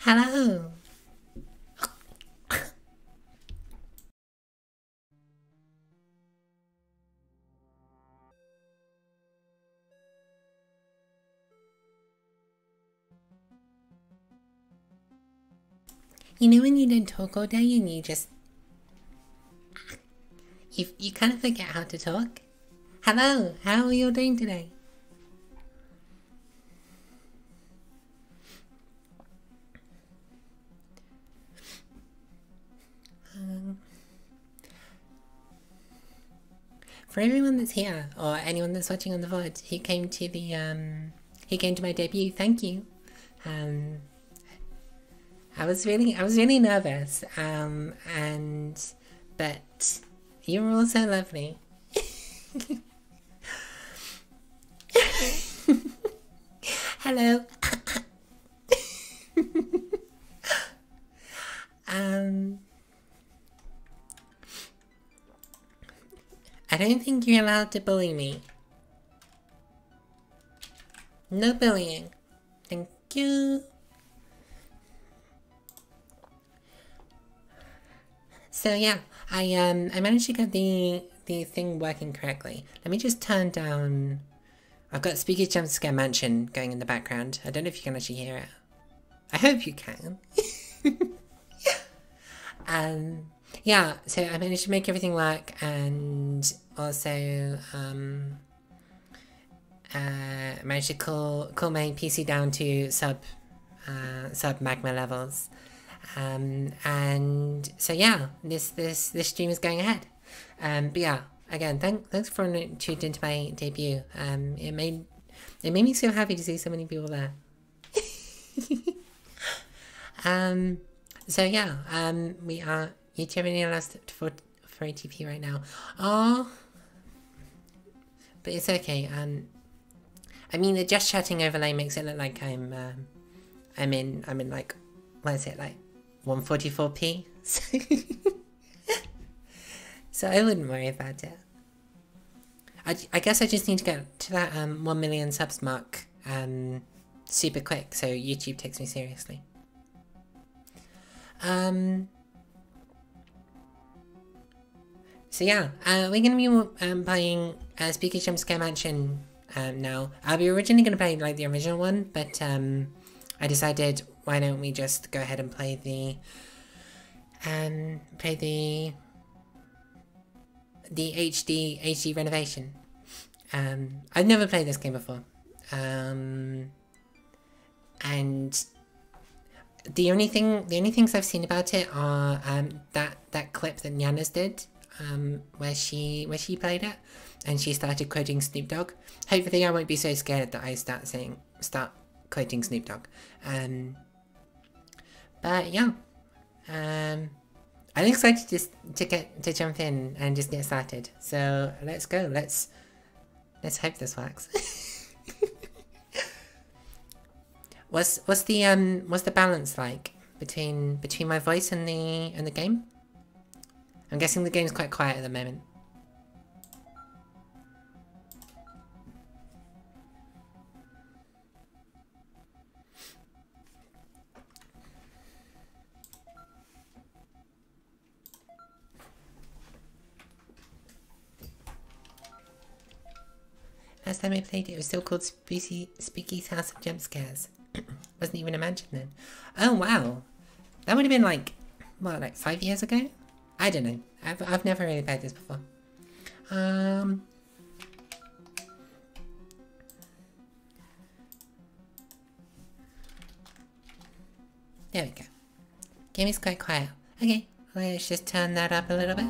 Hello. You know when you don't talk all day and you just you you kind of forget how to talk. Hello, how are you doing today? For everyone that's here or anyone that's watching on the VOD he came to the um he came to my debut, thank you. Um I was really I was really nervous. Um and but you were all so lovely. Hello. um don't think you're allowed to bully me. No bullying. Thank you. So yeah, I um I managed to get the the thing working correctly. Let me just turn down I've got Spooky Jump Scare Mansion going in the background. I don't know if you can actually hear it. I hope you can. um yeah, so I managed to make everything work and also um uh managed to cool cool my PC down to sub uh sub magma levels. Um, and so yeah, this this this stream is going ahead. Um, but yeah, again, thank, thanks for tuned into my debut. Um, it made it made me so happy to see so many people there. um, so yeah, um, we are YouTube and last for for ATP right now. Oh, but it's okay. Um, I mean, the just chatting overlay makes it look like I'm um, I'm in I'm in like what is it like 144p. so I wouldn't worry about it. I, I guess I just need to get to that um, 1 million subs mark um, super quick so YouTube takes me seriously. Um, so yeah, uh, we're to be um, playing uh, Spooky Jump Scare Mansion um, now. I was originally going to play like the original one, but um, I decided why don't we just go ahead and play the um play the the HD HD renovation. Um, I've never played this game before, um, and the only thing the only things I've seen about it are um that that clip that Nyanners did um where she where she played it and she started quoting Snoop Dogg. Hopefully, I won't be so scared that I start saying start quoting Snoop Dogg. Um, but yeah, um, I'm excited just to get to jump in and just get started. So let's go. Let's let's hope this works. what's what's the um what's the balance like between between my voice and the and the game? I'm guessing the game's quite quiet at the moment. Last time I played it, it was still called Spooky, Spooky's House of Jump Scares. Wasn't even a mansion then. Oh wow, that would have been like, what, like five years ago? I don't know. I've I've never really played this before. Um. There we go. Game is quite quiet. Okay, let's just turn that up a little bit.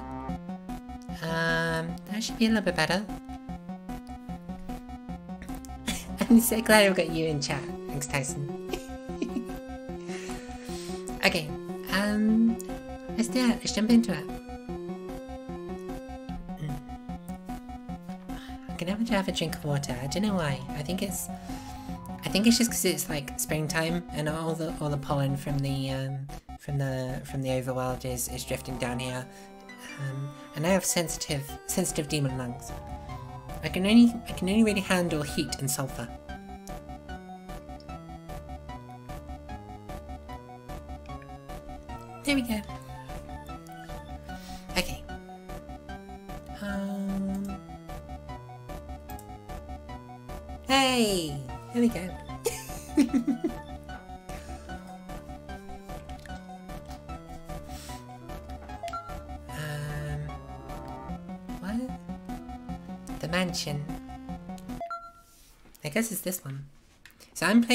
Um, that should be a little bit better. I'm so glad I've got you in chat. Thanks, Tyson. okay, um, let's do it. Let's jump into it. I'm gonna have to have a drink of water. I don't know why. I think it's, I think it's just because it's like springtime and all the all the pollen from the um, from the from the overworld is is drifting down here, um, and I have sensitive sensitive demon lungs. I can only I can only really handle heat and sulfur. There we go.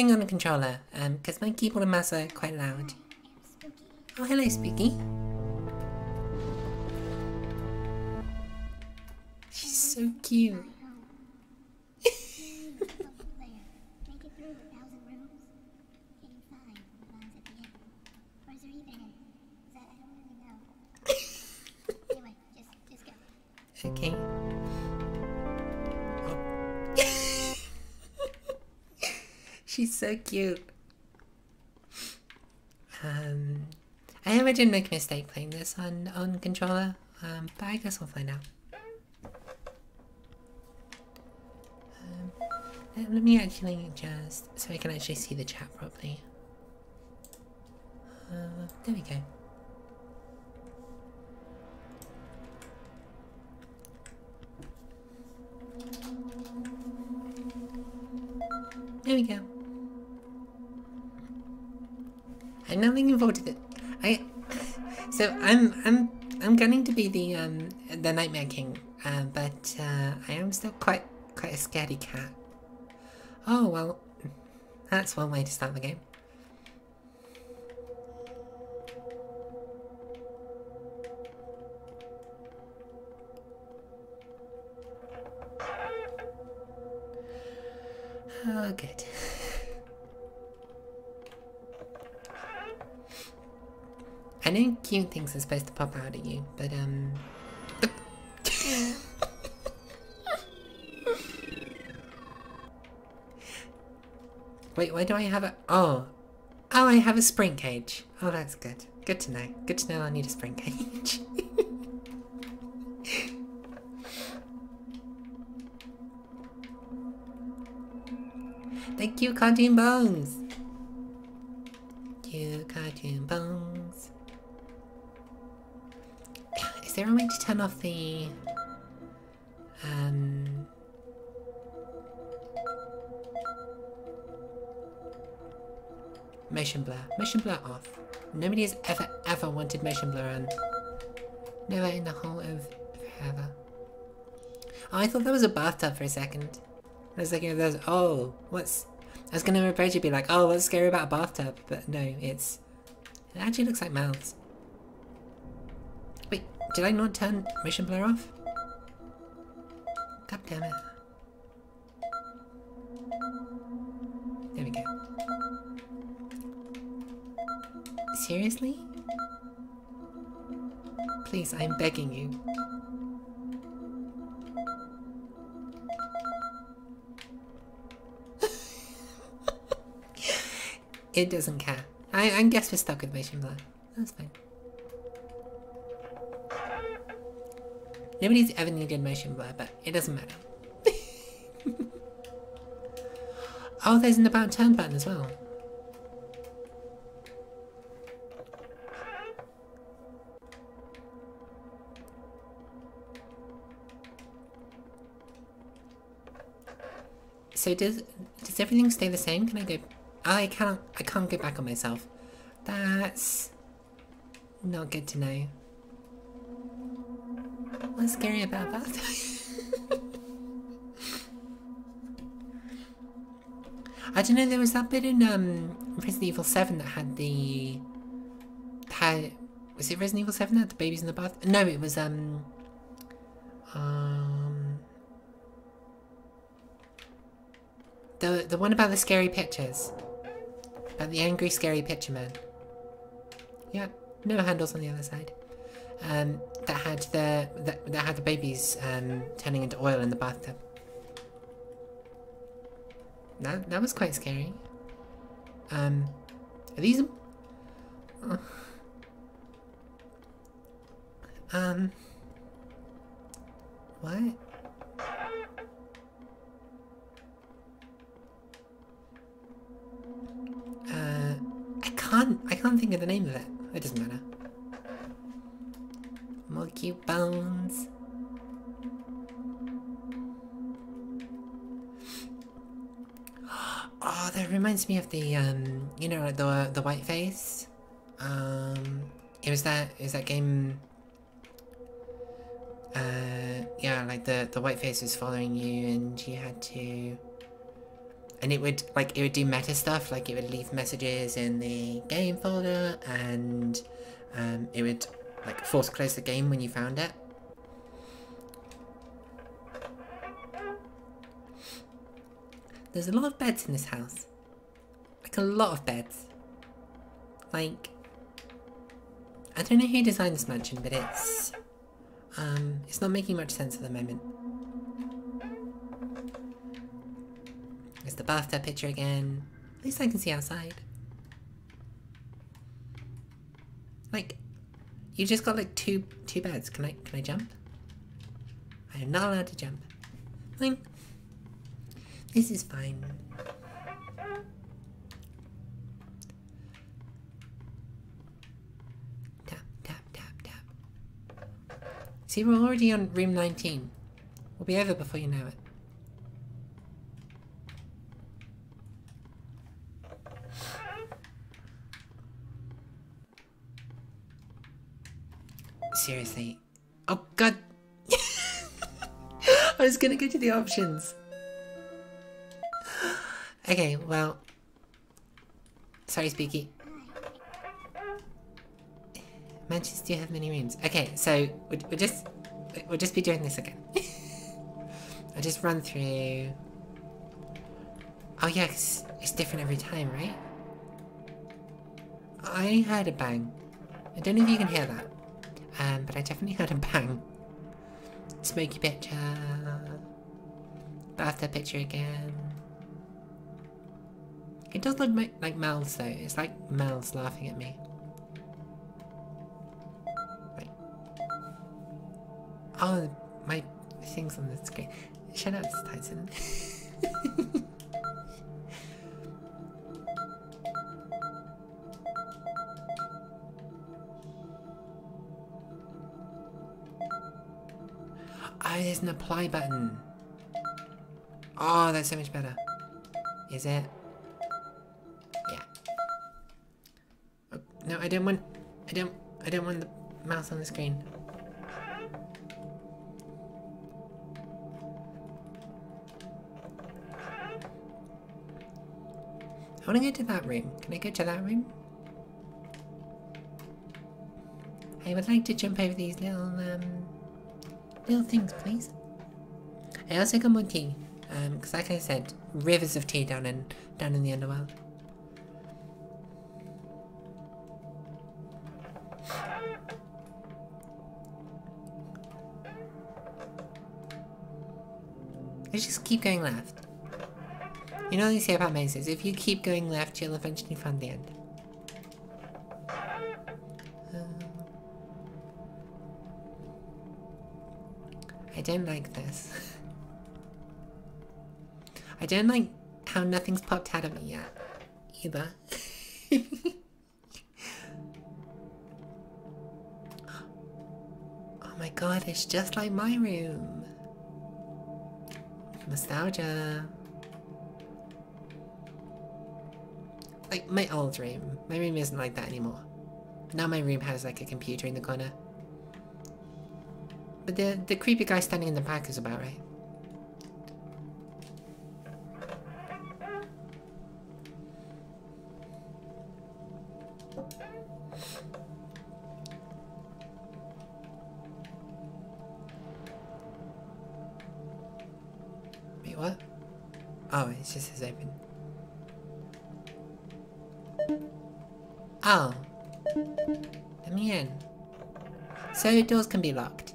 Playing on a controller, um, because my keyboard and mouse are quite loud. Oh, hello, Spooky. She's so cute. So cute. Um, I hope I didn't make a mistake playing this on on controller. Um, but I guess we'll find out. Um, let- me actually just so I can actually see the chat properly. Uh, there we go. There we go. I'm not looking forward to it. I so I'm I'm I'm going to be the um the Nightmare King, uh, but uh, I am still quite quite a scaredy cat. Oh well, that's one way to start the game. Oh, good. Know cute things are supposed to pop out at you, but um. Wait, why do I have a. Oh. Oh, I have a spring cage. Oh, that's good. Good to know. Good to know I need a spring cage. Thank you, Cartoon Bones. Thank you, Cartoon Bones. Is there a way to turn off the um motion blur? Motion blur off. Nobody has ever ever wanted motion blur on. Never in the whole of forever. Oh, I thought that was a bathtub for a second. I was of those. Oh, what's? I was gonna approach you, be like, oh, what's scary about a bathtub? But no, it's. It actually looks like mouths. Did I not turn motion blur off? God damn it. There we go. Seriously? Please, I'm begging you. It doesn't care. I, I guess we're stuck with motion blur. That's fine. Nobody's ever needed motion blur, but it doesn't matter. oh, there's an about turn button as well. So does does everything stay the same? Can I go? I can't. I can't go back on myself. That's not good to know. What's scary about that? I don't know. There was that bit in um, Resident Evil Seven that had the had was it Resident Evil Seven that had the babies in the bath? No, it was um um the the one about the scary pictures. About the angry, scary picture man. Yeah, no handles on the other side. Um, that had the that, that had the babies um, turning into oil in the bathtub. That that was quite scary. Um, are these? Uh, um, what? Uh, I can't. I can't think of the name of it. It doesn't matter. More cute bones. Oh, that reminds me of the um, you know, the the white face. Um, it was that it was that game. Uh, yeah, like the the white face was following you, and you had to. And it would like it would do meta stuff, like it would leave messages in the game folder, and um, it would like force close the game when you found it. There's a lot of beds in this house. Like a lot of beds. Like I don't know who designed this mansion, but it's um it's not making much sense at the moment. There's the bathtub picture again. At least I can see outside. Like you just got like two two beds. Can I can I jump? I am not allowed to jump. Fine. This is fine. Tap, tap, tap, tap. See, we're already on room 19. We'll be over before you know it. Seriously. Oh god! I was gonna go to the options. Okay, well. Sorry, Speaky. Mansions do have many rooms. Okay, so we'll, just we'll just be doing this again. I'll just run through. Oh yeah, it's different every time, right? I heard a bang. I don't know if you can hear that, um, but I definitely heard a bang. Smoky picture. Bathtub picture again. It does look like, Mel's though. It's like Mel's laughing at me. Right. Oh, my thing's on the screen. Shut up, Tyson. there's an apply button. Oh, that's so much better. Is it? Yeah. Oh, no, I don't want. I don't. I don't want the mouse on the screen. I want to go to that room. Can I go to that room? I would like to jump over these little um little things, please. I also got more tea, um, because like I said, rivers of tea down in down in the underworld. I just keep going left. You know what they say about mazes, if you keep going left, you'll eventually find the end. Don't like this. I don't like how nothing's popped out of me yet, either. oh my god, it's just like my room. Nostalgia. Like my old room. My room isn't like that anymore. Now my room has like a computer in the corner. But the the creepy guy standing in the back is about right. Wait, what? Oh, it just says open. Oh. Let me in. So doors can be locked.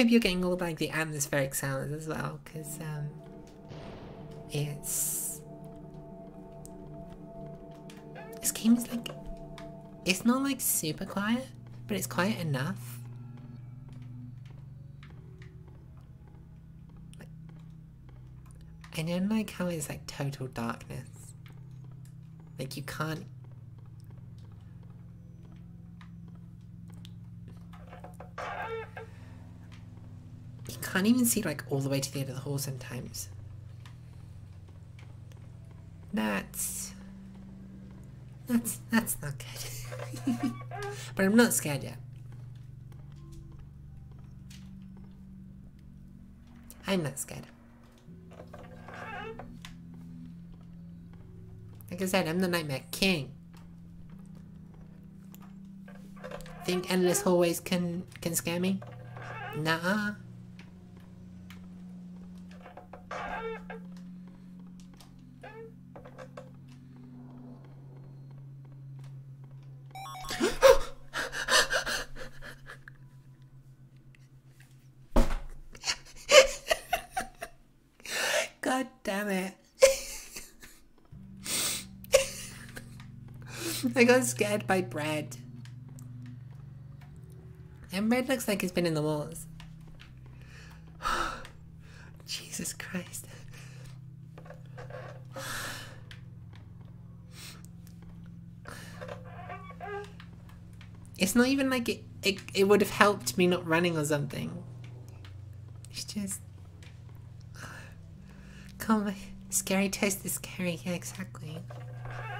Hope you're getting all like the atmospheric sounds as well, because um, it's this game is like it's not like super quiet, but it's quiet enough. I don't like how it's like total darkness. Like you can't. Can't even see like all the way to the end of the hall sometimes. That's. That's that's not good. but I'm not scared yet. I'm not scared. Like I said, I'm the Nightmare King. Think endless hallways can can scare me? Nah. God I got scared by bread. And bread looks like it's been in the walls. Jesus Christ. It's not even like it, it, it would have helped me not running or something. It's just. Come scary toast is scary. Yeah, exactly.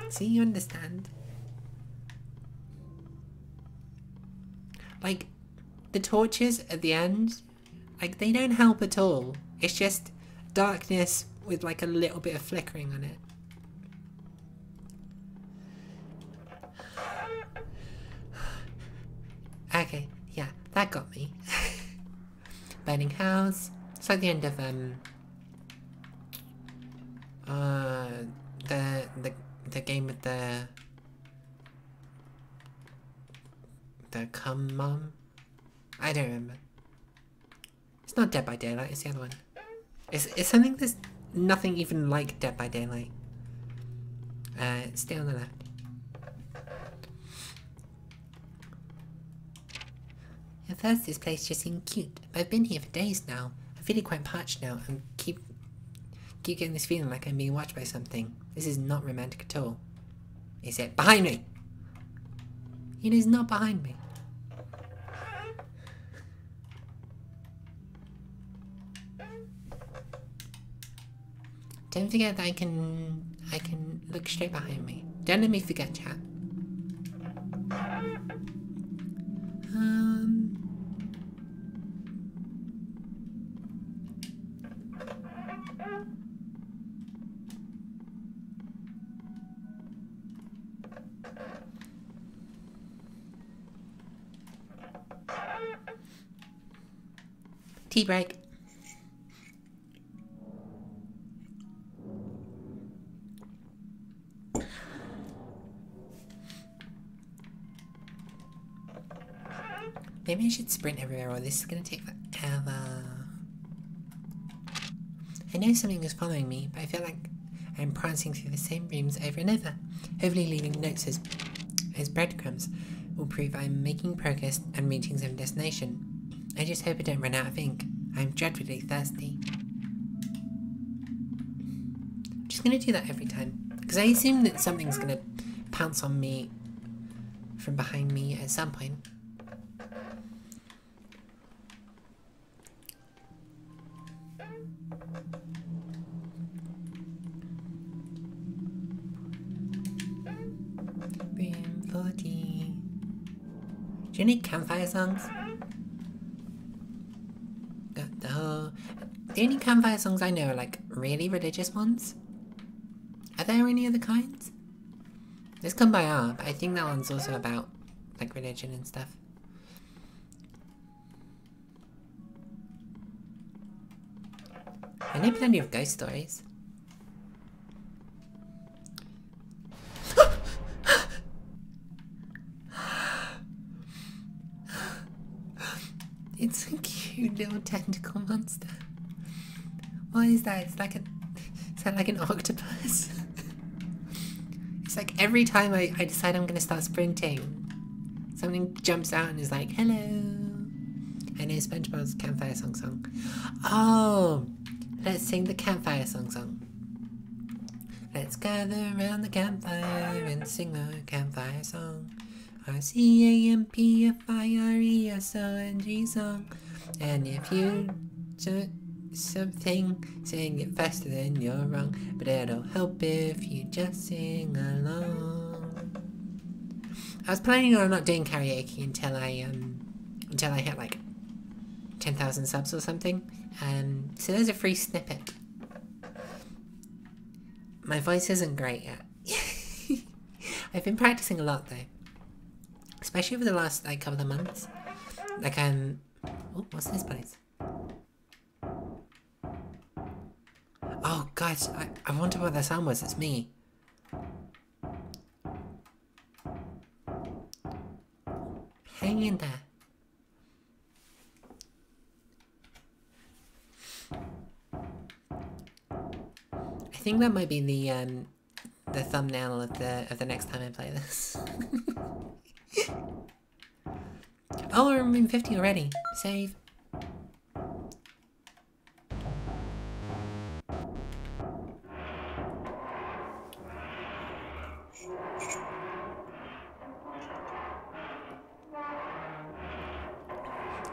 See, you understand. Like, the torches at the end, like, they don't help at all. It's just darkness with, like, a little bit of flickering on it. Okay, yeah, that got me. Burning house. It's like the end of, um... Uh, the, the, the game with the... The come mom? I don't remember. It's not Dead by Daylight, it's the other one. It's, it's something that's nothing even like Dead by Daylight. Uh, stay on the left. At first this place just seemed cute, but I've been here for days now. I'm feeling quite parched now and keep keep getting this feeling like I'm being watched by something. This is not romantic at all. Is it? Behind me! It is not behind me. Don't forget that I can I can look straight behind me. Don't let me forget chat. Um Tea break. I should sprint everywhere or this is gonna take forever. I know something is following me, but I feel like I'm prancing through the same rooms over and over, hopefully leaving notes as, as breadcrumbs will prove I'm making progress and reaching some destination. I just hope I don't run out of ink. I'm dreadfully thirsty. I'm just gonna do that every time. Because I assume that something's gonna pounce on me from behind me at some point. Do you need campfire songs? Got the whole... The only campfire songs I know are like really religious ones. Are there any other kinds? There's Kumbaya, but I think that one's also about like religion and stuff. I know plenty of ghost stories. It's a cute little tentacle monster. What is that? It's like a. That like an octopus? it's like every time I, I decide I'm gonna start sprinting, something jumps out and is like, hello. I know SpongeBob's campfire song song. Oh, Let's sing the campfire song song. Let's gather around the campfire and sing the campfire song. R C A M P F I R E S O N G song. And if you do something, sing it faster than you're wrong. But it'll help if you just sing along. I was planning on not doing karaoke until I um until I hit like ten thousand subs or something. Um, so there's a free snippet. My voice isn't great yet. I've been practicing a lot though, especially over the last like couple of months. Like um, oh, what's this place? Oh god, I, I wonder what that sound was. It's me. Hang in there. I think that might be the um the thumbnail of the of the next time I play this. oh, I'm in 50 already. Save.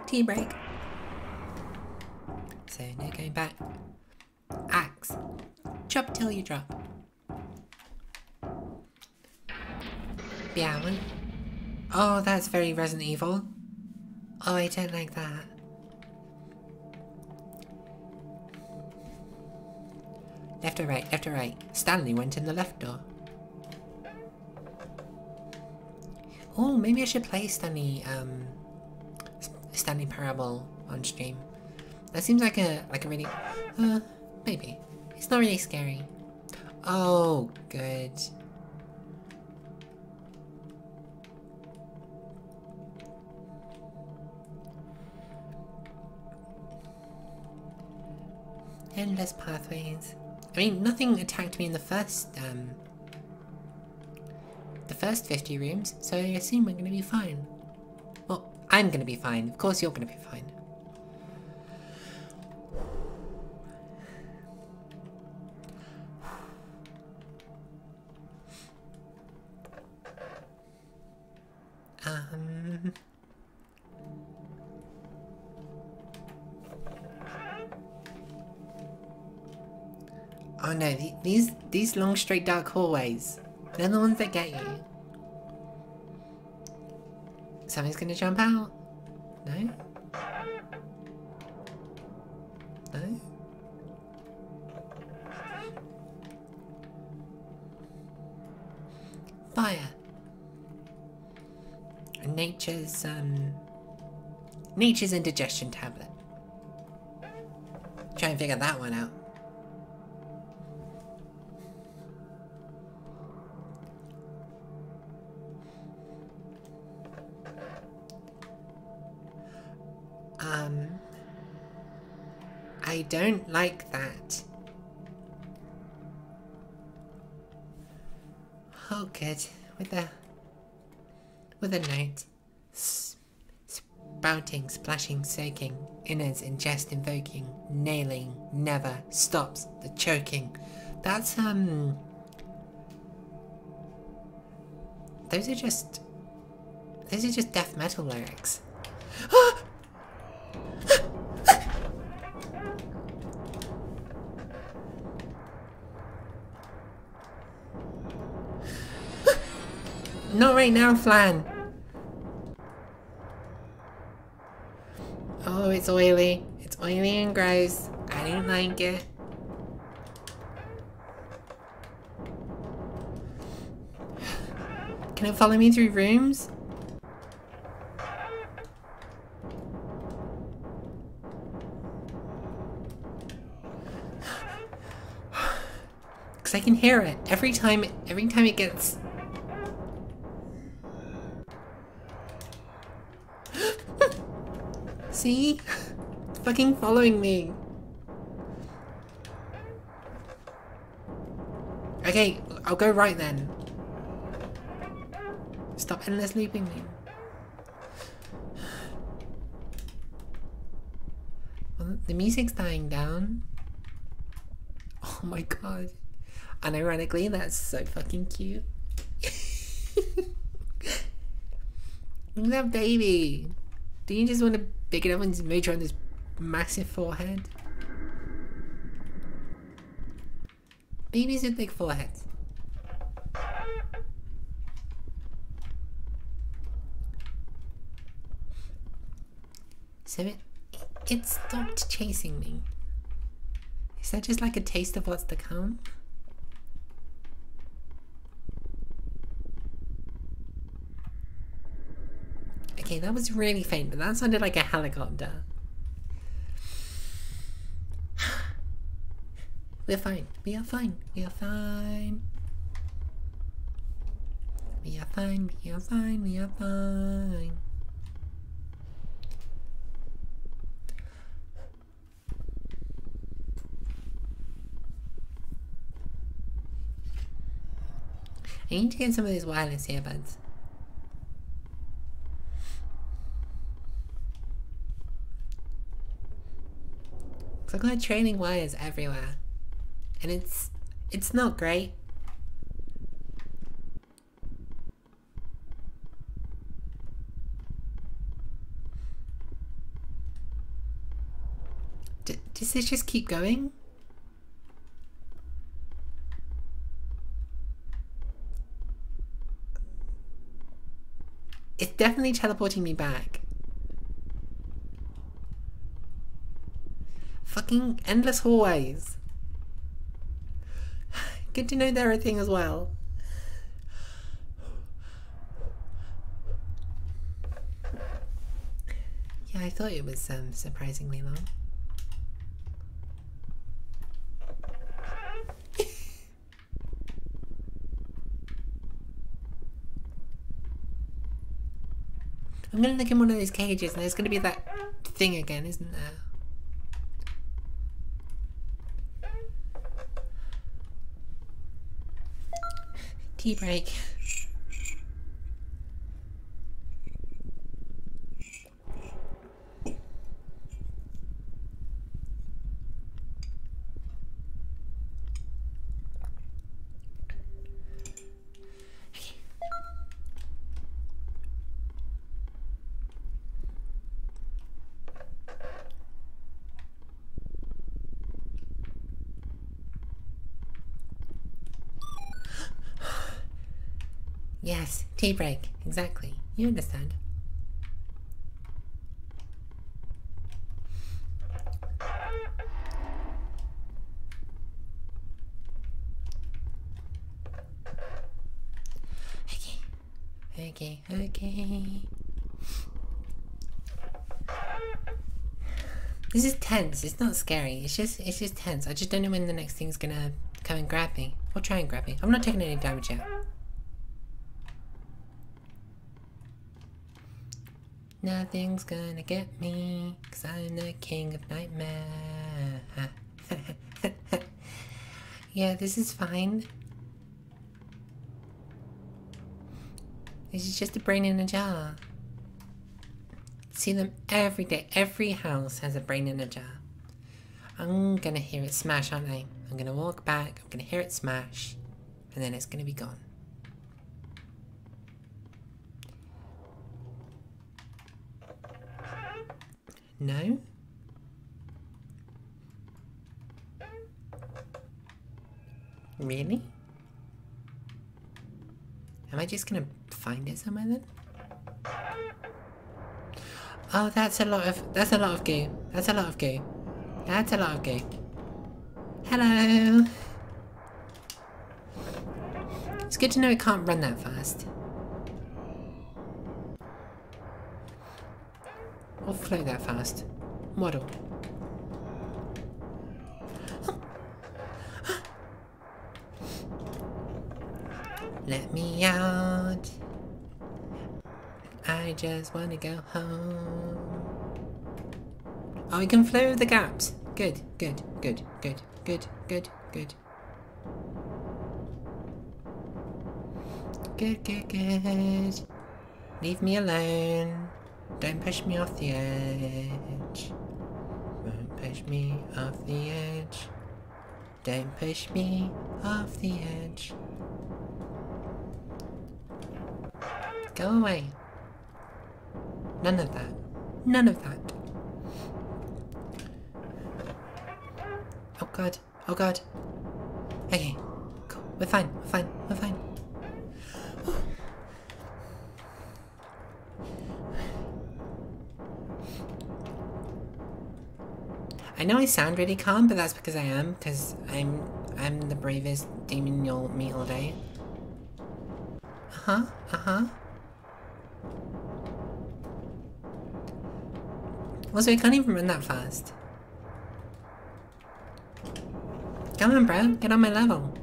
Tea break. So no going back. Axe. Chop till you drop. Yeah. one. Oh, that's very Resident Evil. Oh, I don't like that. Left or right, left or right. Stanley went in the left door. Oh, maybe I should play Stanley, um, Stanley Parable on stream. That seems like a, like a really, uh, maybe. It's not really scary. Oh, good. Endless pathways. I mean, nothing attacked me in the first, um, the first 50 rooms, so I assume we're gonna be fine. Well, I'm gonna be fine. Of course you're gonna be fine. No, the, these these long straight dark hallways, they're the ones that get you. Something's gonna jump out? No? No? Fire. Nature's um Nature's indigestion tablet. Try and figure that one out. Don't like that. Oh, good. With a with a note. S sprouting, splashing, soaking, innards ingest, invoking, nailing, never stops the choking. That's um. Those are just. Those are just death metal lyrics. Not right now, Flan. Oh, it's oily. It's oily and gross. I don't like it. Can it follow me through rooms? Cause I can hear it every time. Every time it gets See? Fucking following me. Okay, I'll go right then. Stop endless looping me. Well, the music's dying down. Oh my god. And ironically, that's so fucking cute. Look at that baby. Do you just want to it up and smooch on this massive forehead? Babies with big foreheads. So it, it stopped chasing me. Is that just like a taste of what's to come? Okay, that was really faint, but that sounded like a helicopter. We're fine. We are fine. We are fine. We are fine. We are fine. We are fine. I need to get some of these wireless earbuds. I've got trailing wires everywhere. And it's it's not great. Does this just keep going? It's definitely teleporting me back. Fucking endless hallways. Good to know they're a thing as well. Yeah, I thought it was um, surprisingly long. I'm gonna look in one of those cages and there's gonna be that thing again, isn't there? Tea break. Yes, tea break. Exactly. You understand. Okay. Okay, okay. This is tense. It's not scary. It's just it's just tense. I just don't know when the next thing's gonna come and grab me. Or try and grab me. I'm not taking any damage yet. Nothing's gonna get me, cause I'm the king of nightmare. yeah, this is fine. This is just a brain in a jar. See them every day. Every house has a brain in a jar. I'm gonna hear it smash, aren't I? I'm gonna walk back, I'm gonna hear it smash, and then it's gonna be gone. No? Really? Am I just gonna find it somewhere then? Oh, that's a lot of that's a lot of goo. That's a lot of goo. That's a lot of goo. Hello. It's good to know it can't run that fast. Or float that fast. Model. Let me out. I just want to go home. Oh, we can float the gaps. Good, good, good, good, good, good, good. Good, good, good. Leave me alone. Don't push me off the edge. Don't push me off the edge. Don't push me off the edge. Go away. None of that. None of that. Oh god. Oh god. Okay. Cool. We're fine. We're fine. We're fine. Know I sound really calm, but that's because I am, because I'm I'm the bravest demon you'll meet all day. Uh-huh, uh-huh. Also, I can't even run that fast. Come on, bro. Get on my level.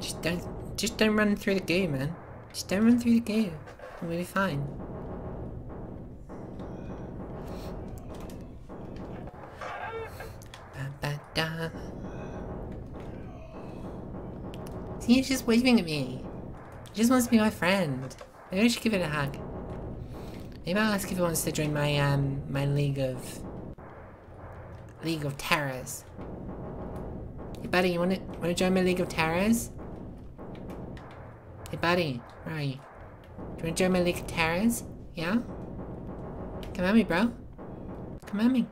Just don't, just don't run through the goo, man. Just don't run through the goo. We'll be fine. See, he's just waving at me. He just wants to be my friend. Maybe I should give it a hug. Maybe I'll ask if he wants to join my um my league of League of Terrors. Hey buddy, you wanna wanna join my League of Terrors? Hey buddy, where are you? Do you wanna join my League of Terrors? Yeah? Come at me, bro. Come at me.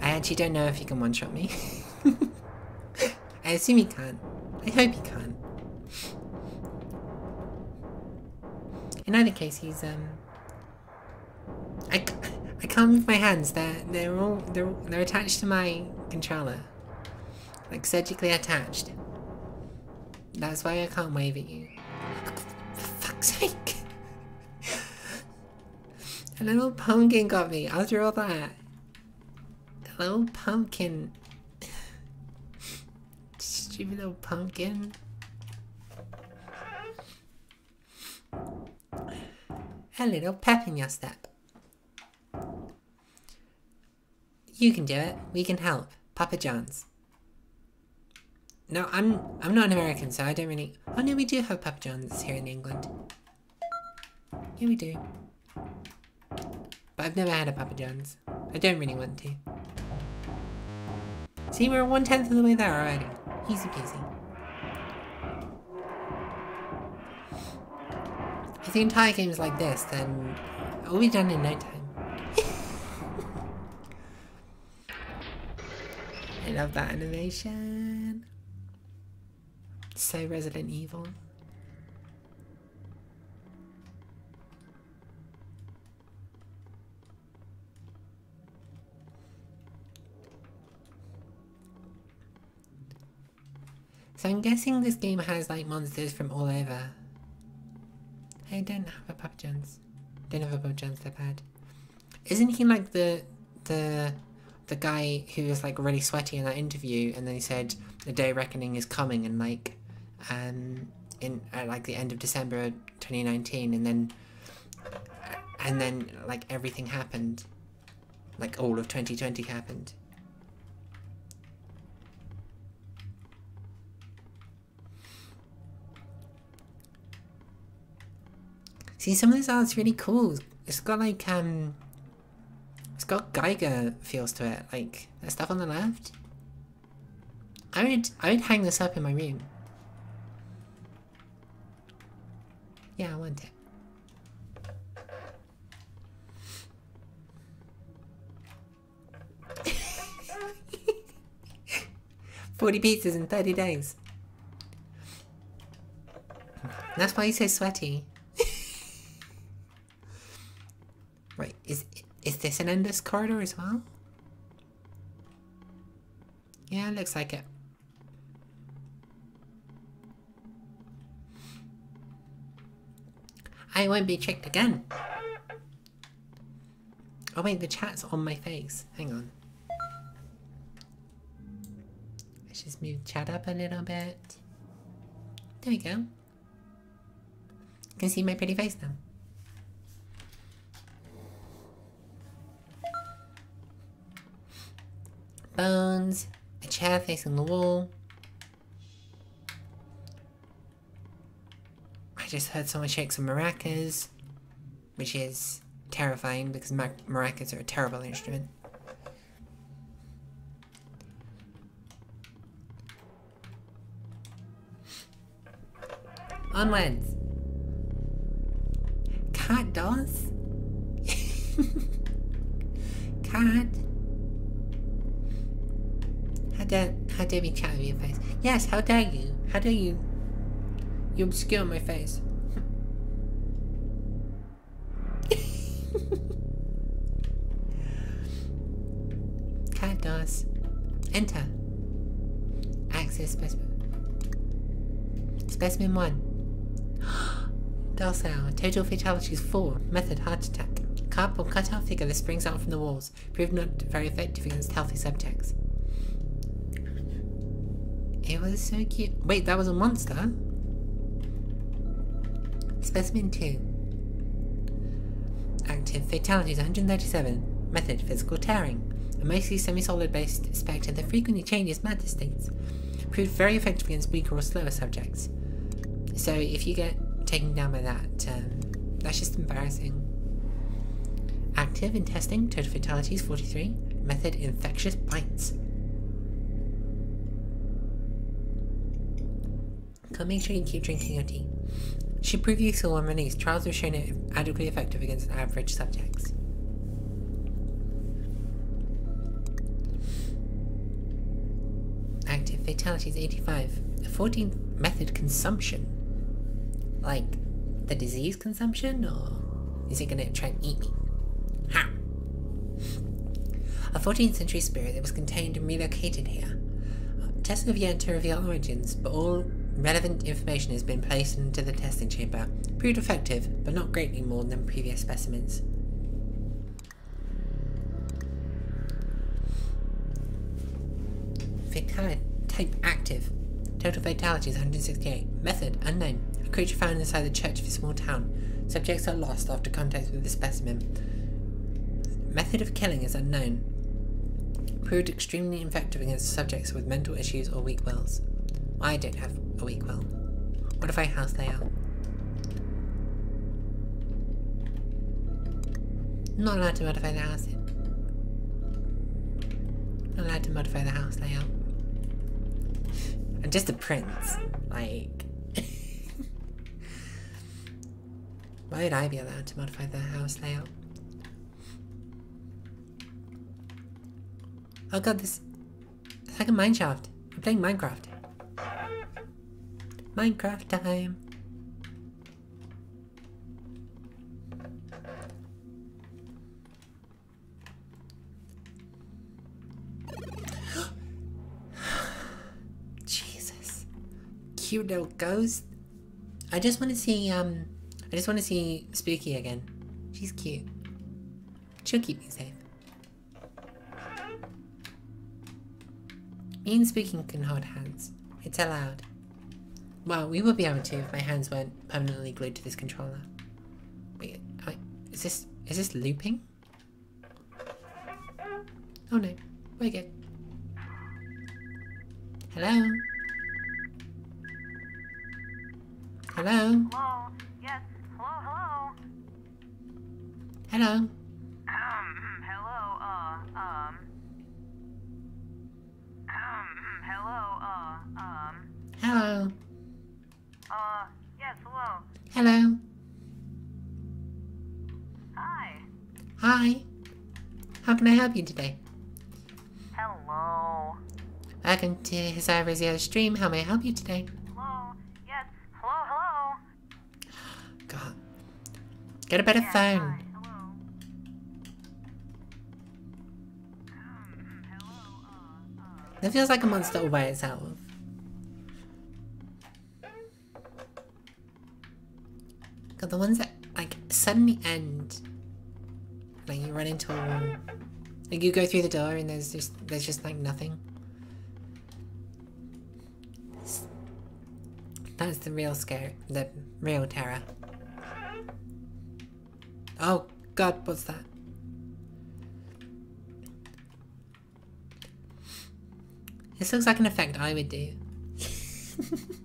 I actually don't know if you can one-shot me. I assume you can't. I hope you can't. In either case, he's um. I, I can't move my hands. They're they're all they're they're attached to my controller, like surgically attached. That's why I can't wave at you. For fuck's sake! A little pumpkin got me after all that. A little pumpkin. Stupid little pumpkin. A little pep in your step. You can do it. We can help. Papa John's. No, I'm I'm not an American, so I don't really. Oh no, we do have Papa John's here in England. Yeah, we do. But I've never had a Papa John's. I don't really want to. See, we're one tenth of the way there already. Easy peasy. If the entire game is like this, then we'll be done in no time. I love that animation. So Resident Evil. So I'm guessing this game has like monsters from all over. I don't have a Papa John's. Don't have a Papa John's that bad. Isn't he like the the the guy who was like really sweaty in that interview and then he said the day reckoning is coming and like um in at like the end of December 2019 and then and then like everything happened. Like all of 2020 happened. See, some of this art's really cool. It's got like, um... It's got Giger feels to it, like, that stuff on the left. I would, I would hang this up in my room. Yeah, I want it. Forty pizzas in thirty days. That's why he's so sweaty. Right, is is this an endless corridor as well? Yeah, looks like it. I won't be tricked again. Oh wait, the chat's on my face. Hang on. Let's just move chat up a little bit. There we go. You can see my pretty face now. bones, a chair facing the wall. I just heard someone shake some maracas, which is terrifying because mar maracas are a terrible instrument. Onwards! Cat does? Cat? How dare, how dare me chat with your face? Yes, how dare you? How dare you? You obscure my face. Cat does. Enter. Access specimen. Specimen 1. Docile. Total fatalities 4. Method heart attack. Carp or cut out figure that springs out from the walls. Proved not very effective against healthy subjects. It was so cute. Wait, that was a monster? Specimen 2. Active fatalities 137. Method physical tearing. A mostly semi-solid based spectre that frequently changes matter states. Proved very effective against weaker or slower subjects. So if you get taken down by that, um, that's just embarrassing. Active in testing, total fatalities 43. Method infectious bites. Come make sure you keep drinking your tea. Should prove useful when released. Trials have shown it adequately effective against average subjects. Active fatalities 85. A 14th method consumption. Like the disease consumption, or is it gonna try and eat me? How? A 14th century spirit that was contained and relocated here. Tests have yet to reveal origins, but all relevant information has been placed into the testing chamber. Proved effective, but not greatly more than previous specimens. Fatality type active. Total fatalities 168. Method unknown. A creature found inside the church of a small town. Subjects are lost after contact with the specimen. Method of killing is unknown. Proved extremely effective against subjects with mental issues or weak wills. I don't have weak will. What if I house layout? Not allowed to modify the house. Not allowed to modify the house layout. I'm just a prince. Like. Why would I be allowed to modify the house layout? Oh god, this. It's like a mineshaft. I'm playing Minecraft. Minecraft time. Jesus. Cute little ghost. I just want to see, um, I just want to see Spooky again. She's cute. She'll keep me safe. Me and Spooky can hold hands. It's allowed. Well, we would be able to if my hands weren't permanently glued to this controller. Wait, I, is this is this looping? Oh no, we're good. Hello? Hello? Hello? Yes. Hello, hello. Hello? Um, hello, uh, um. Um, hello, uh, um. Hello? Uh, yes, hello. Hello? Hi. Hi? How can I help you today? Hello. Welcome to Hisaya Rosier Stream. How may I help you today? Hello. Yes. Hello, hello. God. Get a better Yes, phone. Hi. Hello. Um, hello, uh, uh. That feels like a monster all by itself. God, the ones that like suddenly end, like you run into a wall, like you go through the door and there's just there's just like nothing. That's the real scare, the real terror. Oh God, what's that? This looks like an effect I would do.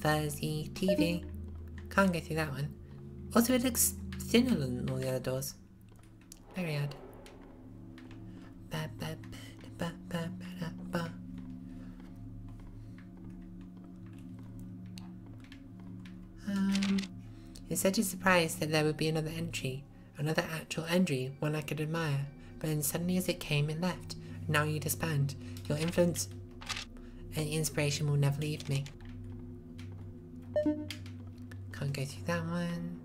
fuzzy TV. Can't go through that one. Also, it looks thinner than all the other doors. Very odd. Um, it said you're surprised that there would be another entry, another actual entry, one I could admire. But then suddenly as it came, and left. Now you disband. Your influence and inspiration will never leave me. Can't go through that one.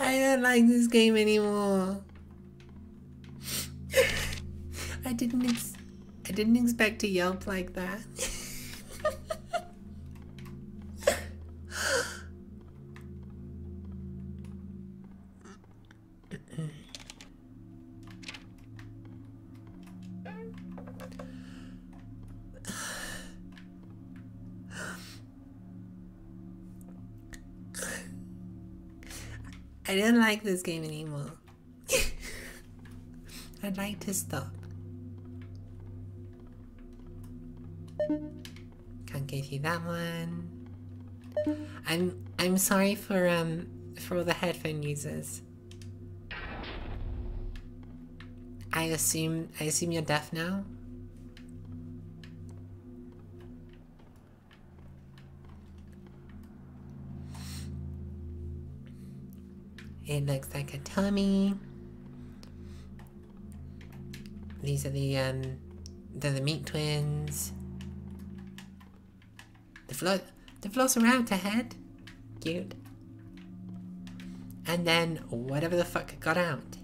I don't like this game anymore. I didn't I didn't expect to yelp like that. I don't like this game anymore. I'd like to stop. Can't get you that one. I'm I'm sorry for um for all the headphone users. I assume I assume you're deaf now. It looks like a tummy. These are the um they're the meat twins. The float the around ahead. Cute. And then whatever the fuck got out.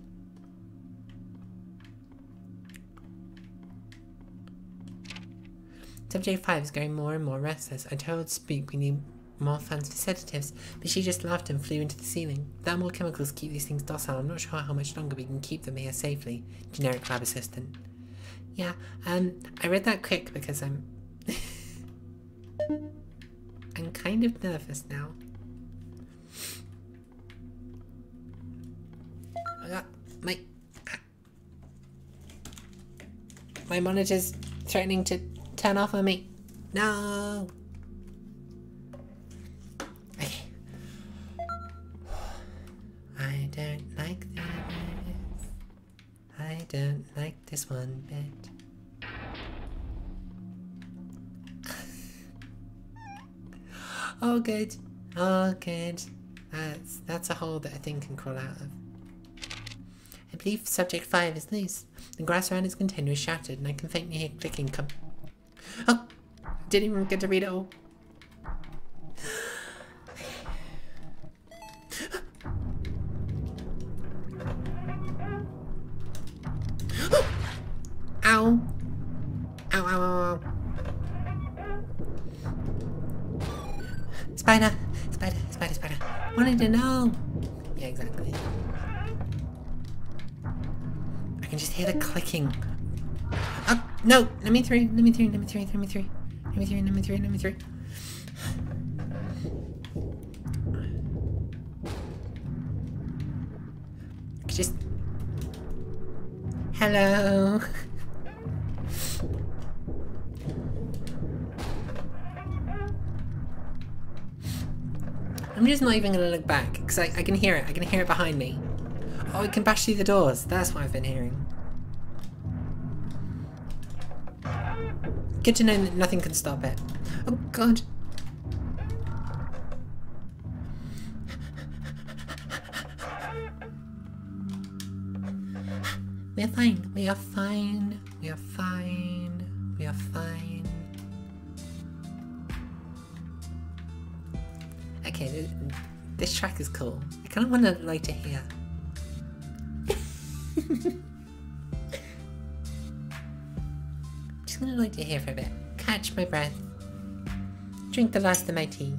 Subject 5 is growing more and more restless. I told Speak we need more funds for sedatives, but she just laughed and flew into the ceiling. Thermal chemicals keep these things docile. I'm not sure how much longer we can keep them here safely. Generic lab assistant. Yeah, um, I read that quick because I'm... I'm kind of nervous now. I got my... My monitor's threatening to turn off on me. No! One bit. oh, good. Oh, good. That's that's a hole that a thing can crawl out of. I believe subject five is loose. The grass around its container is shattered, and I can faintly hear clicking come. Oh, didn't even get to read it all. Wanted to know. Yeah, exactly. I can just hear the clicking. Oh, no! Let me through, let me through, let me through, let me through. Let me through, let me through, let me through. Just... Hello! I'm just not even gonna look back, because I, I can hear it, I can hear it behind me. Oh, it can bash through the doors, that's what I've been hearing. Good to know that nothing can stop it. Oh god. We are fine. We are fine. We are fine. We are fine. Track is cool. I kind of want to like to hear. Just gonna like to hear for a bit. Catch my breath. Drink the last of my tea.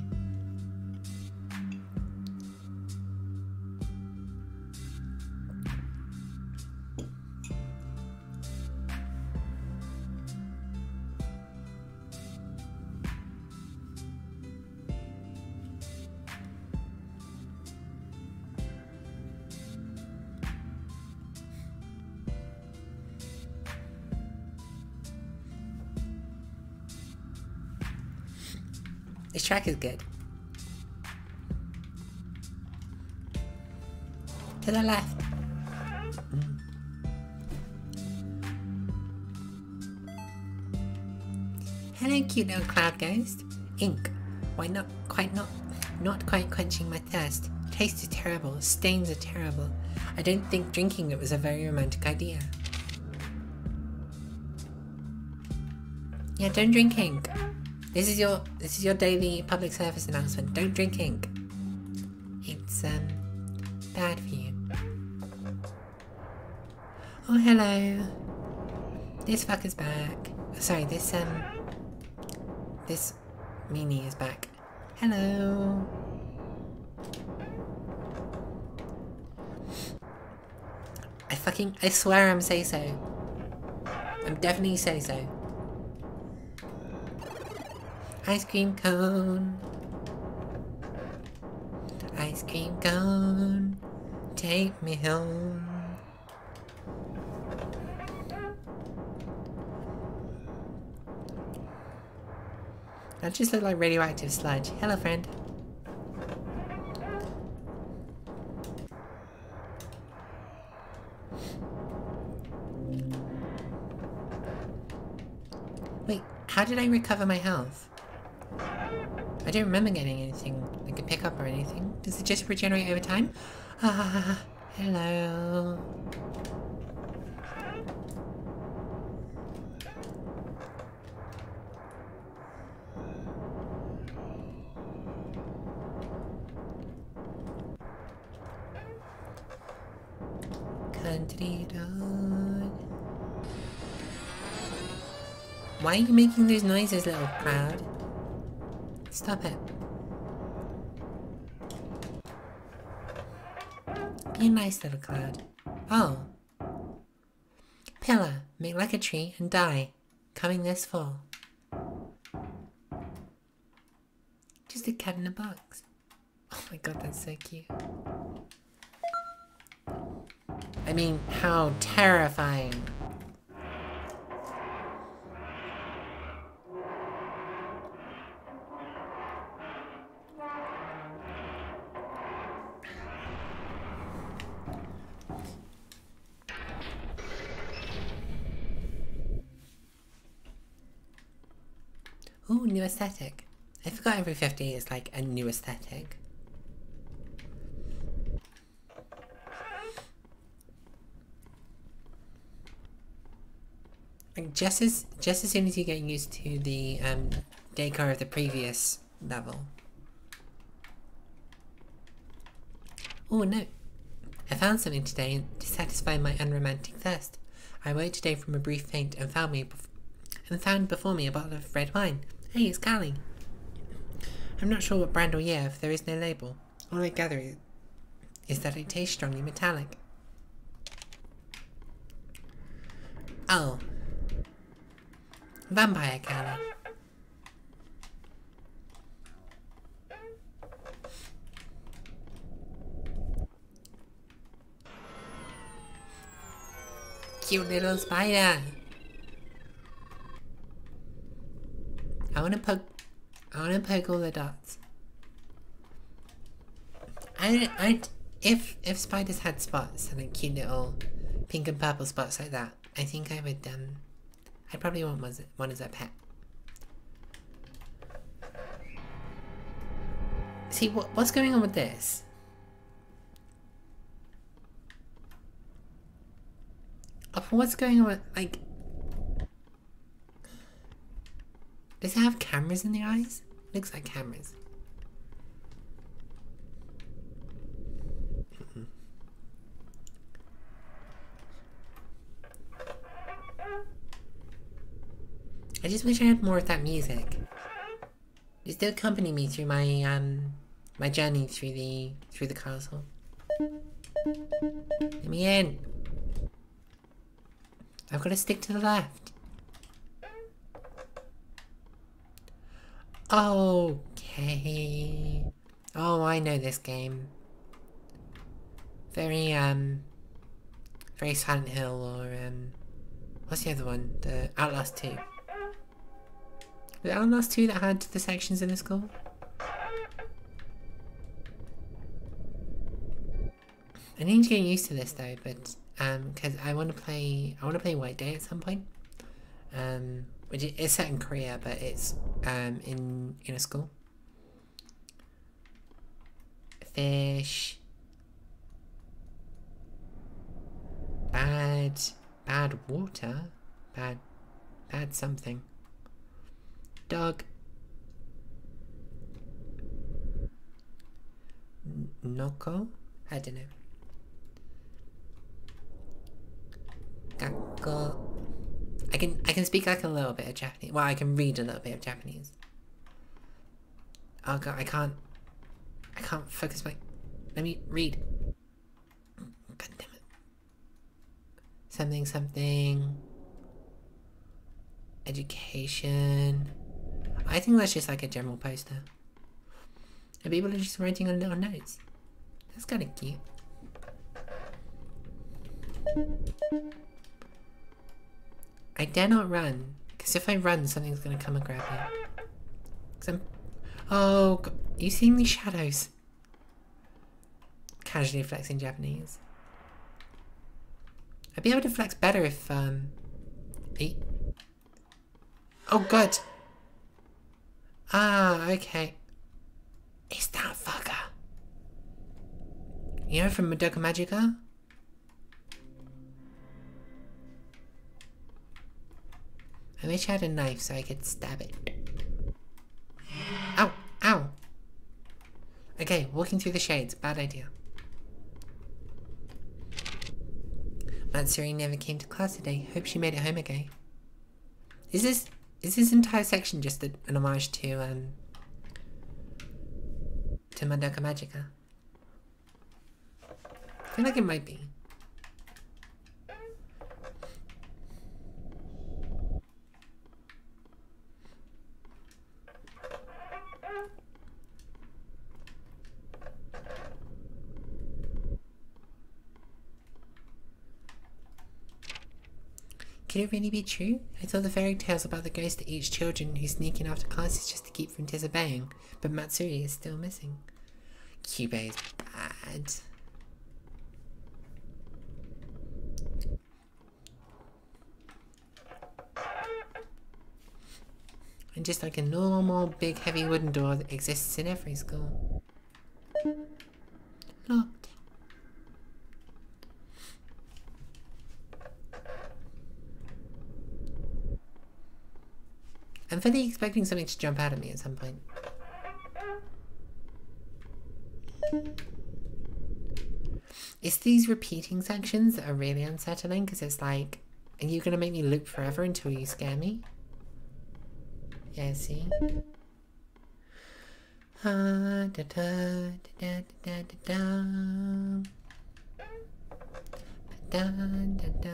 Track is good. To the left. Hello, cute little cloud ghost. Ink. Why not quite not not quite quenching my thirst. Taste is terrible. Stains are terrible. I don't think drinking it was a very romantic idea. Yeah, don't drink ink. This is your this is your daily public service announcement. Don't drink ink. It's um bad for you. Oh hello. This fucker's back. Sorry, this um this meanie is back. Hello. I fucking I swear I'm say so. I'm definitely say so. Ice cream cone. Ice cream cone. Take me home. That just look like radioactive sludge. Hello, friend. Wait, how did I recover my health? Don't remember getting anything like a pick up or anything. Does it just regenerate over time? Ah, hello. Why are you making those noises, little cloud? Stop it. Be a nice little cloud. Oh. Pillar, make like a tree and die. Coming this fall. Just a cat in a box. Oh my god, that's so cute. I mean, how terrifying. Aesthetic. I forgot every 50 is like a new aesthetic. Like just as just as soon as you get used to the um, decor of the previous level. Oh no! I found something today to satisfy my unromantic thirst. I woke today from a brief faint and found me and found before me a bottle of red wine. Hey, it's Callie. I'm not sure what brand or year, if there is no label. All I gather is, is that it tastes strongly metallic. Oh. Vampire Callie. Cute little spider. I wanna poke I wanna poke all the dots. I I if if spiders had spots and like cute little pink and purple spots like that, I think I would um I'd probably want one one as a pet. See what what's going on with this? What's going on with like Does it have cameras in the eyes? Looks like cameras. I just wish I had more of that music. Just to accompany me through my um my journey through the through the castle. Let me in. I've got to stick to the left. Okay. Oh, I know this game. Very, um... Very Silent Hill or, um... What's the other one? The Outlast 2. The Outlast 2 that had the sections in the school? I need to get used to this though, but um, because I want to play, I want to play White Day at some point. Um, which is set in Korea, but it's um in in a school. Fish. Bad, bad water, bad, bad something. Dog. Noko? I don't know. Gakko. I can I can speak like a little bit of Japanese. Well, I can read a little bit of Japanese. Oh god, I can't. I can't focus my. Let me read. God damn it. Something something. Education. I think that's just like a general poster. And people are just writing on little notes. That's kind of cute. I dare not run, because if I run, something's gonna come and grab me. Cause I'm... Oh, g- you seeing these shadows? Casually flexing Japanese. I'd be able to flex better if, um... I... Oh, good. Ah, okay. It's that fucker. You know from Madoka Magica? I wish I had a knife so I could stab it. Ow! Ow! Okay, walking through the shades. Bad idea. Matsuri never came to class today. Hope she made it home okay. Is this is this entire section just a, an homage to um to Madoka Magica? I feel like it might be. Could it really be true? I thought the fairy tales about the ghost that eats children who sneak in after classes just to keep from disobeying, but Matsuri is still missing. Kyubey is bad. And just like a normal big heavy wooden door that exists in every school. Locked. I'm fully expecting something to jump out at me at some point. It's these repeating sections that are really unsettling because it's like, are you gonna make me loop forever until you scare me? Yeah, see? Ah, da, da, da, da, da, da, da. Da, da, da,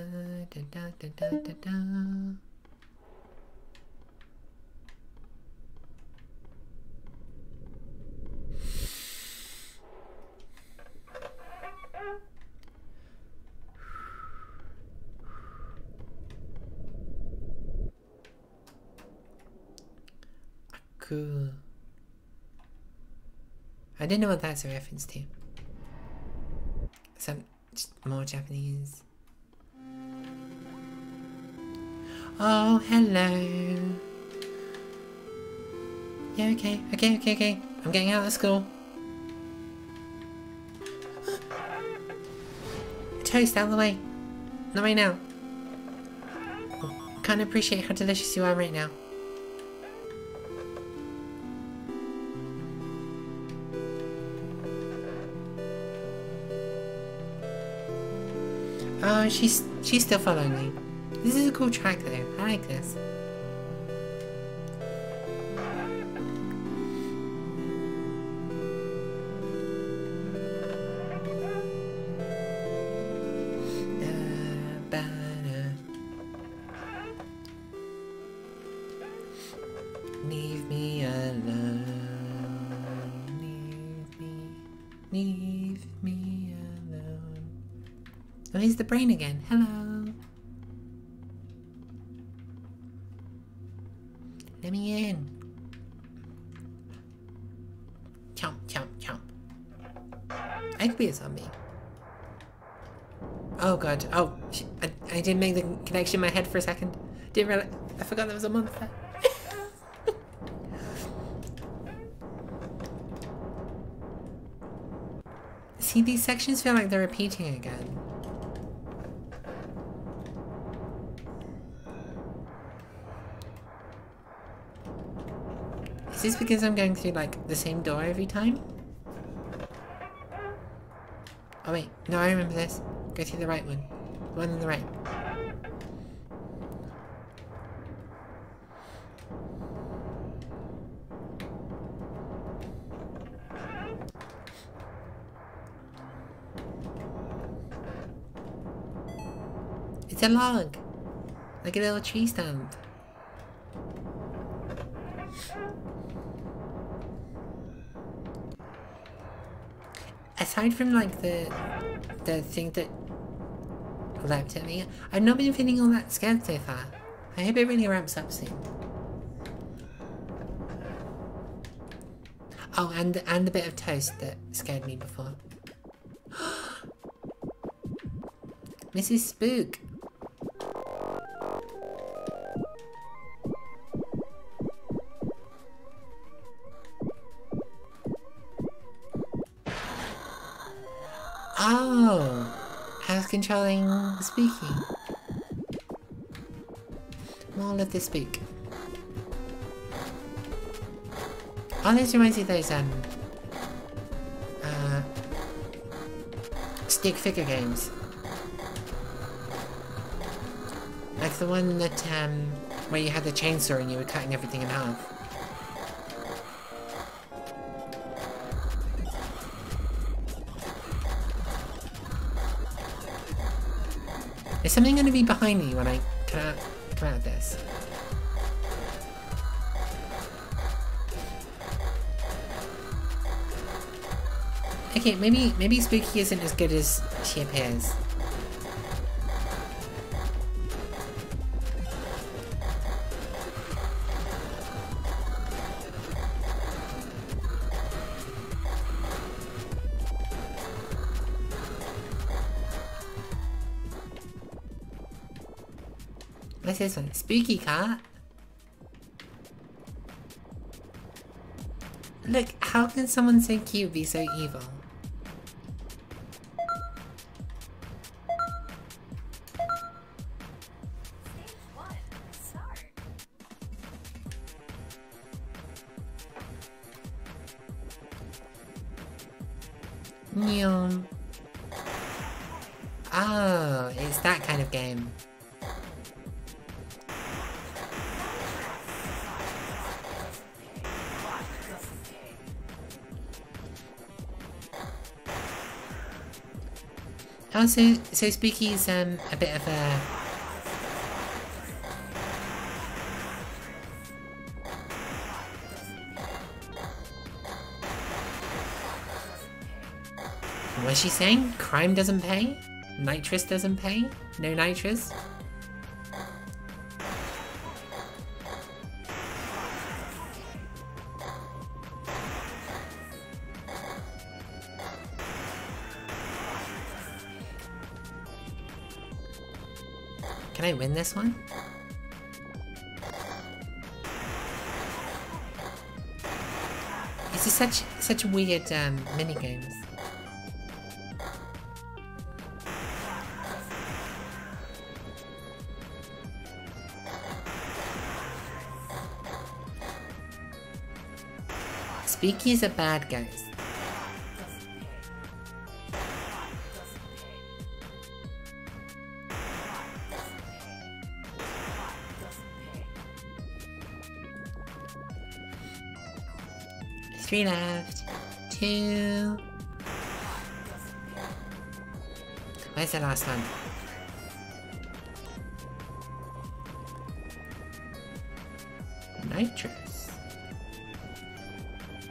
da, da, da, da, Cool. I didn't know what that's a reference to. Some more Japanese. Oh, hello. Yeah, okay, okay, okay, okay. I'm getting out of school. Toast out of the way. Not right now. Can't appreciate how delicious you are right now. Oh, she's she's still following me. This is a cool track though. I like this. Connection in my head for a second. Didn't realize. I forgot there was a monster. See, these sections feel like they're repeating again. Is this because I'm going through like the same door every time? Oh wait, no, I remember this. Go through the right one. The one on the right. It's a log! Like a little tree stump. Aside from like the the thing that leapt at me, I've not been feeling all that scared so far. I hope it really ramps up soon. Oh, and and the bit of toast that scared me before. Mrs. Spook. Controlling speaking. More of the spook. Oh, this reminds me of those um, uh, stick figure games. Like the one that um, where you had the chainsaw and you were cutting everything in half. Is something to be behind me when I come out, come out of this? Okay, maybe maybe Spooky isn't as good as she appears. This one? Spooky cat? Look, how can someone so cute be so evil? Oh, so, so Spooky's um, a bit of a... What's she saying? Crime doesn't pay? Nitrous doesn't pay? No nitrous? Win this one? This is such such weird um, mini games. Speaky is a bad ghost. Three left. Two. Where's the last one? Nitrous.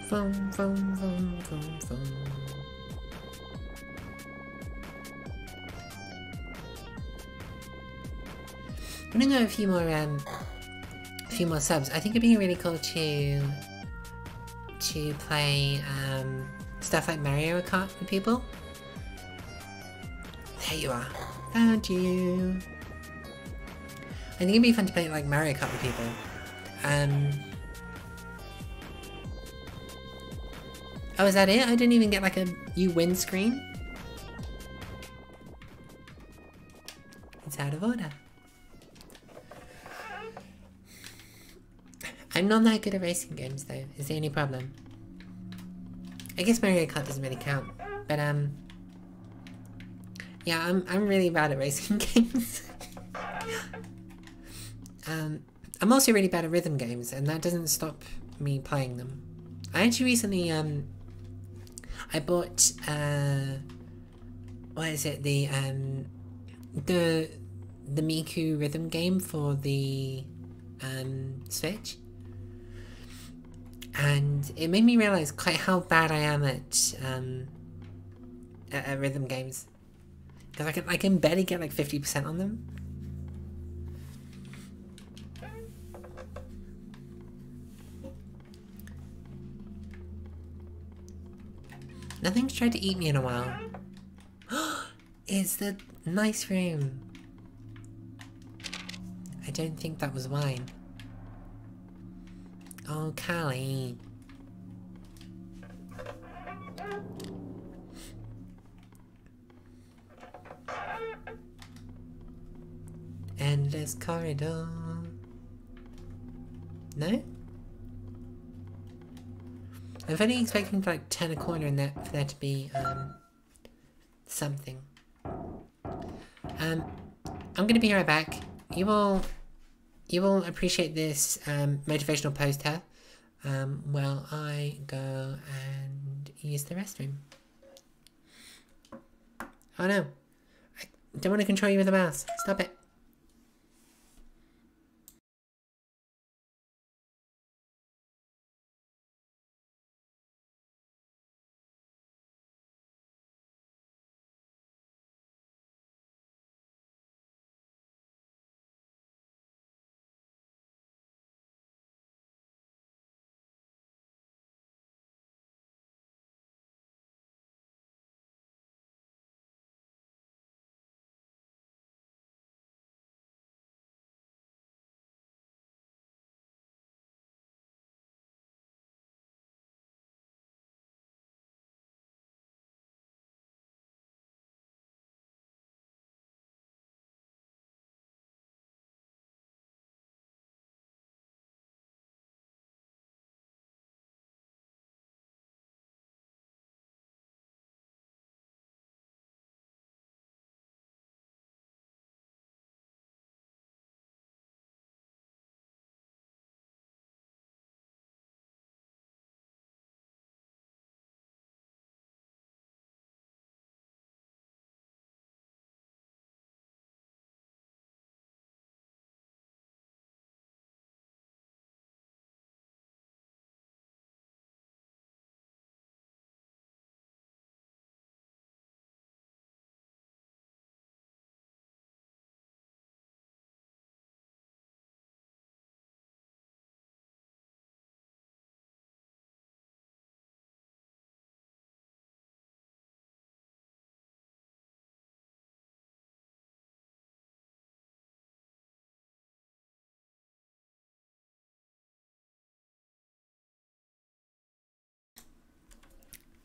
Foam, foam, foam, foam, foam. I'm gonna go a few more, um, a few more subs. I think it'd be really cool to to play um, stuff like Mario Kart with people. There you are. Found you. I think it'd be fun to play like Mario Kart with people. Um. Oh, is that it? I didn't even get like a you win screen. Not that good at racing games though, is the only problem. I guess Mario Kart doesn't really count. But um Yeah, I'm I'm really bad at racing games. um I'm also really bad at rhythm games and that doesn't stop me playing them. I actually recently um I bought uh what is it, the um the the Miku rhythm game for the um Switch and it made me realize quite how bad I am at um at, at rhythm games because I can I can barely get like fifty percent on them. Nothing's tried to eat me in a while. It's the nice room. I don't think that was wine. Oh, Callie. Endless corridor. No? I'm fully expecting to like turn a corner and there for there to be um something. Um I'm gonna be right back. You will you will appreciate this um, motivational poster um, while I go and use the restroom. Oh no, I don't want to control you with a mouse. Stop it.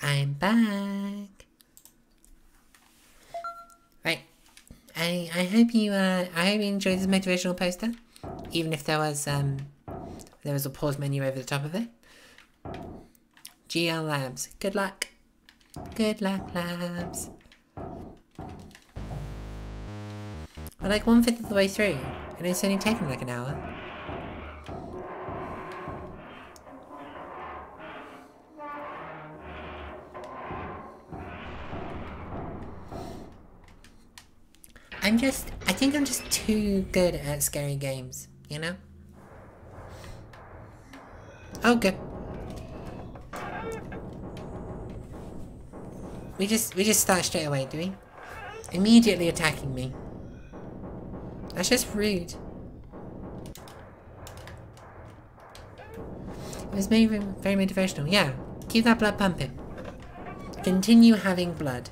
I'm back. Right. I I hope you uh I hope you enjoyed this motivational poster. Even if there was um there was a pause menu over the top of it. GL Labs. Good luck. Good luck, Labs. We're like one fifth of the way through, and it's only taken like an hour. I'm just, I think I'm just too good at scary games, you know? Oh, good. We just, we just start straight away, do we? Immediately attacking me. That's just rude. It was very, very motivational. Yeah, keep that blood pumping. Continue having blood.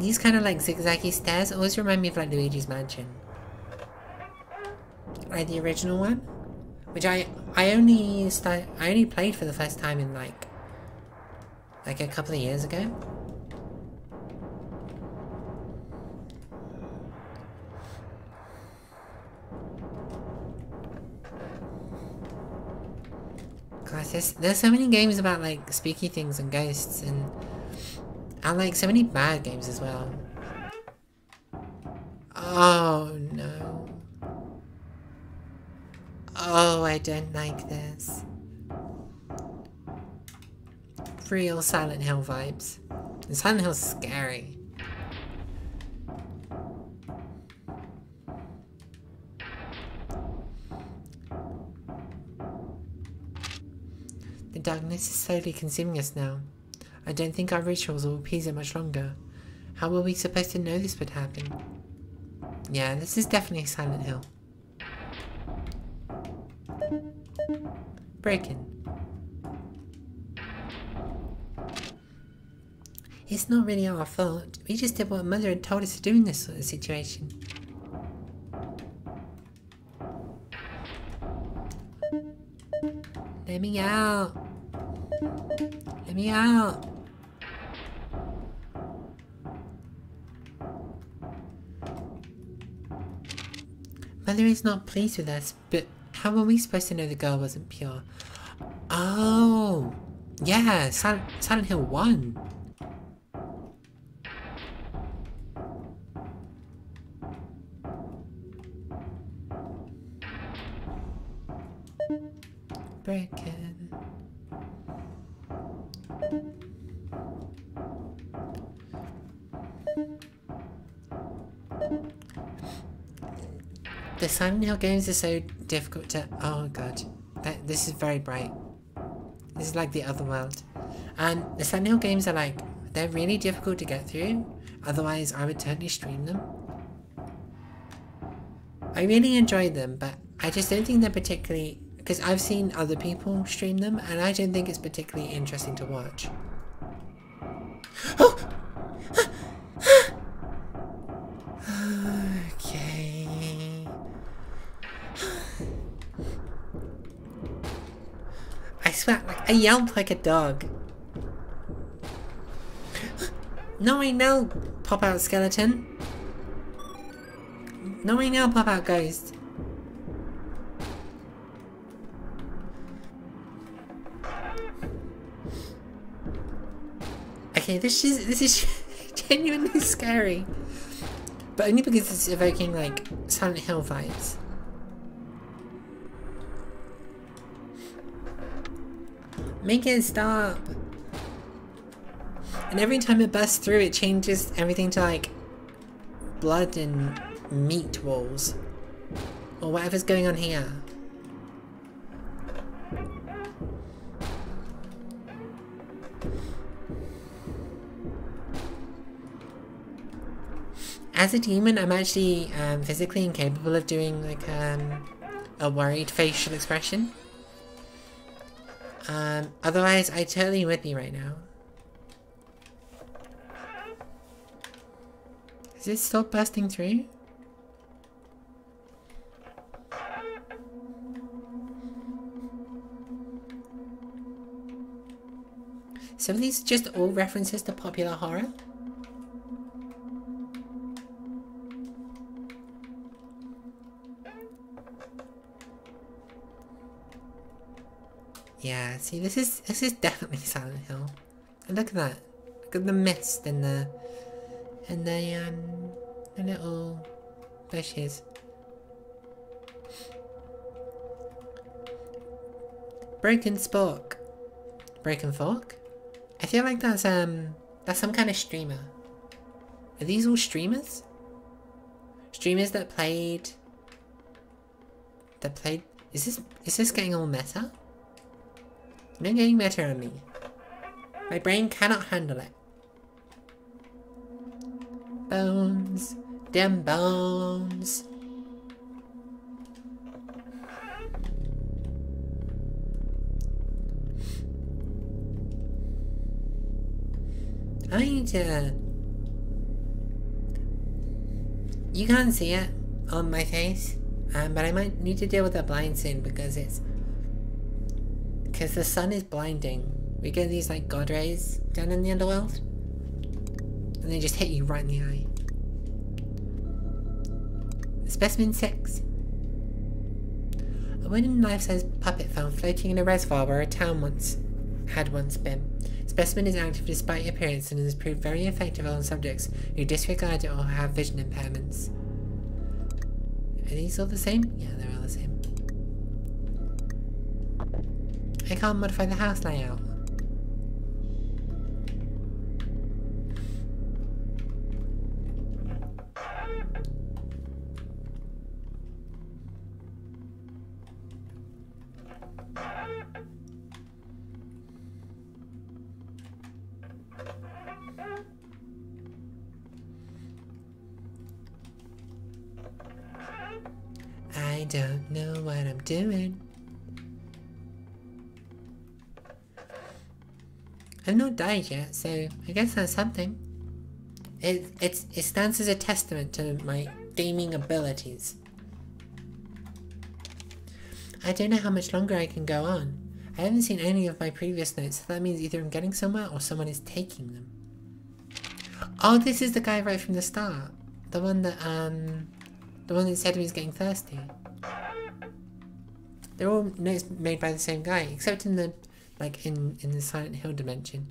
These kind of like zigzaggy stairs always remind me of like Luigi's Mansion. Like the original one. Which I I only I only played for the first time in like like a couple of years ago. There's, there's so many games about like spooky things and ghosts and and like so many bad games as well. Oh no. Oh, I don't like this. Real Silent Hill vibes. And Silent Hill's scary. The darkness is slowly consuming us now. I don't think our rituals will appease it much longer. How were we supposed to know this would happen? Yeah, this is definitely Silent Hill. Breaking. It's not really our fault. We just did what Mother had told us to do in this sort of situation. Let me out. Let me out. Is not pleased with us, but how were we supposed to know the girl wasn't pure? Oh, yeah, Sil Silent Hill 1. Breaking. The Silent Hill games are so difficult to. Oh god, that this is very bright. This is like the other world, and the Silent Hill games are like they're really difficult to get through. Otherwise, I would totally stream them. I really enjoy them, but I just don't think they're particularly because I've seen other people stream them, and I don't think it's particularly interesting to watch. okay. Like I yelled like a dog. No, I know, pop out skeleton. No, I know, pop out ghost. Okay, this is this is genuinely scary, but only because it's evoking like Silent Hill vibes. Make it stop. And every time it busts through, it changes everything to like blood and meat walls. Or whatever's going on here. As a demon, I'm actually um, physically incapable of doing like um, a worried facial expression. Um, otherwise, I totally would be right now. Is it still busting through? Some of these just all references to popular horror? Yeah, see this is this is definitely Silent Hill. And look at that. Look at the mist and the and the um the little bushes. Broken Spork. Broken Fork? I feel like that's um that's some kind of streamer. Are these all streamers? Streamers that played that played is this is this getting all meta? No getting meta on me. My brain cannot handle it. Bones. Damn bones. I need to... you can't see it on my face, um, but I might need to deal with that blind soon because it's because the sun is blinding. We get these like god rays down in the underworld, and they just hit you right in the eye. Specimen six. A wooden life-size puppet found floating in a reservoir where a town once had once been. Specimen is active despite appearance and has proved very effective on subjects who disregard it or have vision impairments. Are these all the same? Yeah, they're all the same. I can't modify the house layout. I don't know what I'm doing. I've not died yet, so I guess that's something. It it's it stands as a testament to my gaming abilities. I don't know how much longer I can go on. I haven't seen any of my previous notes, so that means either I'm getting somewhere or someone is taking them. Oh, this is the guy right from the start. The one that, um, the one that said he was getting thirsty. They're all notes made by the same guy, except in the, like, in, in the Silent Hill dimension.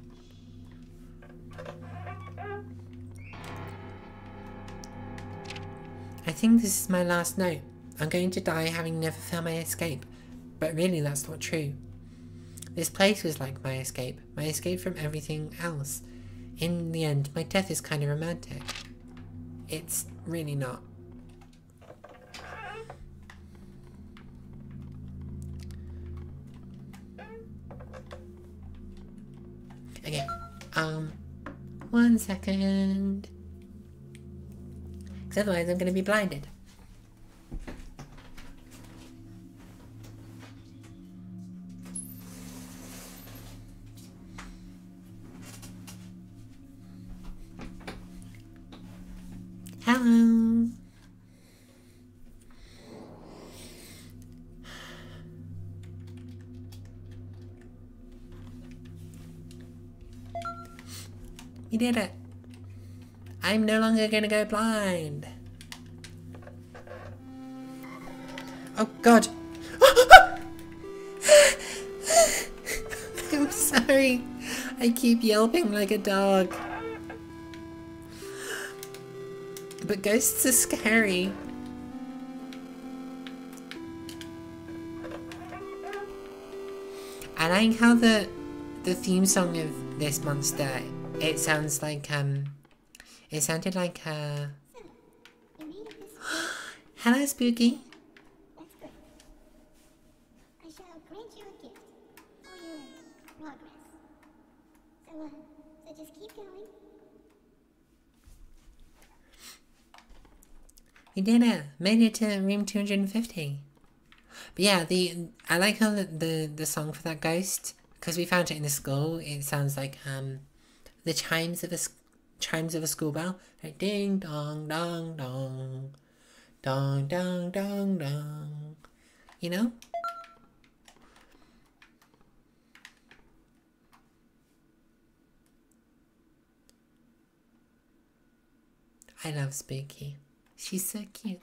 I think this is my last note. I'm going to die having never found my escape. But really, that's not true. This place was like my escape, my escape from everything else. In the end, my death is kind of romantic. It's really not. Okay, um, one second. Because otherwise I'm going to be blinded. Did it. I'm no longer gonna go blind. Oh god. I'm sorry. I keep yelping like a dog. But ghosts are scary. I like how the the theme song of this monster it sounds like um it sounded like uh Hello Spooky. We did it. Made it to room 250. But yeah, the I like how the the, the song for that ghost because we found it in the school. It sounds like um the chimes of a chimes of a school bell, like ding dong dong dong, dong dong dong dong. You know. I love Spooky. She's so cute.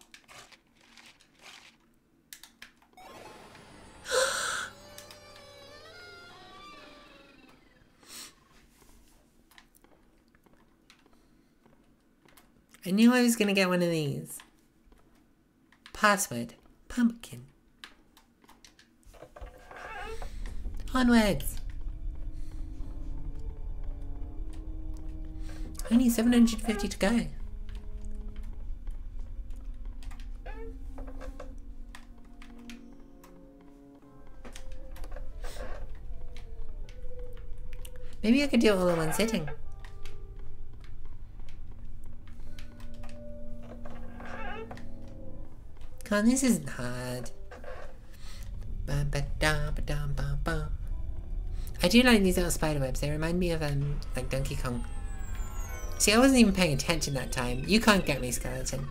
I knew I was gonna get one of these. Password pumpkin. Onwards. Only 750 to go. Maybe I could do it all in one sitting. Cause this isn't hard. I do like these little spider webs. They remind me of um like Donkey Kong. See, I wasn't even paying attention that time. You can't get me, skeleton.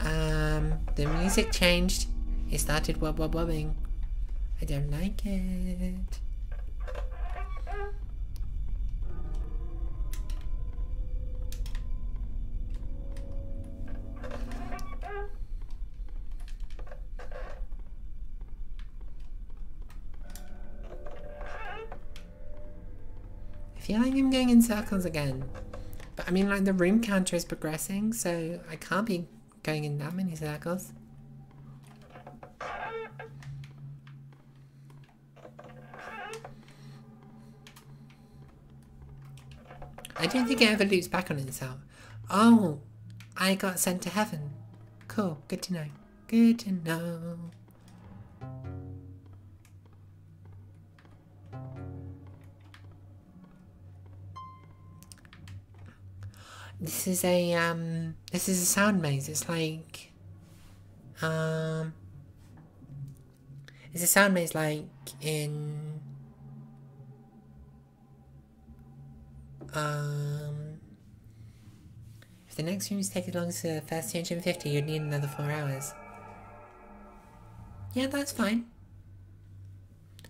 Um, the music changed. It started wub wob wobbing. I don't like it. Feel like I'm going in circles again. But I mean, like, the room counter is progressing, so I can't be going in that many circles. I don't think it ever loops back on itself. Oh, I got sent to heaven. Cool, good to know. Good to know. This is a um this is a sound maze. It's like um it's a sound maze like in um if the next room is taking long as the first 250 you'd need another four hours. Yeah, that's fine.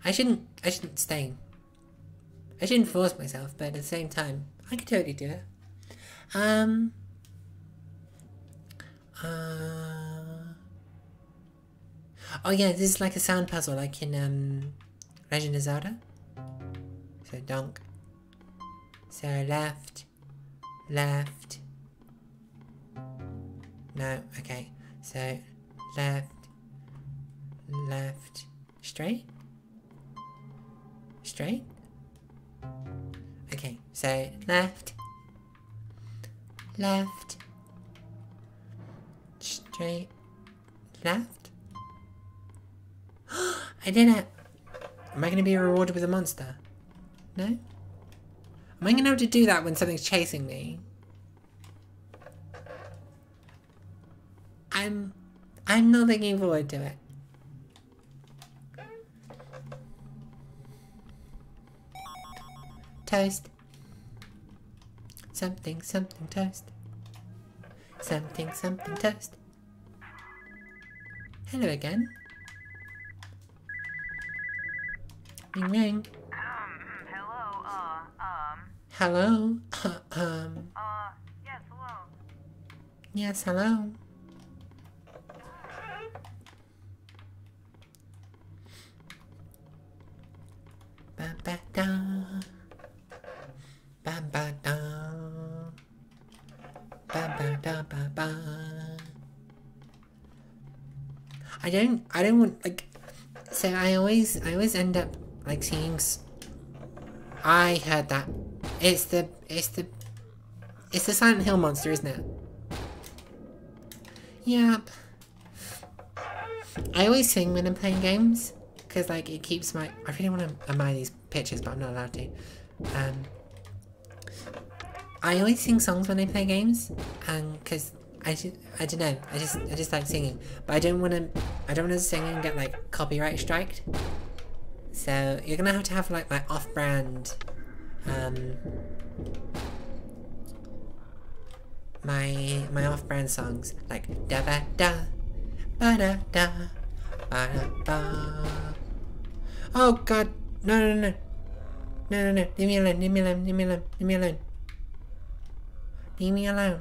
I shouldn't I shouldn't stay. I shouldn't force myself, but at the same time, I could totally do it. Um. Uh. Oh yeah, this is like a sound puzzle, like in um, Legend of Zelda. So donk. So left, left. No, okay. So left, left, straight, straight. Okay, so left, left, straight, left. I did it! Am I going to be rewarded with a monster? No? Am I going to have to do that when something's chasing me? I'm... I'm not looking forward to it. Toast. Something, something toast. Something, something toast. Hello again. Ring ring. Um, hello, uh, um, Hello. um. uh, yes, hello. Yes, hello. Ba ba da. Ba ba da. Ba ba da ba ba. I don't. I don't want like. So I always. I always end up like singing. I heard that. It's the. It's the. It's the Silent Hill monster, isn't it? Yep. I always sing when I'm playing games because like it keeps my. I really want to admire these pictures, but I'm not allowed to. Um. I always sing songs when I play games, and because I just, I don't know, I just I just like singing, but I don't want to. I don't want to sing and get like copyright striked. So you're gonna have to have like my off-brand. Um. my my off-brand songs like da ba da ba da da ba da ba. Oh God! No no no no no no! Leave me alone! Leave me alone! Leave me alone! Leave me alone! Leave me alone!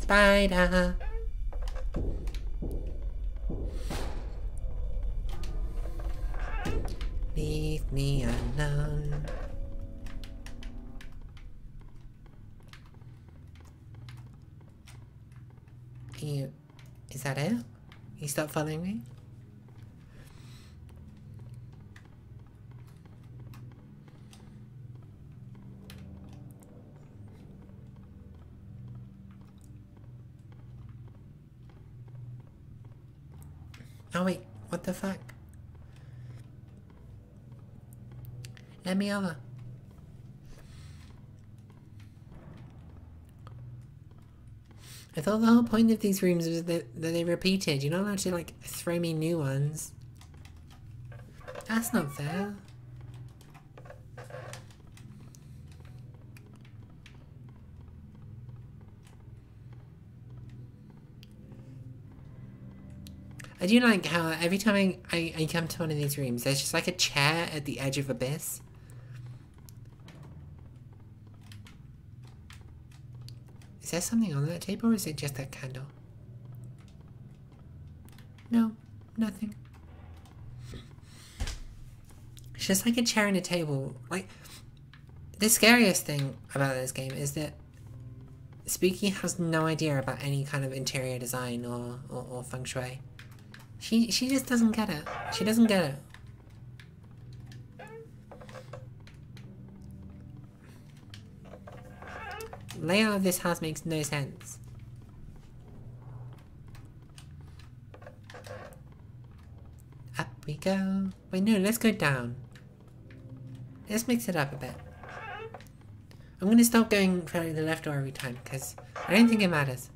Spider. Leave me alone. You, is that it? You stop following me? Oh wait, what the fuck? Let me over. I thought the whole point of these rooms was that, that they repeated. You're not allowed to like throw me new ones. That's not fair. I do like how every time I, I, I come to one of these rooms, there's just like a chair at the edge of abyss. Is there something on that table or is it just that candle? No, nothing. It's just like a chair and a table. Like, the scariest thing about this game is that Spooky has no idea about any kind of interior design or, or, or feng shui. She, she just doesn't get it. She doesn't get it. Layout of this house makes no sense. Up we go. Wait, no, let's go down. Let's mix it up a bit. I'm gonna stop going for the left door every time, because I don't think it matters.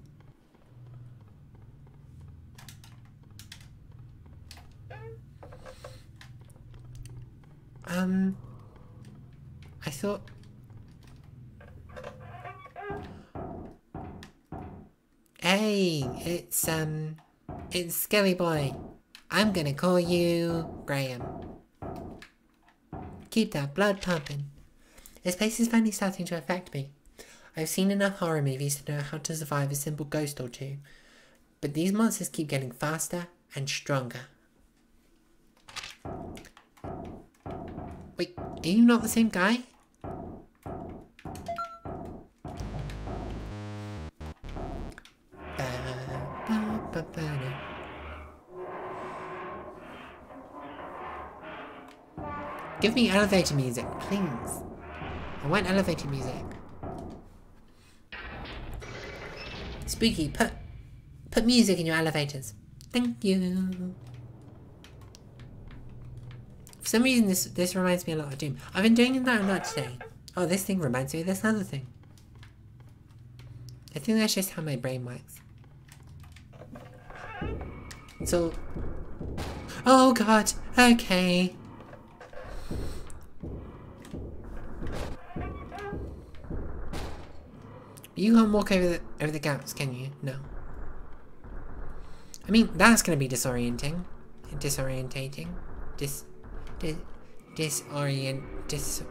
Um, I thought... Hey, it's, um, it's Skelly Boy. I'm gonna call you Graham. Keep that blood pumping. This place is finally starting to affect me. I've seen enough horror movies to know how to survive a simple ghost or two. But these monsters keep getting faster and stronger. Wait, are you not the same guy? Give me elevator music, please. I want elevator music. Spooky, put put music in your elevators. Thank you. For some reason, this this reminds me a lot of Doom. I've been doing that a lot today. Oh, this thing reminds me of this other thing. I think that's just how my brain works. So, oh god, okay. You can't walk over the over the gaps, can you? No. I mean, that's gonna be disorienting, disorientating, dis, dis, disorient, dis.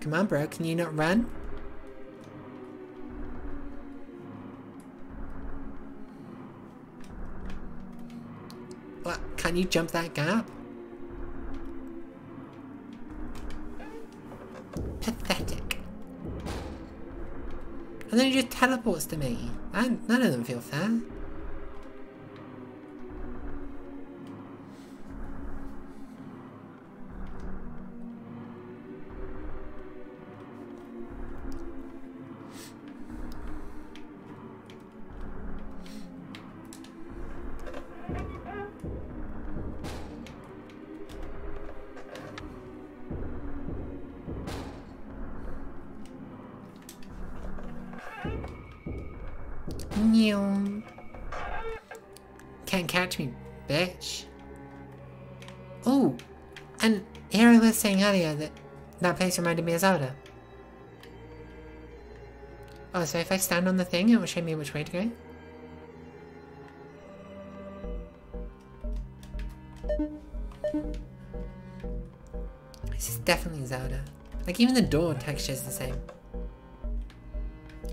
Come on, bro. Can you not run? What? Can you jump that gap? Pathetic. And then he just teleports to me. That, none of them feel fair. That place reminded me of Zelda. Oh, so if I stand on the thing, it will show me which way to go? This is definitely Zelda. Like, even the door texture is the same.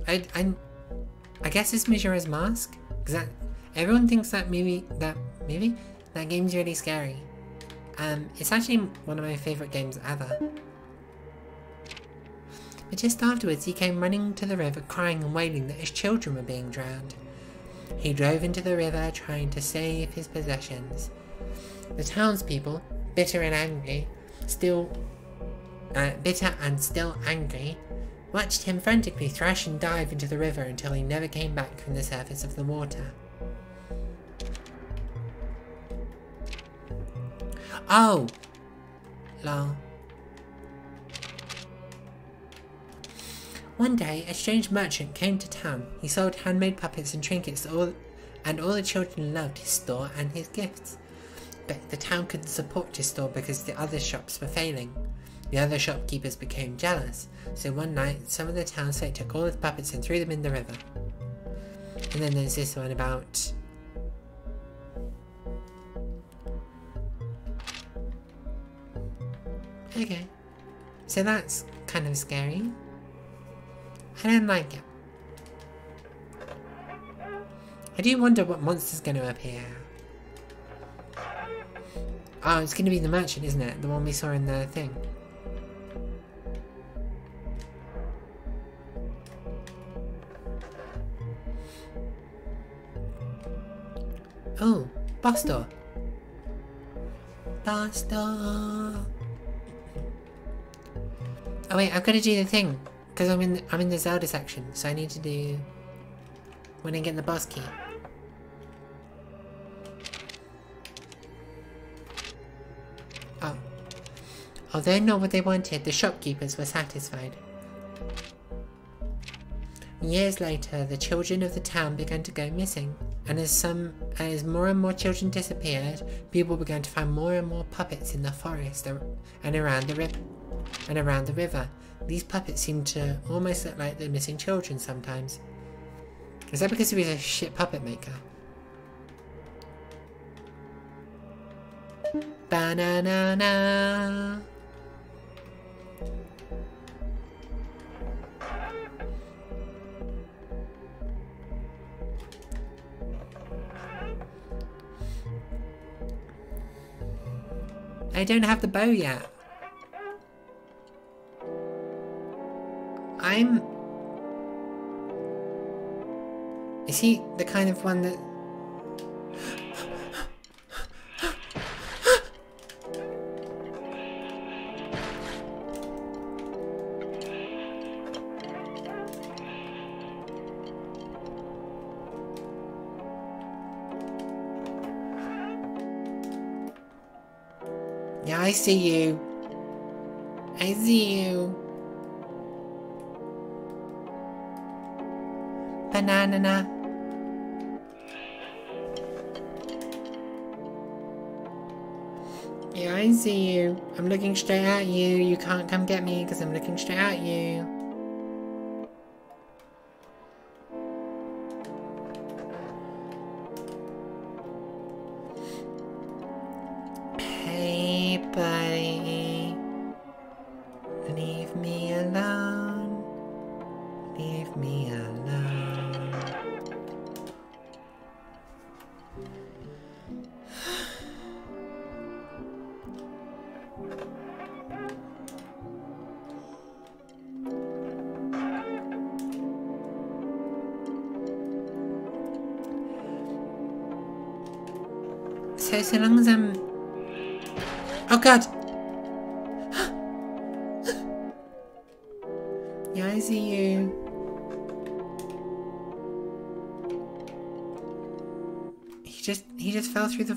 I, I, I guess it's Majora's Mask? Because that, everyone thinks that movie, that movie? That game's really scary. Um, it's actually one of my favourite games ever. But just afterwards, he came running to the river crying and wailing that his children were being drowned. He drove into the river trying to save his possessions. The townspeople, bitter and angry, still uh, bitter and still angry, watched him frantically thrash and dive into the river until he never came back from the surface of the water. Oh! Lol. One day, a strange merchant came to town. He sold handmade puppets and trinkets, all, and all the children loved his store and his gifts. But the town couldn't support his store because the other shops were failing. The other shopkeepers became jealous, so one night some of the townsfolk took all the puppets and threw them in the river. And then there's this one about Okay. So that's kind of scary. I don't like it. I do wonder what monster's going to appear. Oh, it's going to be the merchant, isn't it? The one we saw in the thing. Oh, boss door. Boss door. Oh wait, I've got to do the thing because I'm in the, I'm in the Zelda section, so I need to do when I get the boss key. Oh. Although not what they wanted, the shopkeepers were satisfied. Years later, the children of the town began to go missing, and as some as more and more children disappeared, people began to find more and more puppets in the forest and around the river. And around the river, these puppets seem to almost look like they're missing children sometimes. Is that because he was a shit puppet maker? Banana. I don't have the bow yet. I'm... Is he the kind of one that... Yeah, I see you. I see you. Banana. Yeah, I see you. I'm looking straight at you. You can't come get me because I'm looking straight at you.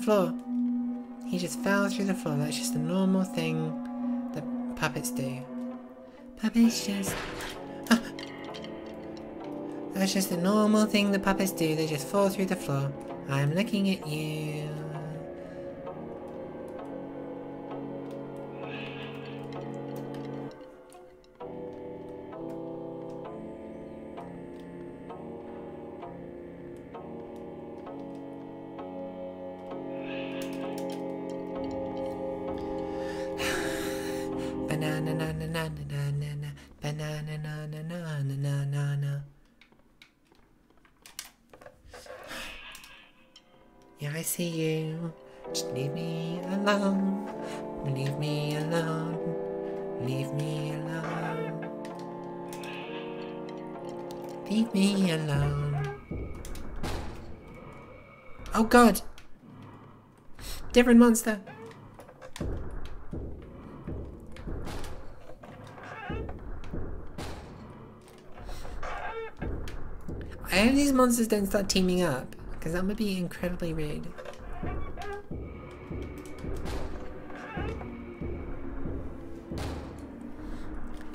Floor. He just fell through the floor. That's just a normal thing that puppets do. Puppets just That's just a normal thing the puppets do. They just fall through the floor. I'm looking at you. Different monster! I hope these monsters don't start teaming up, because that would be incredibly rude.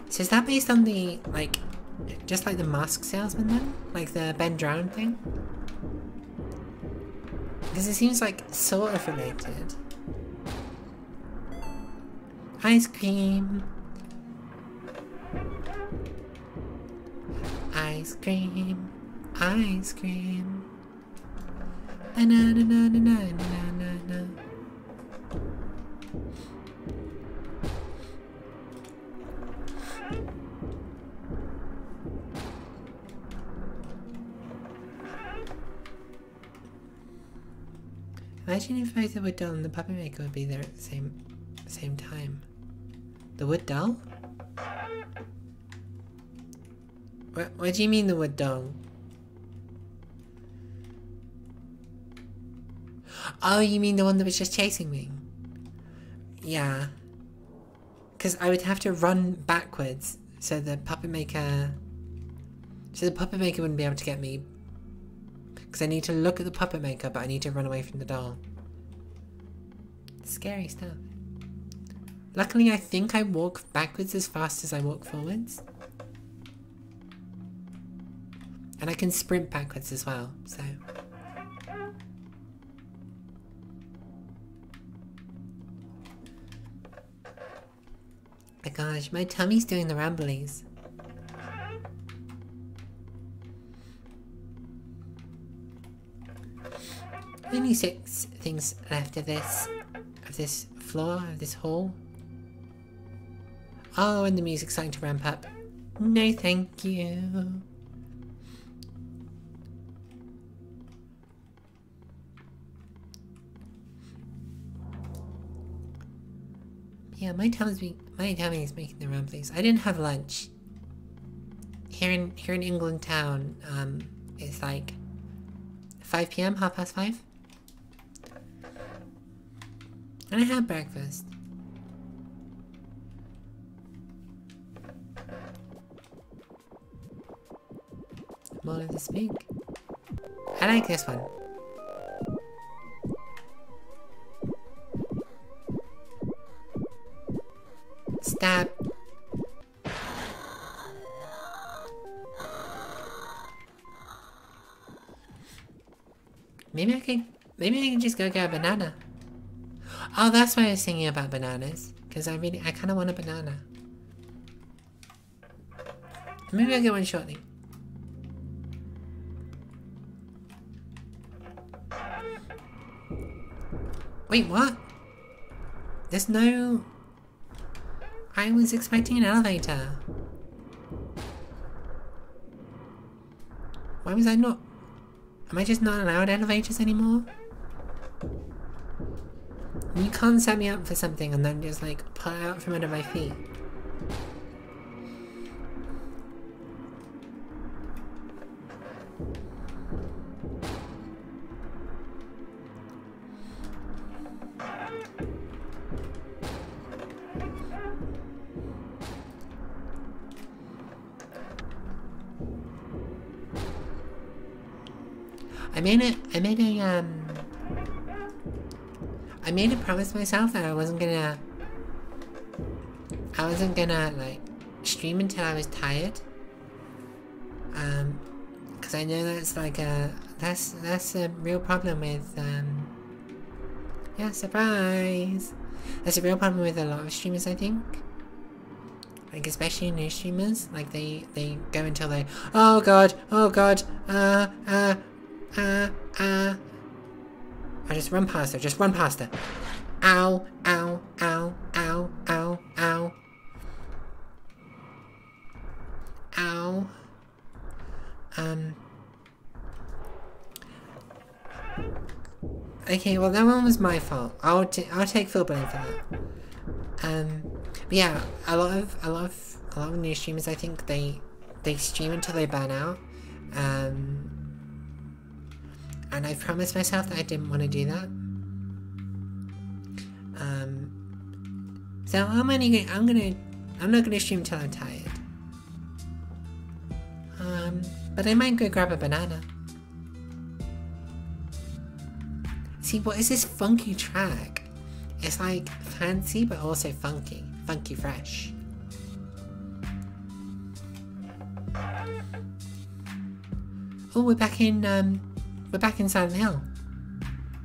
So is that based on the, like, just like the mask salesman then? Like the Ben Drowned thing? Because it seems like sort of related. Ice cream. Ice cream. Ice cream. Na na na na na na na na. If both the wood doll and the puppet maker would be there at the same same time. The wood doll? What, what do you mean the wood doll? Oh, you mean the one that was just chasing me? Yeah. Because I would have to run backwards so the puppet maker... So the puppet maker wouldn't be able to get me. Because I need to look at the puppet maker, but I need to run away from the doll. Scary stuff. Luckily, I think I walk backwards as fast as I walk forwards. And I can sprint backwards as well, so... My gosh, my tummy's doing the rumblies. Only six things left of this, of this floor, of this hall. Oh, and the music's starting to ramp up. No, thank you. Yeah, my tummy's my tummy is making the rumblies. I didn't have lunch. Here in here in England town, um, it's like 5 p.m., half past five. And I had breakfast. Of this pink. I like this one. Stop. Maybe I can. Maybe I can just go get a banana. Oh, that's why I was thinking about bananas. Because I really, I kind of want a banana. Maybe I'll get one shortly. Wait, what? There's no... I was expecting an elevator. Why was I not... Am I just not allowed elevators anymore? You can't set me up for something and then just like pull out from under my feet. I made it. I made a um. I made a promise myself that I wasn't gonna. I wasn't gonna like stream until I was tired. Um, because I know that's like a that's that's a real problem with um. Yeah, surprise. That's a real problem with a lot of streamers, I think. Like especially new streamers, like they they go until they oh god oh god uh uh uh, uh. I just run past her, just run past her. Ow, ow, ow, ow, ow, ow. Ow. Um. Okay, well that one was my fault. I'll t I'll take full blame for that. Um, yeah, a lot of a lot of a lot of new streamers, I think they they stream until they burn out. Um, and I promised myself that I didn't want to do that. Um, so I'm only gonna, I'm gonna, I'm not gonna stream till I'm tired. Um, but I might go grab a banana. See, what is this funky track? It's like fancy, but also funky, funky fresh. Oh, we're back in, um, we're back in Silent Hill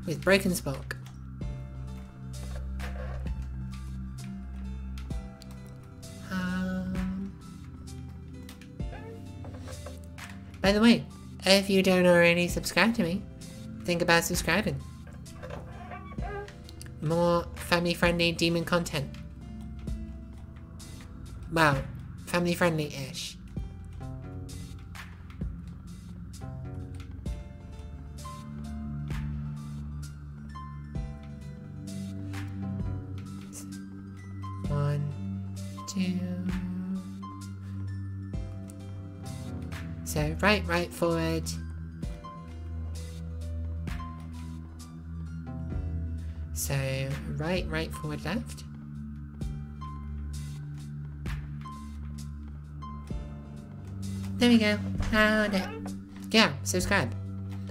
with Broken Spoke. Um, By the way, if you don't already subscribe to me, think about subscribing. More family-friendly demon content. Well, family-friendly-ish. Right, right, forward. So right, right, forward, left. There we go. Found it. Yeah, subscribe.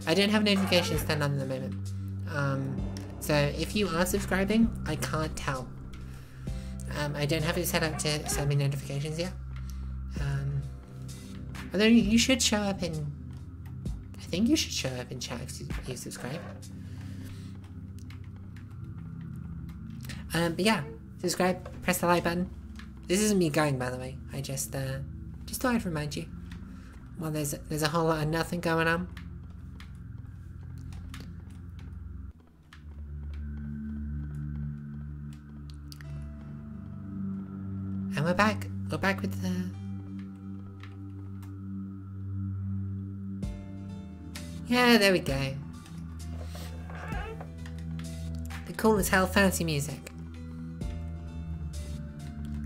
I don't have notifications turned on at the moment. Um, so if you are subscribing, I can't tell. Um, I don't have it set up to send me notifications yet. Although you should show up in. I think you should show up in chat if you- you subscribe. Um, but yeah, subscribe, press the like button. This isn't me going, by the way. I just, uh, just thought I'd remind you. Well, there's there's a whole lot of nothing going on. And we're back. We're back with the. Yeah, there we go. The cool as hell fancy music.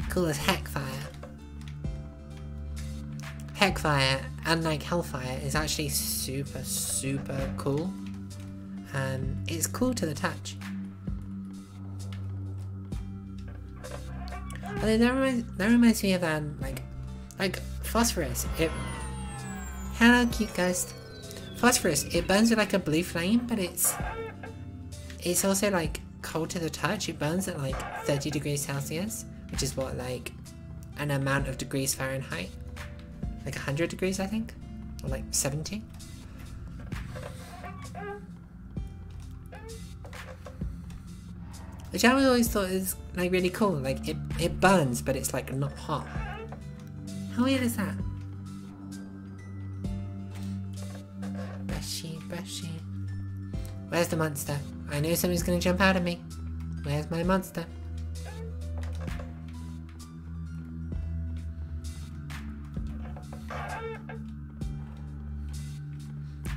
Cool as heckfire. Heckfire, unlike Hellfire, is actually super, super cool. Um, it's cool to the touch. Although that reminds, that reminds me of um, like, like phosphorus. It, hello, cute ghost. Phosphorus. It burns with like a blue flame, but it's, it's also like cold to the touch. It burns at like 30 degrees Celsius, which is what like an amount of degrees Fahrenheit, like 100 degrees, I think, or like 70. Which I always thought is like really cool. Like it, it burns, but it's like not hot. How weird is that? Brushy. Where's the monster? I know something's gonna jump out at me. Where's my monster?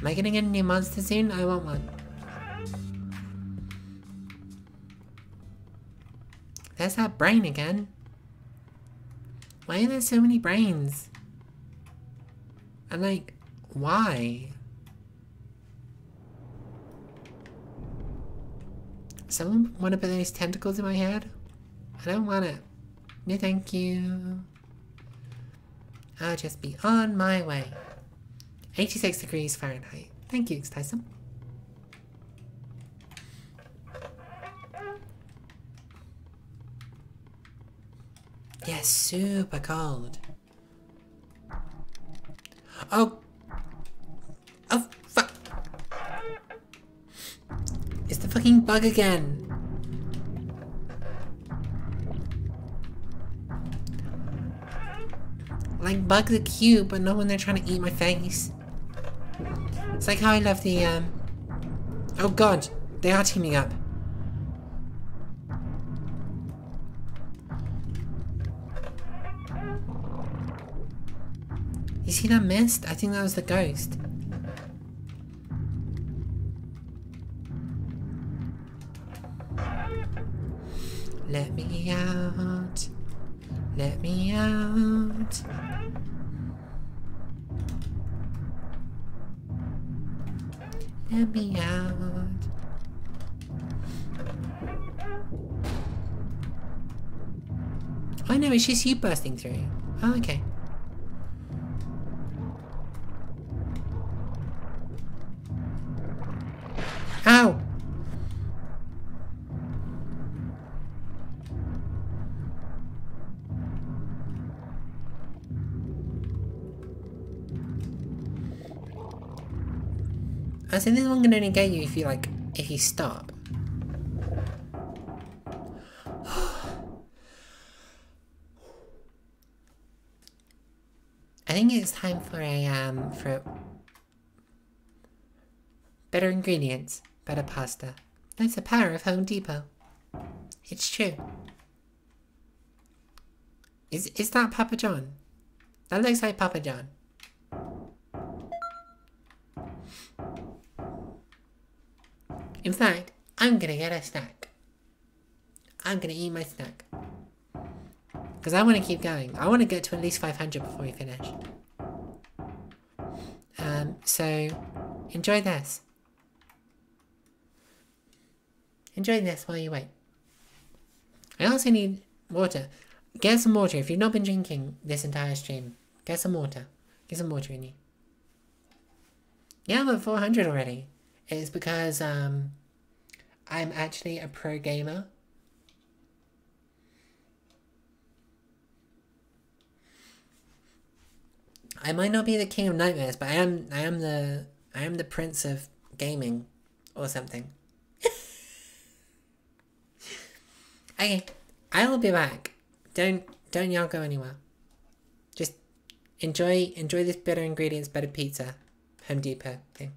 Am I gonna get a new monster soon? I want one. There's that brain again. Why are there so many brains? And like, why? Someone want to put those tentacles in my head? I don't want it. No thank you. I'll just be on my way. 86 degrees Fahrenheit. Thank you, Tyson. Yeah, super cold. Oh. Oh, fucking bug again. Like, bugs are cute, but not when they're trying to eat my face. It's like how I love the, um... Oh god, they are teaming up. You see that mist? I think that was the ghost. Let me out. Let me out. Let me out. Oh no, it's just you bursting through. Oh, okay. Ow! I think this one can only get you if you like if you stop. I think it's time for a um for Better ingredients, better pasta. That's the power of Home Depot. It's true. Is is that Papa John? That looks like Papa John. In fact, I'm gonna get a snack. I'm gonna eat my snack. Because I want to keep going. I want to get to at least 500 before we finish. Um, so, enjoy this. Enjoy this while you wait. I also need water. Get some water. If you've not been drinking this entire stream, get some water. Get some water in you. Yeah, I'm at 400 already. It's because um, I'm actually a pro gamer. I might not be the king of nightmares, but I am I am the I am the prince of gaming or something. okay, I'll be back. Don't don't y'all go anywhere. Just enjoy enjoy this better ingredients, better pizza, Home Depot thing.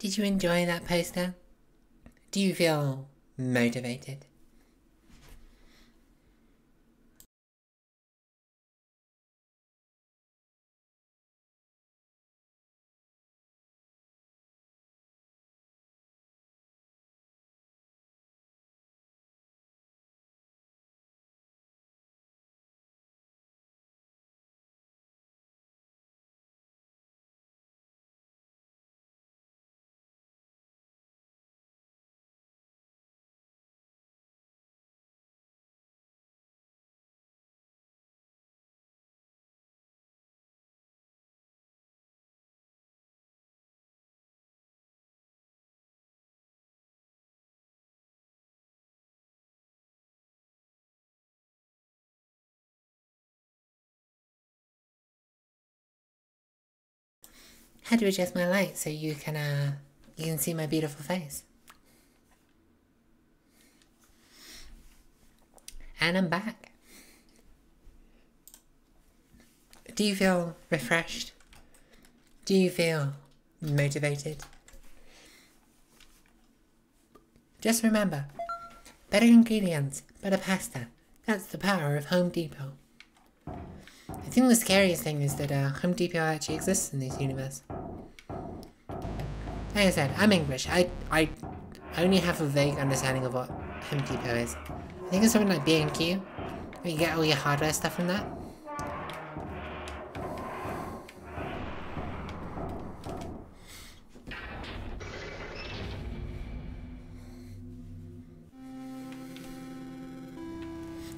Did you enjoy that poster? Do you feel motivated? How to adjust my light so you can uh you can see my beautiful face. And I'm back. Do you feel refreshed? Do you feel motivated? Just remember, better ingredients, better pasta. That's the power of Home Depot. I think the scariest thing is that uh, Home Depot actually exists in this universe. Like I said, I'm English. I, I only have a vague understanding of what Depot is. I think it's something like B&Q. You get all your hardware stuff from that.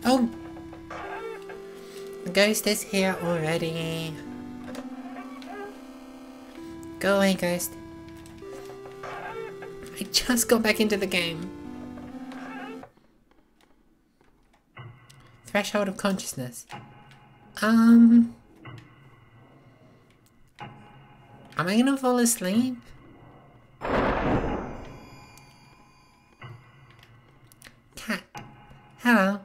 Oh! The ghost is here already. Go away, ghost. I just got back into the game. Threshold of consciousness. Um. Am I gonna fall asleep? Cat. Hello.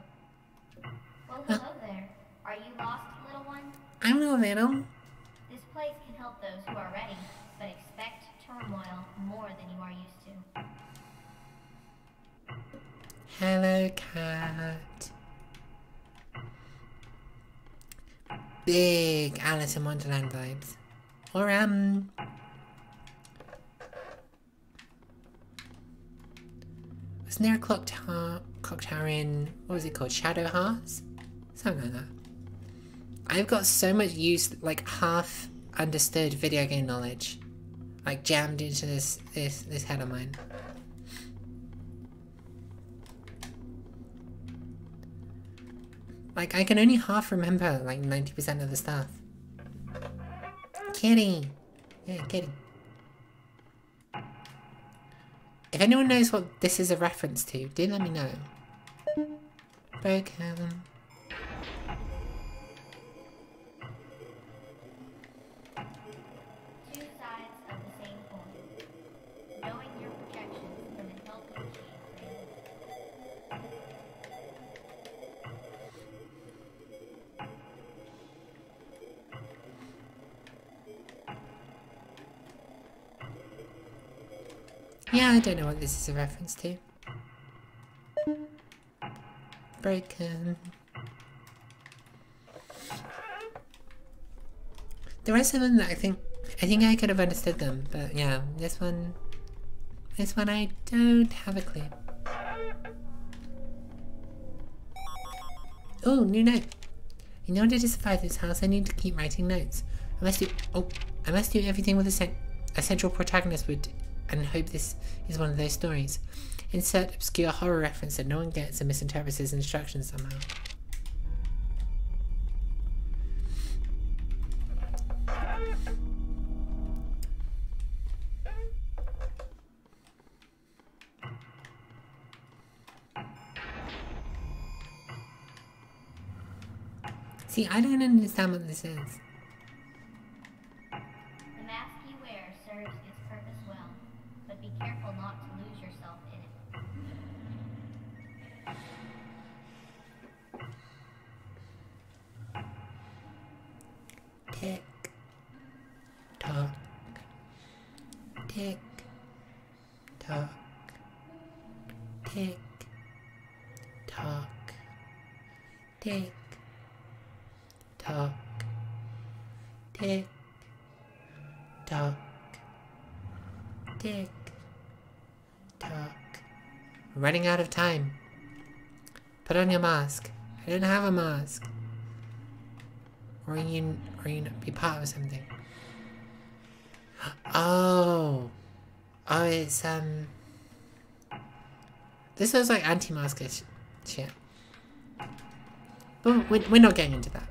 In Wonderland vibes. Or, um... Wasn't there a clock tower, clock tower in, what was it called, Shadow Hearts? Something like that. I've got so much used, like, half understood video game knowledge, like, jammed into this, this, this head of mine. Like, I can only half remember, like, 90% of the stuff. Kitty! Yeah, kitty. If anyone knows what this is a reference to, do let me know. Broken. I don't know what this is a reference to. Broken. The rest of them, I think, I think I could have understood them, but yeah, this one, this one I don't have a clue. Oh, new note. In order to survive this house, I need to keep writing notes. I must do. Oh, I must do everything with a, cen- a central protagonist would, and hope this is one of those stories. Insert obscure horror reference that no one gets and misinterprets his instructions somehow. See, I don't understand what this is. Running out of time. Put on your mask. I don't have a mask. Or you, or you be part of something. Oh. Oh, it's, um... This is like anti-mask sh- shit. But we're, we're not getting into that.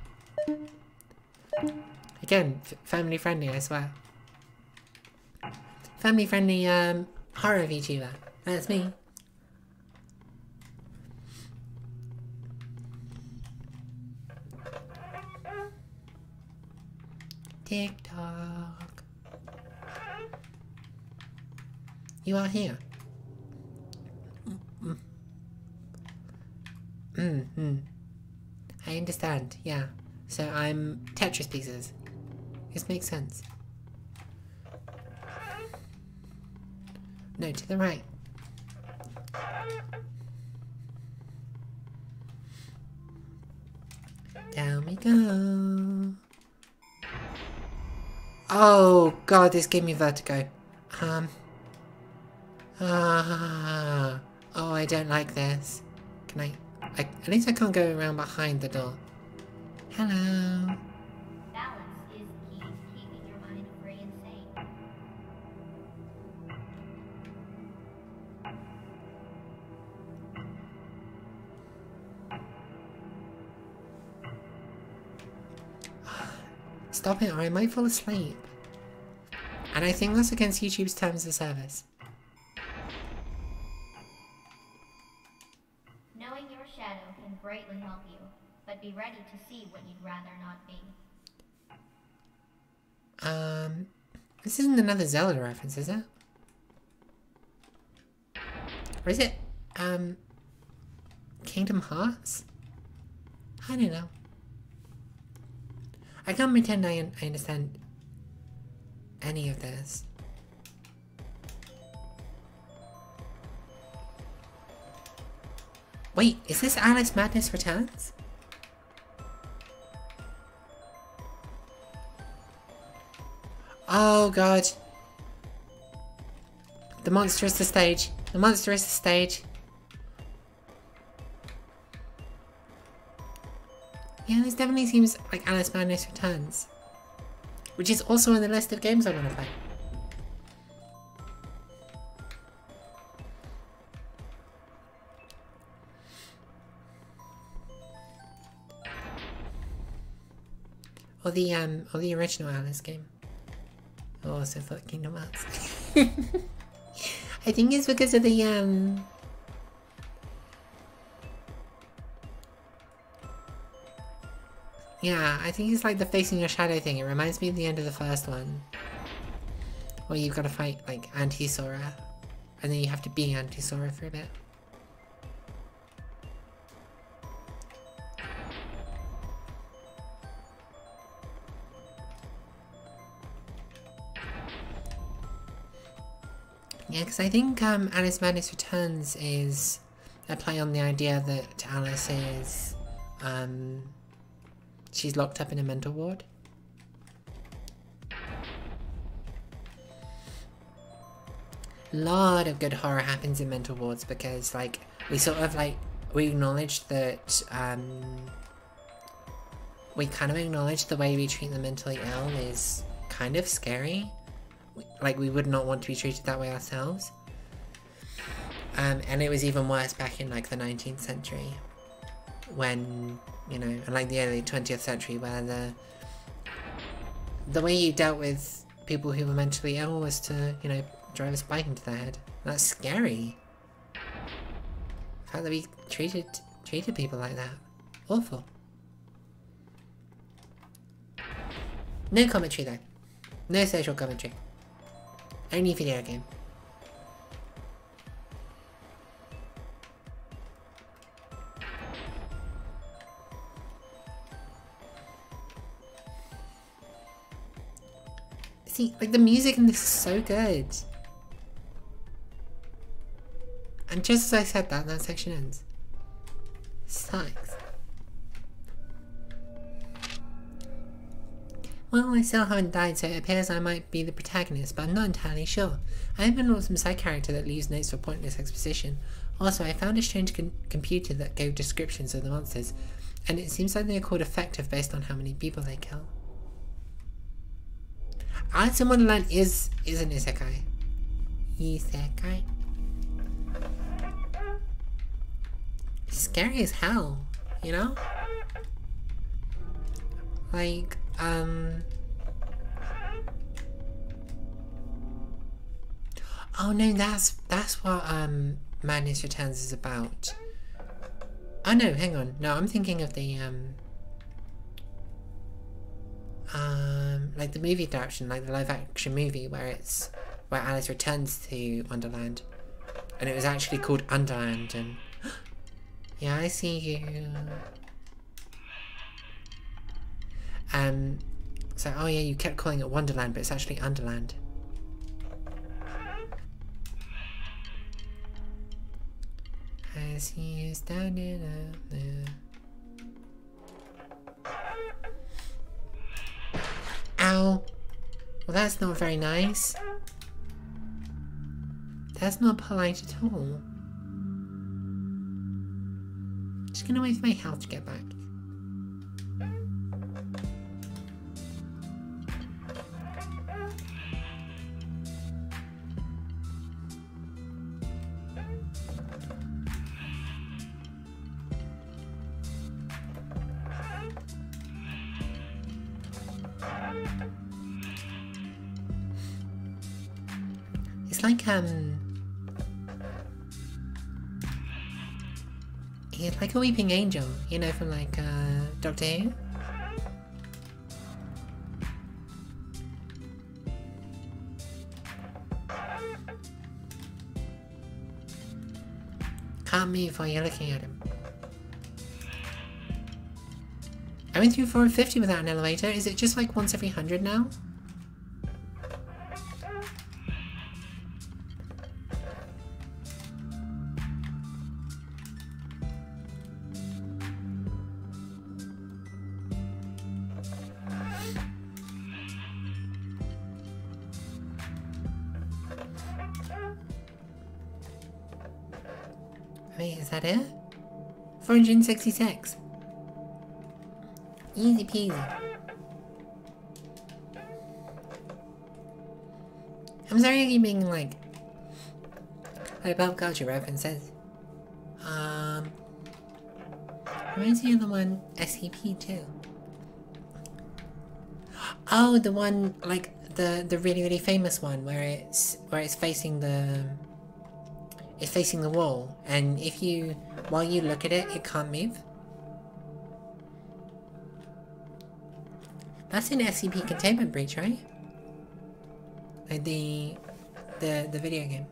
Again, family friendly, I swear. Family friendly, um, horror VTuber. That's me. TikTok. You are here. Mm. Mm, mm. I understand, yeah. So I'm Tetris pieces. This makes sense. No, to the right. Down we go. Oh god, this gave me vertigo. Um. Ah. Oh, I don't like this. Can I, I? At least I can't go around behind the door. Hello. Stop it or I might fall asleep. And I think that's against YouTube's terms of service. Knowing your shadow can greatly help you, but be ready to see what you'd rather not be. Um, this isn't another Zelda reference, is it? Or is it, um, Kingdom Hearts? I don't know. I can't pretend I, I understand any of this. Wait, is this Alice Madness Returns? Oh god. The monster is the stage. The monster is the stage. Yeah, this definitely seems like Alice Madness Returns. Which is also on the list of games I want to play. Or the um or the original Alice game. I also thought Kingdom Hearts. I think it's because of the um Yeah, I think it's like the facing your shadow thing. It reminds me of the end of the first one. Where you've got to fight like Anti-Sora. And then you have to be Anti-Sora for a bit. Yeah, because I think um, Alice Madness Returns is a play on the idea that Alice is, um, she's locked up in a mental ward. A lot of good horror happens in mental wards because, like, we sort of like we acknowledge that um, we kind of acknowledge the way we treat the mentally ill is kind of scary like we would not want to be treated that way ourselves. Um, and it was even worse back in like the 19th century, when you know, like the early 20th century, where the the way you dealt with people who were mentally ill was to you know drive a spike into their head. That's scary. The fact that we treated treated people like that, awful. No commentary though. No social commentary. Only video game. See, like the music in this is so good. And just as I said that, that section ends. Sucks. Well, I still haven't died, so it appears I might be the protagonist, but I'm not entirely sure. I have been some side character that leaves notes for pointless exposition. Also, I found a strange computer that gave descriptions of the monsters, and it seems like they're called effective based on how many people they kill. Alice in Wonderland is is an isekai. Isekai. Scary as hell, you know? Like, um... Oh no, that's that's what um Madness Returns is about. Oh no, hang on. No, I'm thinking of the um um like the movie adaptation, like the live action movie where it's where Alice returns to Wonderland. And it was actually called Underland and Yeah, I see you. Um so oh yeah, you kept calling it Wonderland, but it's actually Underland. I see you standing up there. Ow. Well, that's not very nice. That's not polite at all. Just gonna wait for my health to get back. It's like um He's like a weeping angel, you know, from like uh Doctor Who. Can't move while you're looking at him. I went through 450 without an elevator. Is it just like once every hundred now? 466. Easy peasy. I'm sorry I keep being like like pop culture references. Um reminds me of the one SCP too. Oh, the one like the the really really famous one where it's where it's facing the it's facing the wall and if you while you look at it it can't move. That's an SCP containment breach, right? Like the the the video game.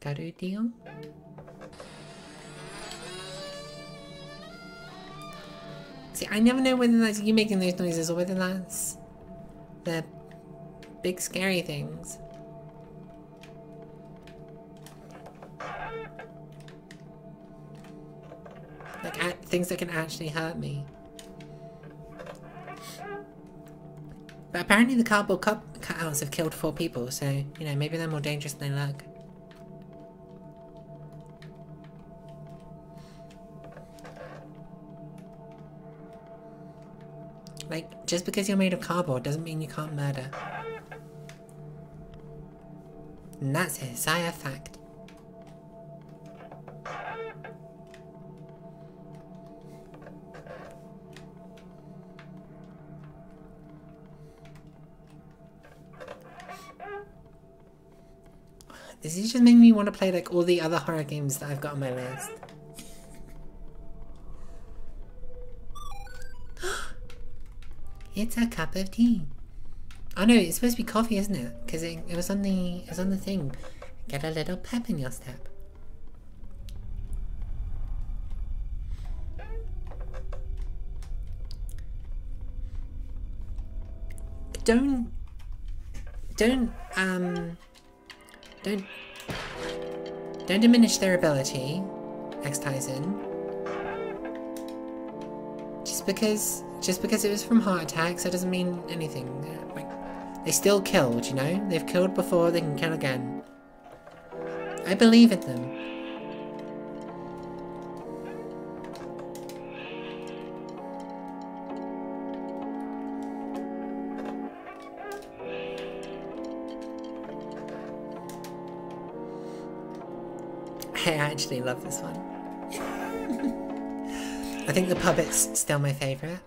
Gotta deal. See, I never know whether that's you making those noises or whether that's the big scary things. Like things that can actually hurt me. But apparently the cardboard cup cutouts have killed four people, so, you know, maybe they're more dangerous than they look. Just because you're made of cardboard doesn't mean you can't murder. And that's a Hisaya fact. This is just making me want to play like all the other horror games that I've got on my list. It's a cup of tea. Oh no, it's supposed to be coffee, isn't it? Because it, it was on the it was on the thing. Get a little pep in your step. Don't don't um don't don't diminish their ability, X ties in. Just because just because it was from heart attacks, that doesn't mean anything. They still killed, you know? They've killed before, they can kill again. I believe in them. I actually love this one. I think the puppet's still my favourite.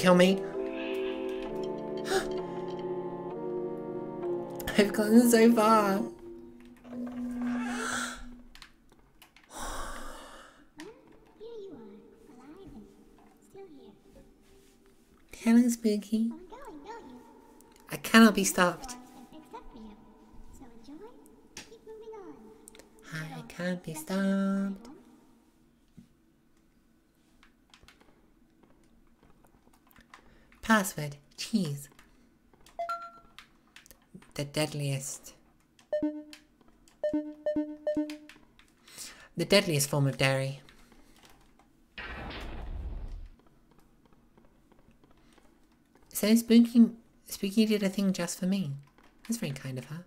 Kill me. I've gotten so far. Hello, Spooky. Don't cannot be stopped. I can't be stopped. Password cheese. The deadliest. The deadliest form of dairy. So Spooky, Spooky did a thing just for me. That's very kind of her.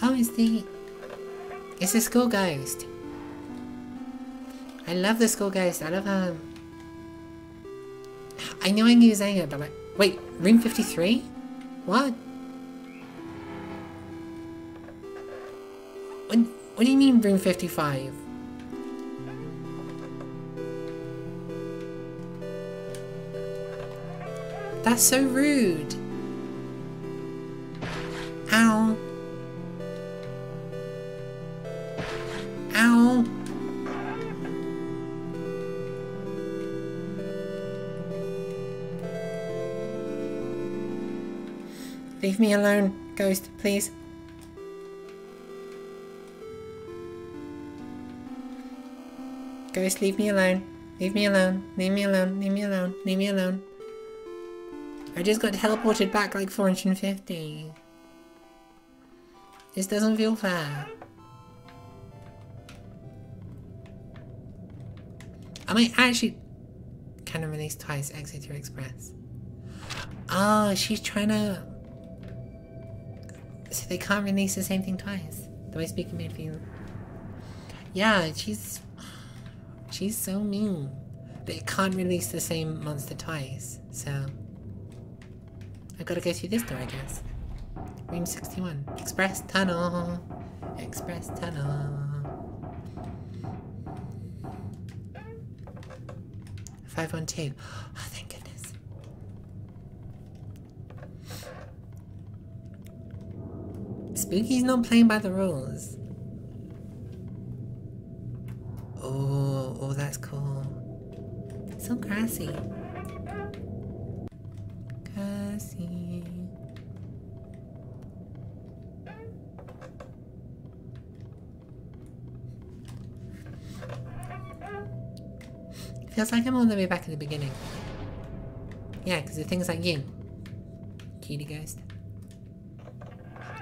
Oh, it's the... It's the school ghost. I love the school ghost. I love him. I know I knew it, but like... Wait, room 53? What? What, what do you mean room 55? That's so rude. Leave me alone, ghost, please. Ghost, leave me alone. Leave me alone. Leave me alone. Leave me alone. Leave me alone. I just got teleported back like 450. This doesn't feel fair. I might actually kind of release twice Exeter Express. Oh, she's trying to. So they can't release the same thing twice. The way speaking made feel. Yeah, she's. She's so mean. They can't release the same monster twice, so. I've gotta go through this door, I guess. Room 61. Express tunnel. Express tunnel. 512. Oh, thank goodness. Spooky's not playing by the rules. Oh, oh, that's cool. So grassy. Grassy. Feels like I'm all the way back at the beginning. Yeah, because of things like you. Cutie ghost.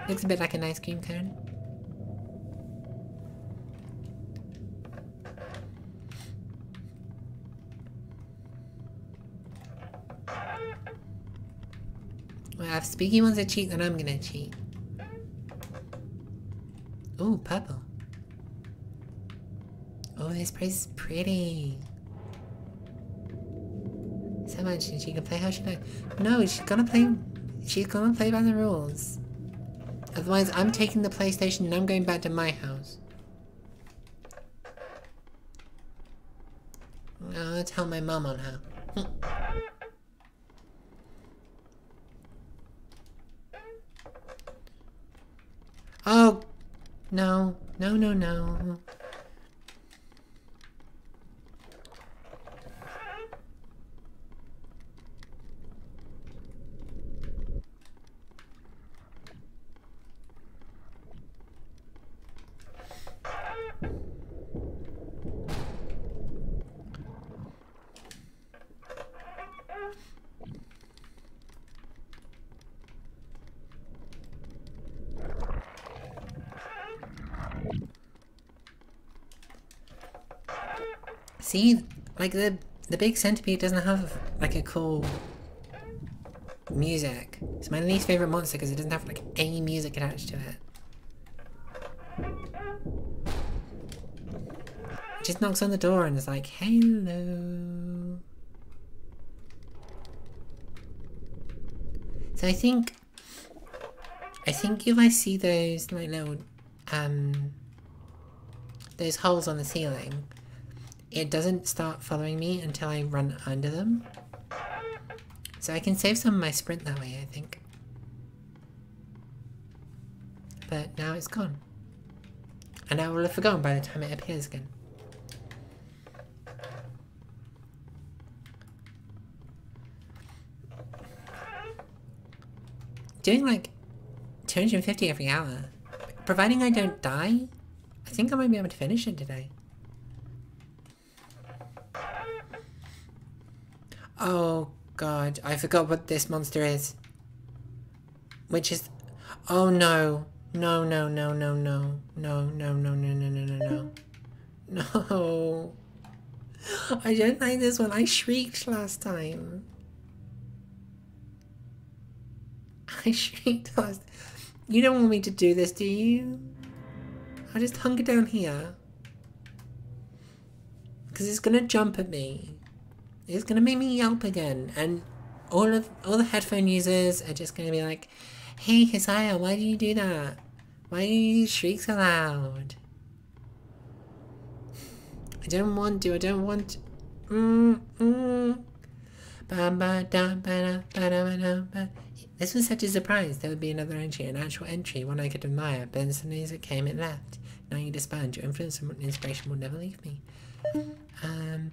Looks a bit like an ice cream cone. Well, if Spooky wants to cheat, then I'm gonna cheat. Ooh, purple. Oh, this place is pretty. so much and she can play how she likes. No, she's gonna play. She's gonna play by the rules. Otherwise, I'm taking the PlayStation and I'm going back to my house. I'll tell my mom on her. oh, no, no, no, no. See, like the the big centipede doesn't have like a cool music. It's my least favorite monster because it doesn't have like any music attached to it. It just knocks on the door and is like, "Hello." So I think, I think if I see those like little, um, those holes on the ceiling, it doesn't start following me until I run under them. So I can save some of my sprint that way, I think. But now it's gone. And I will have forgotten by the time it appears again. Doing like 250 every hour. Providing I don't die, I think I might be able to finish it today. Oh god, I forgot what this monster is. Which is... Oh no. No, no, no, no, no. No, no, no, no, no, no, no, no. No. I don't like this one. I shrieked last time. I shrieked last... You don't want me to do this, do you? I'll just hunker down here. Because it's gonna jump at me. It's gonna make me yelp again, and all of all the headphone users are just gonna be like, "Hey, Hisaya, why do you do that? Why do you shriek so loud?" I don't want to. I don't want. To. Mm. This was such a surprise. There would be another entry, an actual entry, one I could admire. But as soon as it came, it left. Now you disband. Your influence and inspiration will never leave me. Um.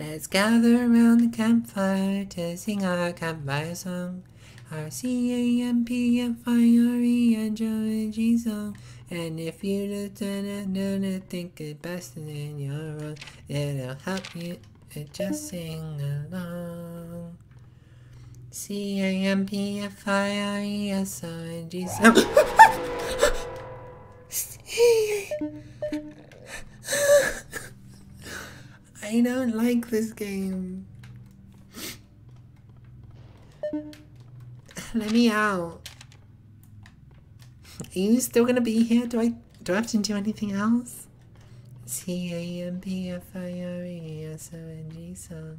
Let's gather around the campfire to sing our campfire song. Our C-A-M-P-F-I-R-E-N-G song. And if you just don't think it best and your wrong, it'll help you just sing along. C-A-M-P-F-I-R-E-S-O-N-G song. I don't like this game. Let me out. Are you still gonna be here? Do I do I have to do anything else? C A M P F I R E S O N G song.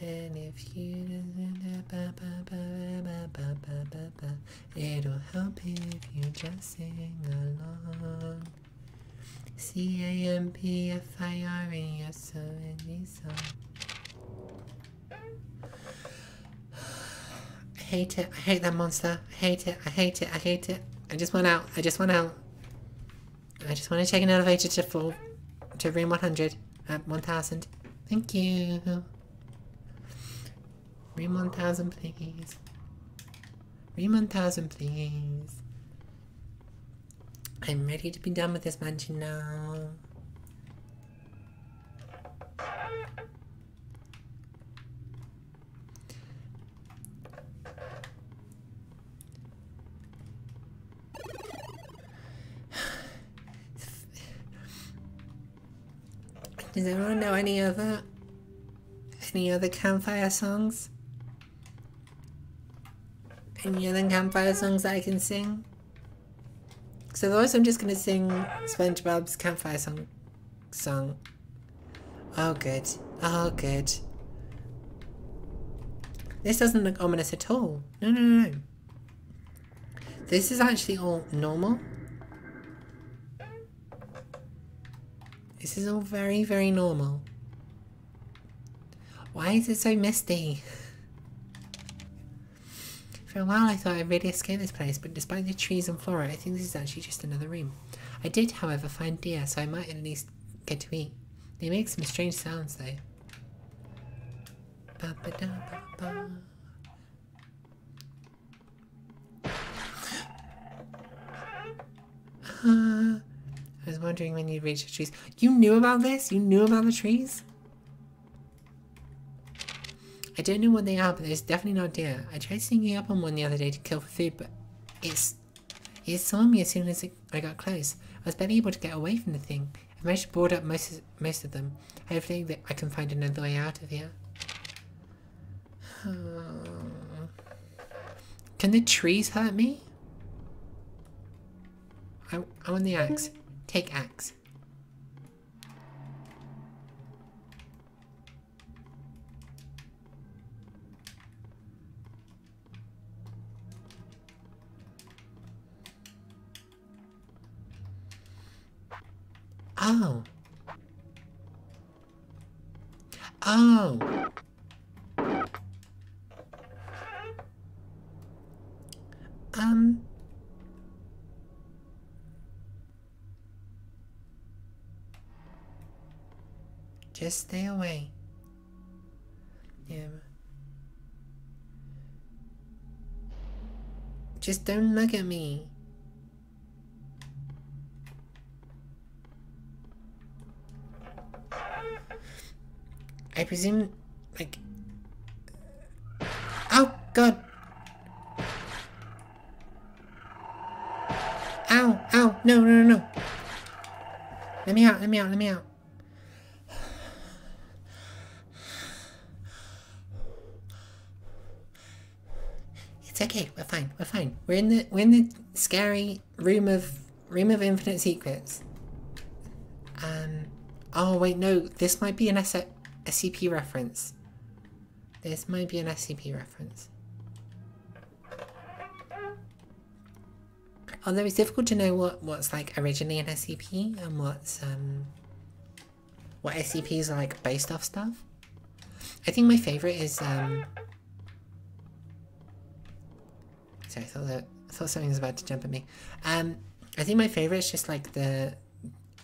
And if you it'll help if you just sing along. C A M P F I R E S O N G song. I hate it. I hate that monster. I hate it. I hate it. I hate it. I just went out. I just went out. I just want to take an elevator to full to room 100 at uh, 1000. Thank you. Room 1000, please. Room 1000, please. I'm ready to be done with this mansion now. Does anyone know any other any other campfire songs? Any other campfire songs I can sing? So otherwise I'm just gonna sing SpongeBob's campfire song song. Oh, good. Oh, good. This doesn't look ominous at all. No, no, no, no. This is actually all normal. This is all very, very normal. Why is it so misty? For a while I thought I'd really escape this place, but despite the trees and flora, I think this is actually just another room. I did, however, find deer, so I might at least get to eat. They make some strange sounds, though. Ba -ba -da -ba I was wondering when you'd reach the trees. You knew about this? You knew about the trees? I don't know what they are, but there's definitely not deer. I tried sneaking up on one the other day to kill for food, but it's it saw me as soon as it, I got close. I was barely able to get away from the thing. I managed to board up most of, most of them. Hopefully that I can find another way out of here. Can the trees hurt me? I, I want the axe. Take axe. Oh. Oh. Um. Just stay away. Yeah. Just don't look at me. I presume, like. Oh, God! Ow, ow, no, no, no, no. Let me out, let me out, let me out. It's okay, we're fine, we're fine. We're in the we're in the scary room of room of infinite secrets. Um oh wait no, this might be an S SCP reference. This might be an SCP reference. Although it's difficult to know what, what's like originally an SCP and what's um what SCPs are like based off stuff. I think my favorite is um Sorry, I thought that I thought something was about to jump at me. Um I think my favorite is just like the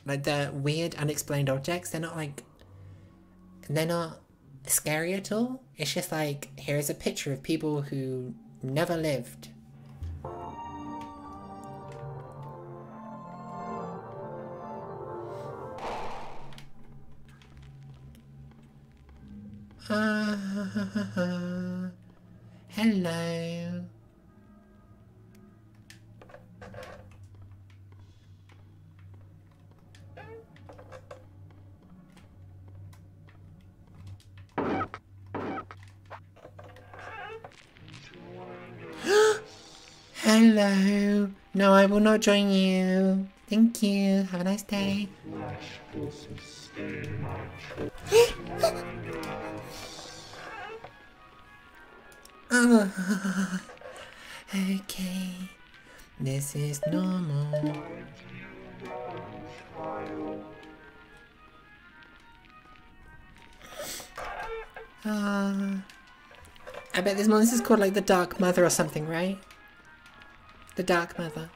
like the weird unexplained objects. They're not like they're not scary at all. It's just like here's a picture of people who never lived. Will not join you. Thank you. Have a nice day. Okay. This is normal. Uh, I bet this is called like the Dark Mother or something, right? The Dark Mother.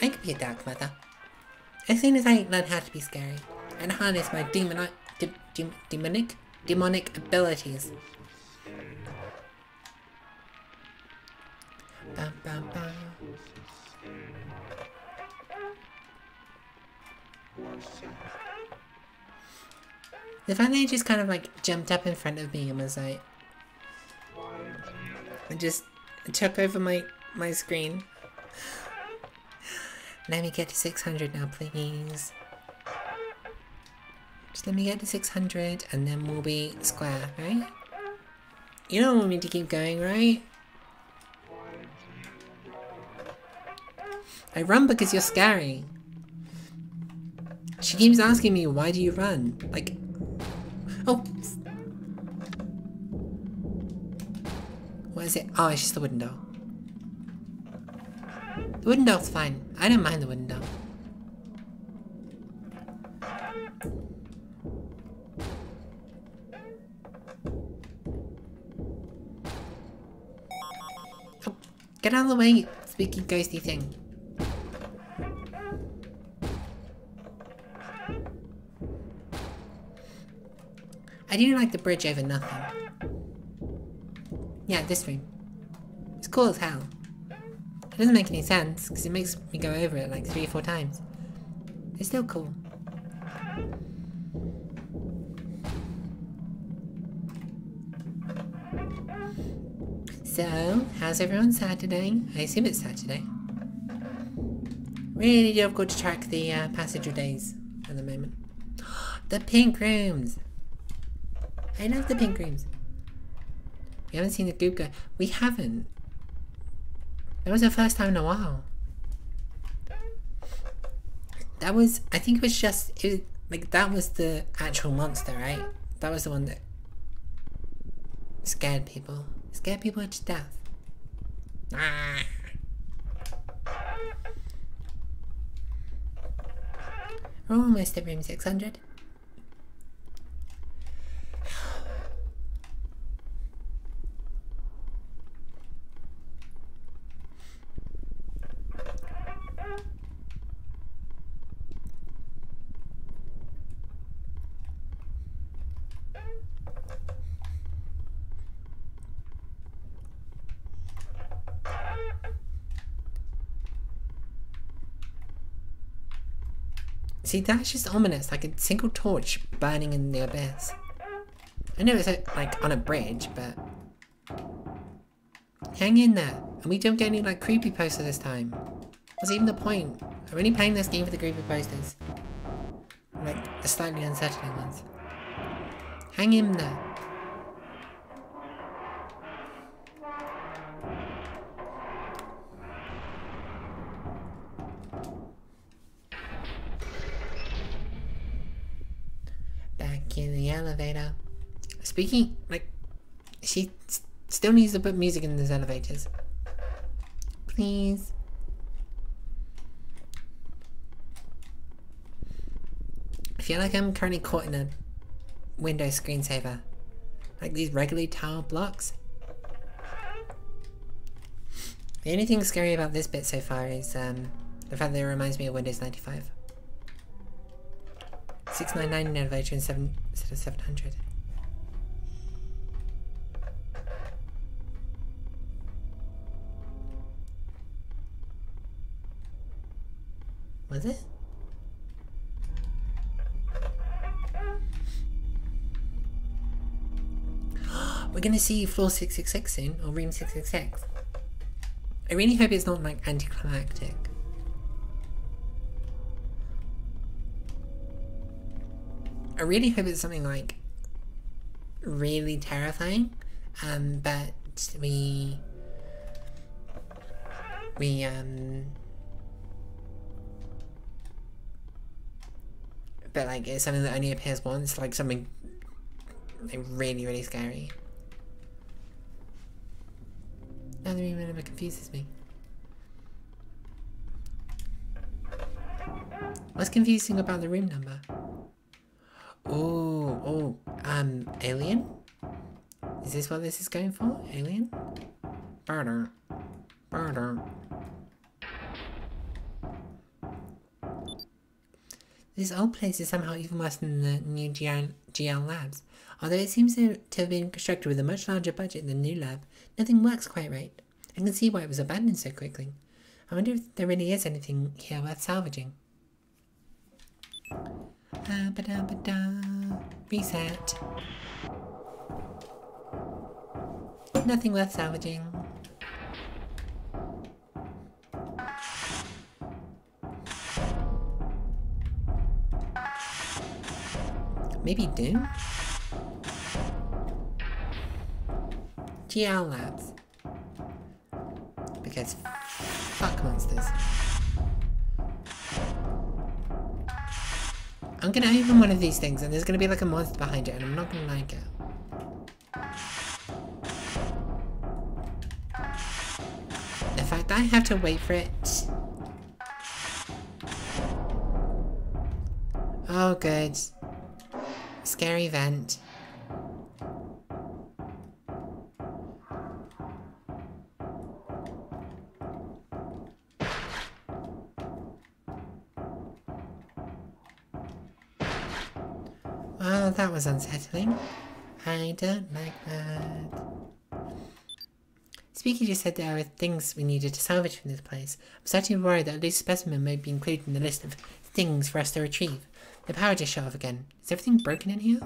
I could be a Dark Mother. As soon as I learn how to be scary and harness my demonic, de de demonic, demonic abilities. Bum, bum, bum. The fact that he just kind of like jumped up in front of me and was like, and just took over my my screen. Let me get to 600 now, please. Just let me get to 600 and then we'll be square, right? You don't want me to keep going, right? I run because you're scary. She keeps asking me, why do you run? Like, oh. What is it? Oh, it's just the. The wooden door's fine. I don't mind the wooden. Oh, get out of the way, spooky ghosty thing. I do like the bridge over nothing. Yeah, this room. It's cool as hell. It doesn't make any sense, because it makes me go over it like three or four times. It's still cool. So, how's everyone's Saturday? I assume it's Saturday. Really difficult to track the uh, passenger days at the moment. the pink rooms! I love the pink rooms. We haven't seen the goop guy. We haven't. That was the first time in a while. That was, I think it was just, it was, like, that was the actual monster, right? That was the one that scared people. Scared people to death. Ah. We're almost at room 600. See, that's just ominous, like a single torch burning in the abyss. I know it's like on a bridge, but hang in there, and we don't get any like creepy poster this time. What's even the point? I'm only playing this game for the creepy posters, like the slightly unsettling ones. Hang in there. Elevator. Speaking, like, she still needs to put music in these elevators. Please. I feel like I'm currently caught in a Windows screensaver. Like these regularly tile blocks. The only thing scary about this bit so far is um, the fact that it reminds me of Windows 95. 699 in elevator and 7 instead of 700. Was it? We're gonna see floor 666 soon, or room 666. I really hope it's not like anticlimactic. I really hope it's something like really terrifying, um, but we we um but like it's something that only appears once, like something like really really scary. Now the room number confuses me. What's confusing about the room number? Oh, oh, um, alien? Is this what this is going for? Alien? Burner. Burner. This old place is somehow even worse than the new GL, GL labs. Although it seems to to have been constructed with a much larger budget than the new lab, nothing works quite right. I can see why it was abandoned so quickly. I wonder if there really is anything here worth salvaging. Da ba da ba da. Reset. Nothing worth salvaging. Maybe Doom? GL Labs. Because fuck monsters. I'm gonna open one of these things and there's gonna be like a monster behind it and I'm not gonna like it. The fact that I have to wait for it. Oh good. Scary vent. Was unsettling. I don't like that. Spooky just said there are things we needed to salvage from this place. I'm starting to worry that a specimen may be included in the list of things for us to retrieve. The power just shut off again. Is everything broken in here?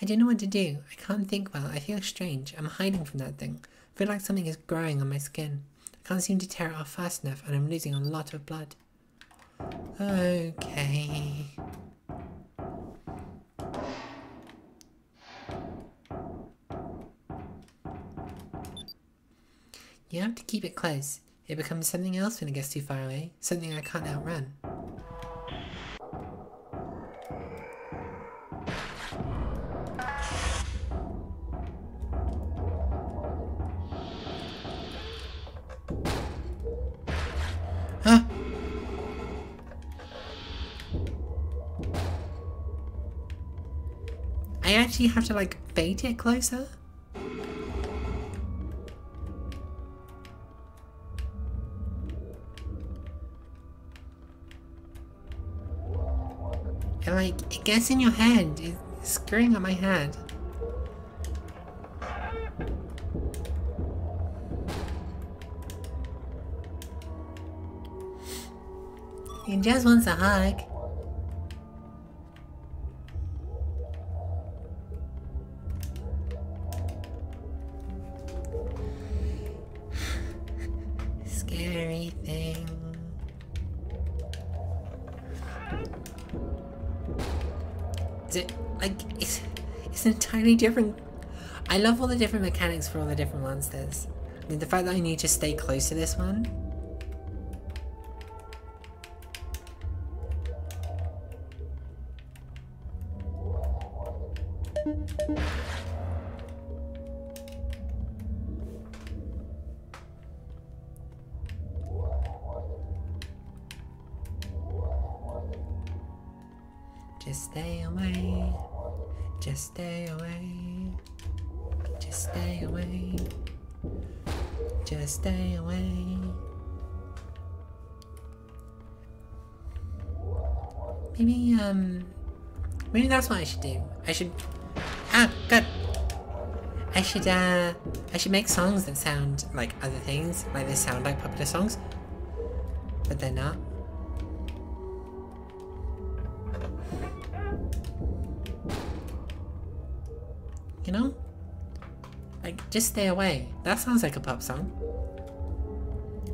I don't know what to do. I can't think well. I feel strange. I'm hiding from that thing. I feel like something is growing on my skin. I can't seem to tear it off fast enough, and I'm losing a lot of blood. Okay. You have to keep it close. It becomes something else when it gets too far away. Something I can't outrun. I actually have to like bait it closer? And like, it gets in your head. It's screwing up my head. He just wants a hug. Entirely different? I love all the different mechanics for all the different monsters. I mean, the fact that I need to stay close to this one. I should, ah, good. I should, uh, I should make songs that sound like other things, like they sound like popular songs, but they're not. You know? Like, just stay away. That sounds like a pop song.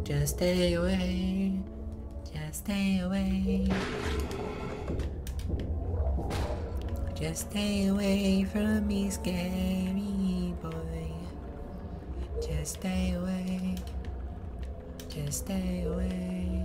Just stay away. Just stay away. Just stay away from me, scary boy. Just stay away. Just stay away.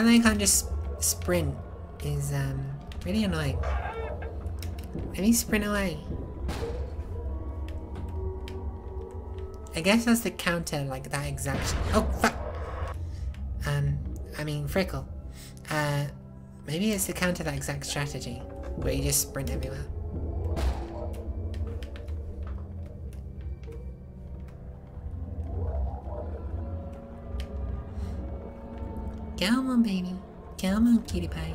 That I can't just sprint is um really annoying. Maybe sprint away. I guess that's the counter, like that exact. Oh fuck. Um, I mean Frickle. Uh, maybe it's the counter that exact strategy where you just sprint everywhere. On, baby. Come on, cutie pie.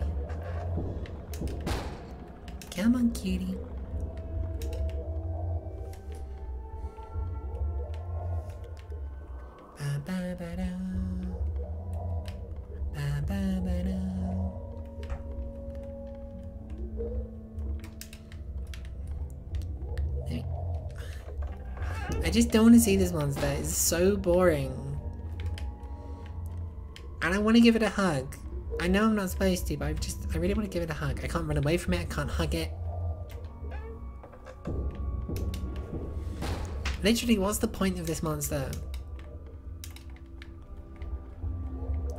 Come on, cutie. Ba ba ba da. Ba ba ba da. I just don't want to see this monster. It's so boring. Want to give it a hug. I know I'm not supposed to, but I just, I really want to give it a hug. I can't run away from it. I can't hug it. Literally, what's the point of this monster?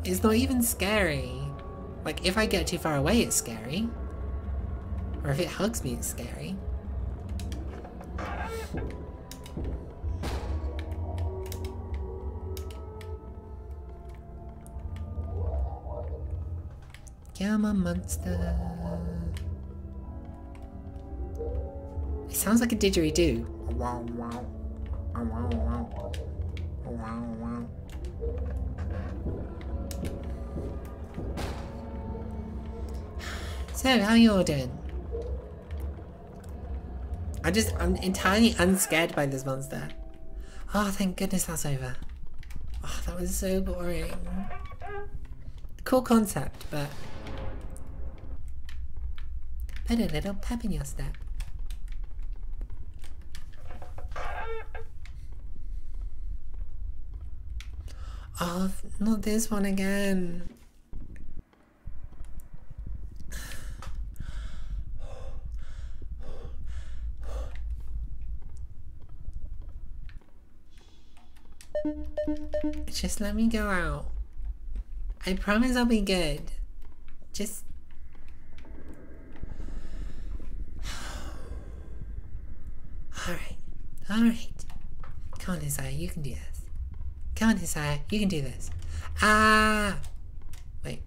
It's not even scary. Like, if I get too far away, it's scary. Or if it hugs me, it's scary. Come on, monster. It sounds like a didgeridoo. Wow, wow. Wow, wow. Wow, wow. So, how are you all doing? I just, I'm entirely unscared by this monster. Oh, thank goodness that's over. Oh, that was so boring. Cool concept, but put a little pep in your step. Oh, not this one again. Just let me go out. I promise I'll be good. Just. Alright. Alright. Come on, Hisaya, you can do this. Come on, Hisaya, you can do this. Ah! Wait.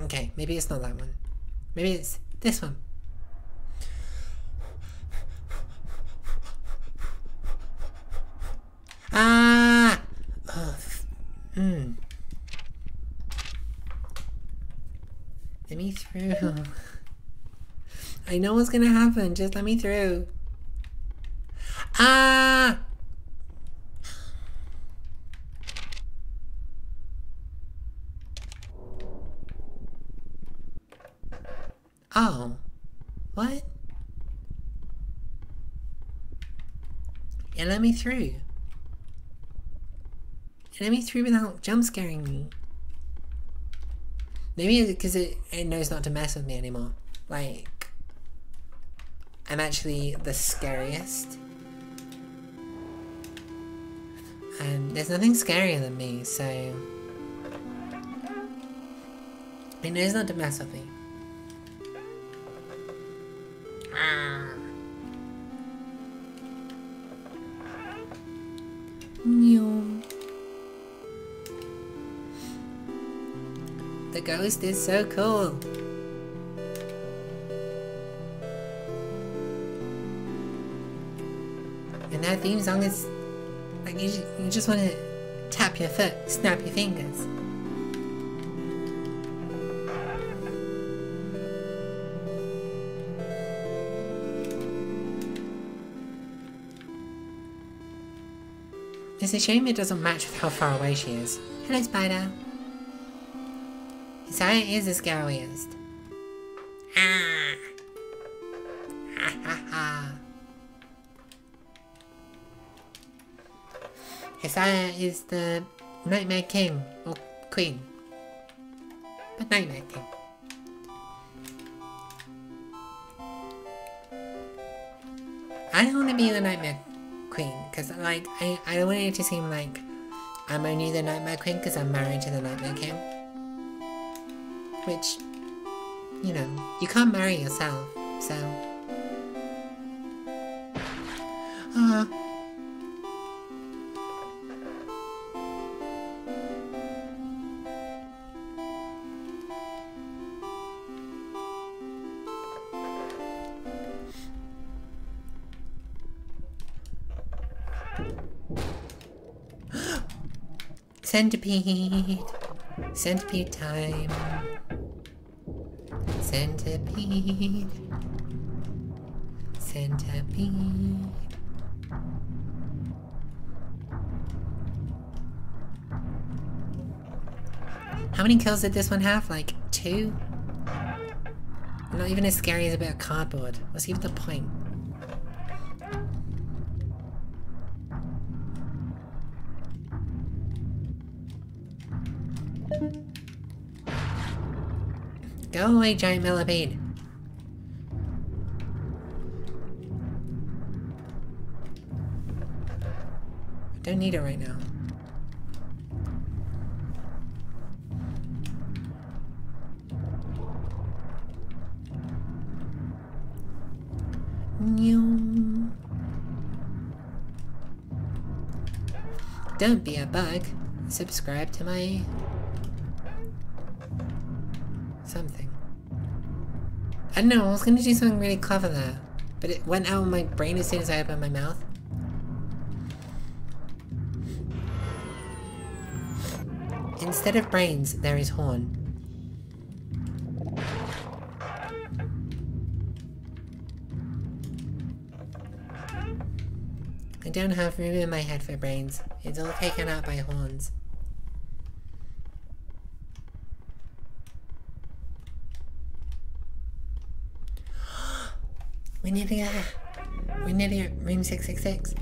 Okay, maybe it's not that one. Maybe it's this one. Ah! Oh, mm. Let me through. I know what's gonna happen. Just let me through. Ah! Oh. What? It let me through. Let me through without jump scaring me. Maybe because it, it knows not to mess with me anymore. Like, I'm actually the scariest. And there's nothing scarier than me, so... It knows not to mess with me. Ah. The ghost is so cool. That theme song is like you, you just want to tap your foot, snap your fingers. It's a shame it doesn't match with how far away she is. Hello, Spider. Hisaya is the scariest. Ah! Is the Nightmare King, or Queen. But Nightmare King. I don't want to be the Nightmare Queen, because, like, I, I don't want it to seem like I'm only the Nightmare Queen because I'm married to the Nightmare King. Which, you know, you can't marry yourself, so. Centipede. Centipede time. Centipede. Centipede. How many kills did this one have? Like two? Not even as scary as a bit of cardboard. What's even the point? Go away, giant millipede. Don't need it right now. Don't be a bug. Subscribe to my I know, I was gonna do something really clever there, but it went out of my brain as soon as I opened my mouth. Instead of brains, there is horn. I don't have room in my head for brains. It's all taken out by horns. We're nearly there. We're room 666.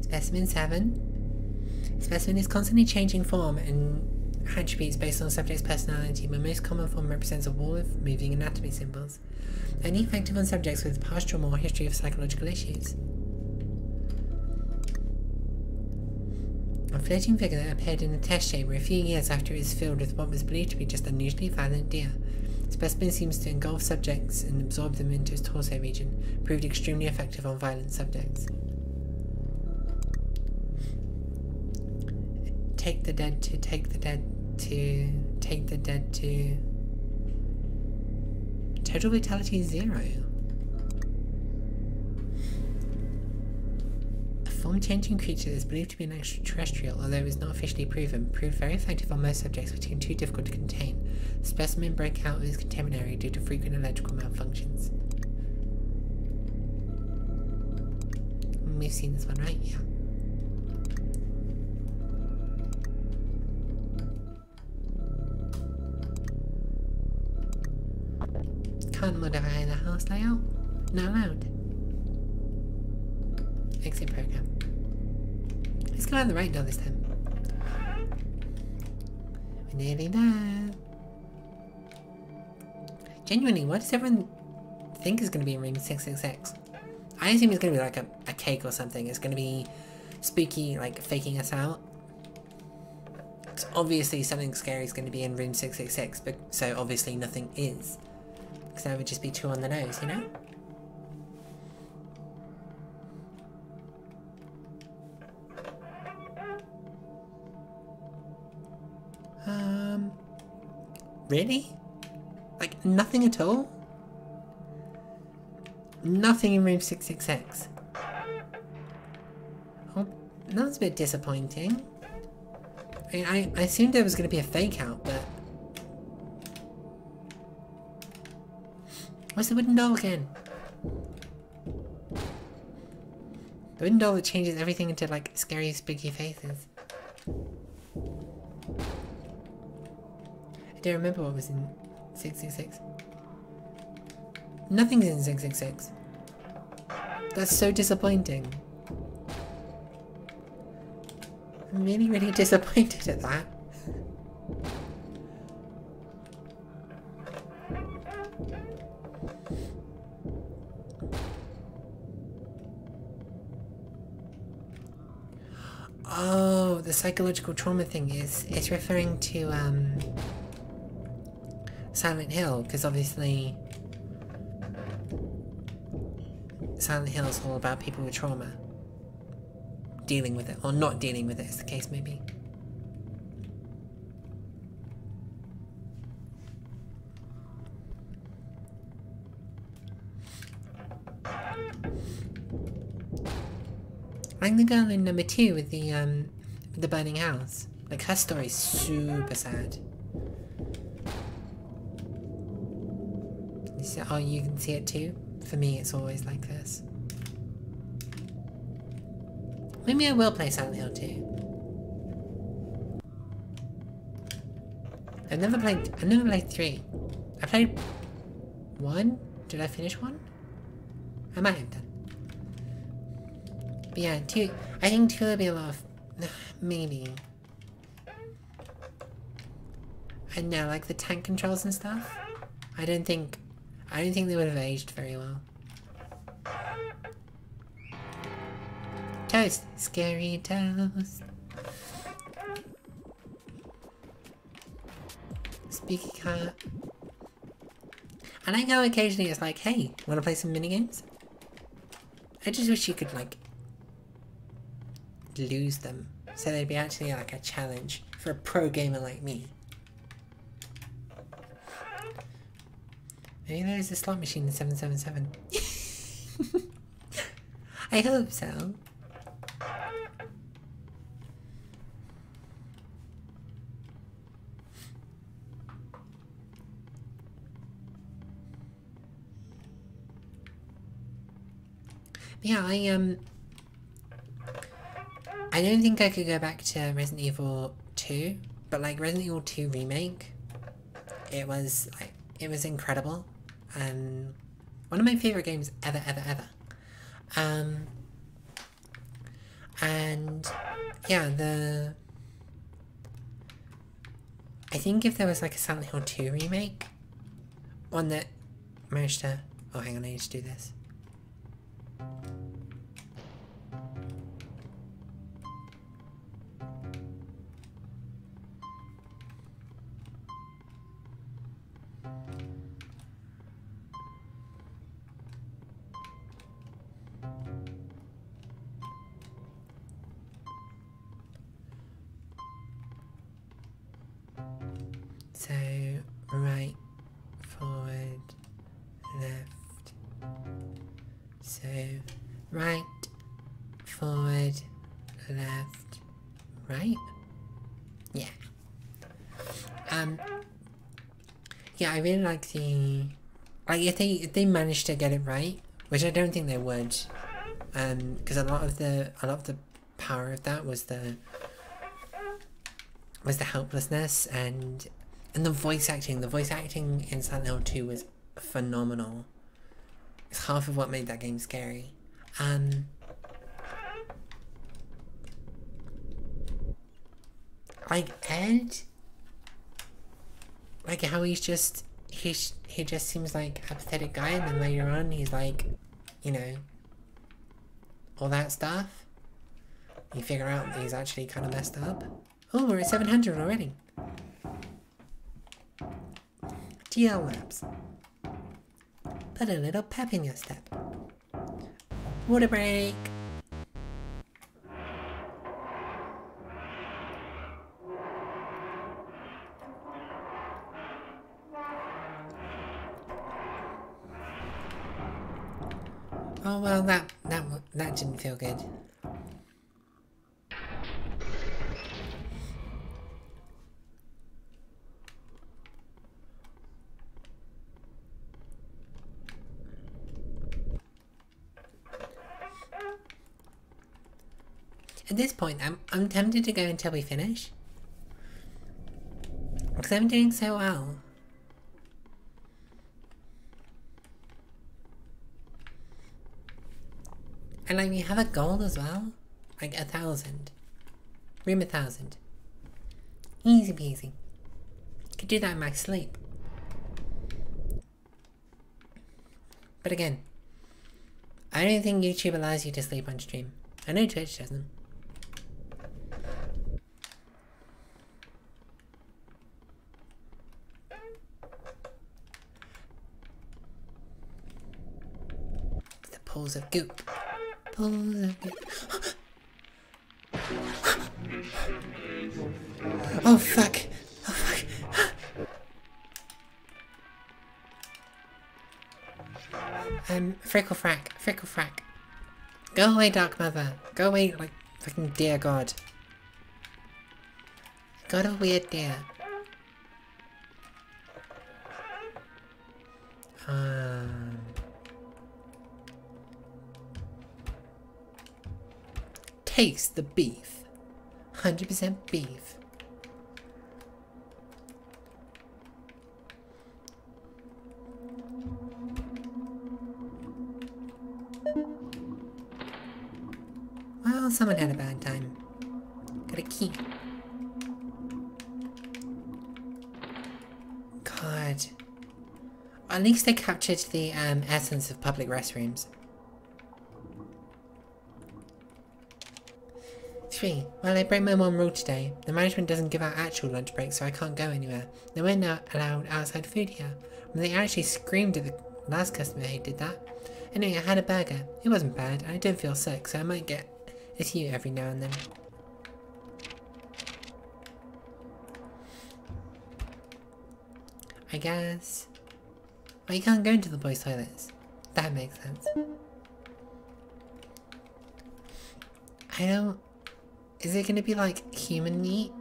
Specimen 7. Specimen is constantly changing form and attributes based on subject's personality. My most common form represents a wall of moving anatomy symbols. Only effective on subjects with past trauma or history of psychological issues. Floating figure that appeared in a test chamber a few years after it was filled with what was believed to be just unusually violent deer. Specimen seems to engulf subjects and absorb them into its torso region, proved extremely effective on violent subjects. Take the dead to take the dead to take the dead to total vitality zero. Form-changing creature is believed to be an extraterrestrial, although is not officially proven, proved very effective on most subjects, which but too difficult to contain. The specimen broke out of his containment area due to frequent electrical malfunctions. We've seen this one, right? Yeah. Can't modify the house layout. Not allowed. Exit program. Let's go out the right door this time. We're nearly there. Genuinely, what does everyone think is going to be in Room 666? I assume it's going to be like a, a cake or something. It's going to be spooky, like faking us out. So obviously something scary is going to be in Room 666, but so obviously nothing is. Because that would just be too on the nose, you know? Really? Like, nothing at all? Nothing in room 666. Oh, that's a bit disappointing. I, mean, I, I assumed there was going to be a fake out, but... Where's the wooden doll again? The wooden doll that changes everything into, like, scary, spooky faces. I don't remember what was in 666. Nothing's in 666. That's so disappointing. I'm really, really disappointed at that. Oh, the psychological trauma thing is it's referring to um Silent Hill because obviously Silent Hill is all about people with trauma. Dealing with it, or not dealing with it, as the case may be. Like the girl in number two with the um the burning house. Like her story's super sad. See, oh, you can see it too? For me, it's always like this. Maybe I will play Silent Hill 2. I've never played, I've never played 3. I played 1? Did I finish 1? I might have done. But yeah, 2, I think 2 would be a lot of, maybe. And now, like the tank controls and stuff, I don't think, I don't think they would have aged very well. Toast! Scary toast! Speaky cat. And I know occasionally it's like, hey, wanna play some minigames? I just wish you could, like, lose them. So they'd be actually like a challenge for a pro gamer like me. Maybe there's a slot machine in 777. I hope so. Yeah, I um I don't think I could go back to Resident Evil 2, but like Resident Evil 2 remake, it was like it was incredible. Um one of my favorite games ever ever ever. Um and yeah, the I think if there was like a Silent Hill 2 remake, one that managed to oh hang on, I need to do this. Really like the, like if they, if they managed to get it right, which I don't think they would, um, because a lot of the, a lot of the power of that was the, was the helplessness and and the voice acting. The voice acting in Silent Hill 2 was phenomenal. It's half of what made that game scary. Um, like Ed, like how he's just he's he just seems like a pathetic guy, and then later on he's like, you know, all that stuff. You figure out that he's actually kind of messed up. Oh, we're at 700 already. GL Labs. Put a little pep in your step. Water break. Well, that that that didn't feel good. At this point, I'm I'm tempted to go until we finish. Because I'm doing so well. And like we have a goal as well. Like a thousand. Room a thousand. Easy peasy. Could do that in my sleep. But again, I don't think YouTube allows you to sleep on stream. I know Twitch doesn't. The of goop. Oh fuck! Oh fuck! um, frickle frack, frickle frack. Go away, Dark Mother. Go away, like fucking dear God. Got a weird deer. Um, taste the beef. 100% beef. Well, someone had a bad time. Got a key. God. At least they captured the um, essence of public restrooms. Three. Well, I broke my one rule today. The management doesn't give out actual lunch breaks, so I can't go anywhere. They weren't allowed outside food here. And they actually screamed at the last customer who did that. Anyway, I had a burger. It wasn't bad. I don't feel sick, so I might get a few every now and then. I guess. Well, you can't go into the boys' toilets. That makes sense. I don't. Is it gonna be like human meat?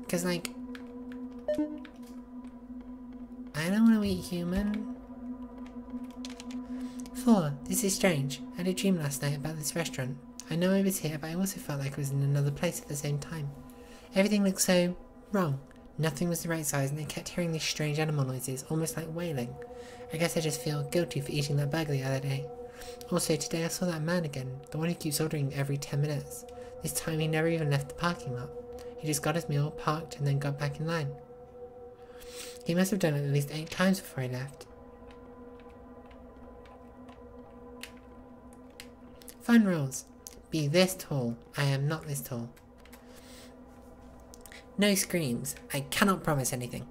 Because, like. I don't want to eat human. Four. This is strange. I had a dream last night about this restaurant. I know I was here, but I also felt like I was in another place at the same time. Everything looked so wrong. Nothing was the right size, and I kept hearing these strange animal noises, almost like wailing. I guess I just feel guilty for eating that burger the other day. Also, today I saw that man again, the one who keeps ordering every 10 minutes. This time he never even left the parking lot. He just got his meal, parked, and then got back in line. He must have done it at least eight times before he left. Fun rules. Be this tall. I am not this tall. No screams. I cannot promise anything.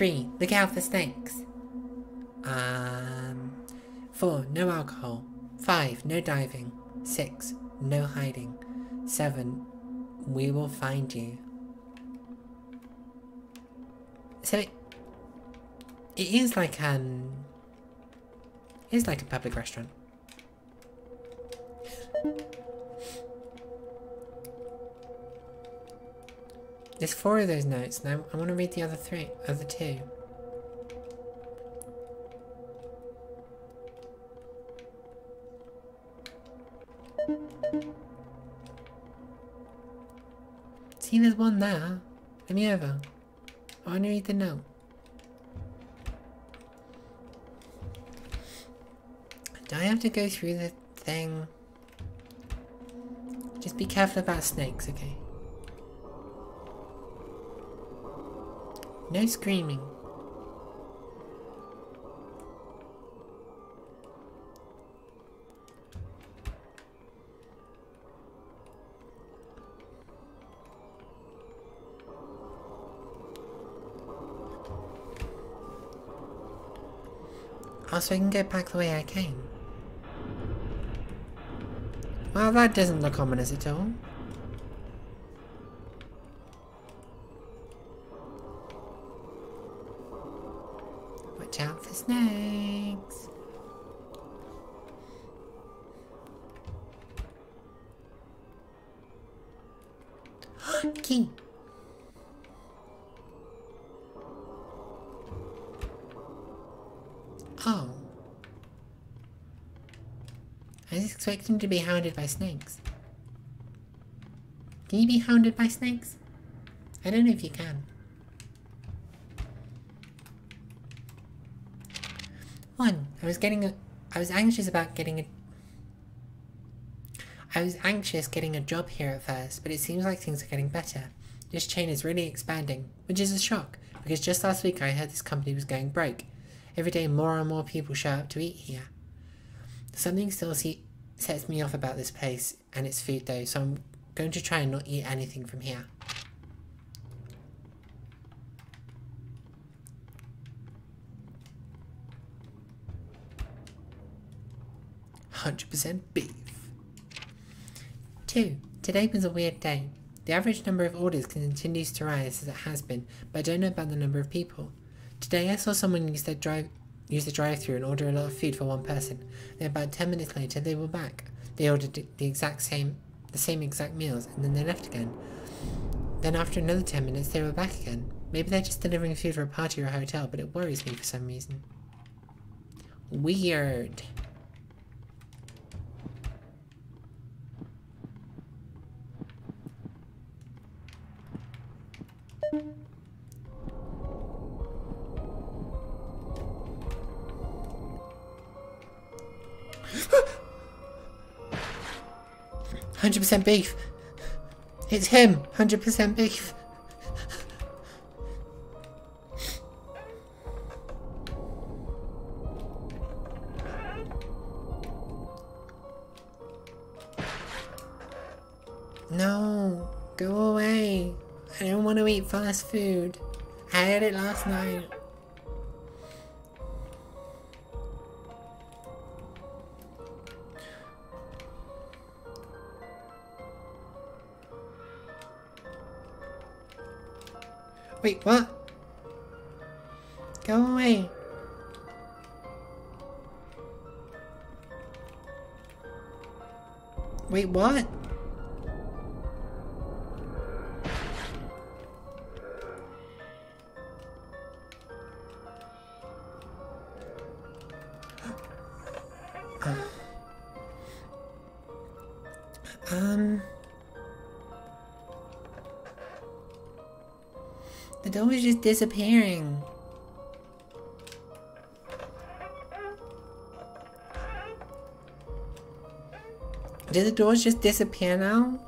Three. Look out for snakes. Um. Four. No alcohol. Five. No diving. Six. No hiding. Seven. We will find you. So it, it is like um. It is like a public restaurant. There's four of those notes, and I, I want to read the other three, other two. See, there's one there. Let me over. I want to read the note. Do I have to go through the thing? Just be careful about snakes, okay? No screaming. Also, I can get back the way I came. Well, that doesn't look ominous at all. Snakes. Key. Oh. I was expecting to be hounded by snakes. Can you be hounded by snakes? I don't know if you can. One, I was getting a. I was anxious about getting a. I was anxious getting a job here at first, but it seems like things are getting better. This chain is really expanding, which is a shock, because just last week I heard this company was going broke. Every day more and more people show up to eat here. Something still see, sets me off about this place and its food though, so I'm going to try and not eat anything from here. Hundred percent beef. Two. Today was a weird day. The average number of orders continues to rise as it has been, but I don't know about the number of people. Today I saw someone use their drive use the drive-through and order a lot of food for one person. Then about ten minutes later, they were back. They ordered the exact same, the same exact meals, and then they left again. Then after another ten minutes, they were back again. Maybe they're just delivering food for a party or a hotel, but it worries me for some reason. Weird. Hundred percent beef. It's him. Hundred percent beef. No, go away. I don't want to eat fast food. I had it last night. Wait, what? Go away. Wait, what? Disappearing. Did the doors just disappear now?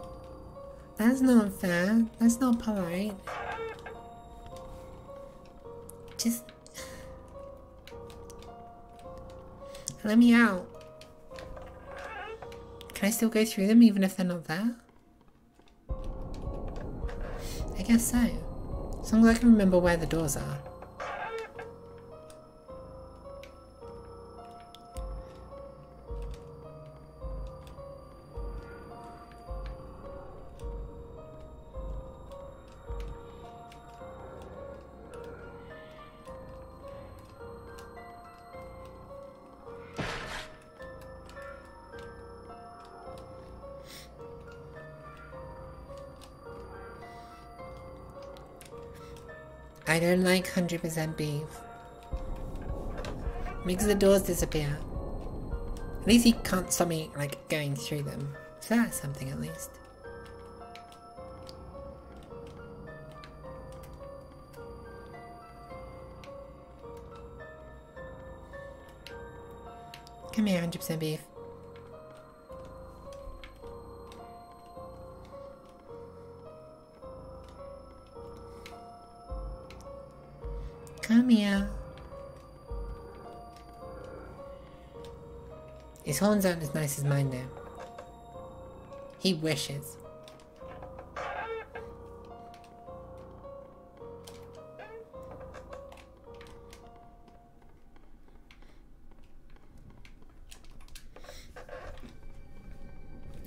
That's not fair. That's not polite. Just. Let me out. Can I still go through them even if they're not there? I guess so. As long as I can remember where the doors are. Don't like 100% beef. Makes the doors disappear. At least he can't stop me, like, going through them. So that's something at least. Come here, 100% beef. Come here. His horns aren't as nice as mine now. He wishes.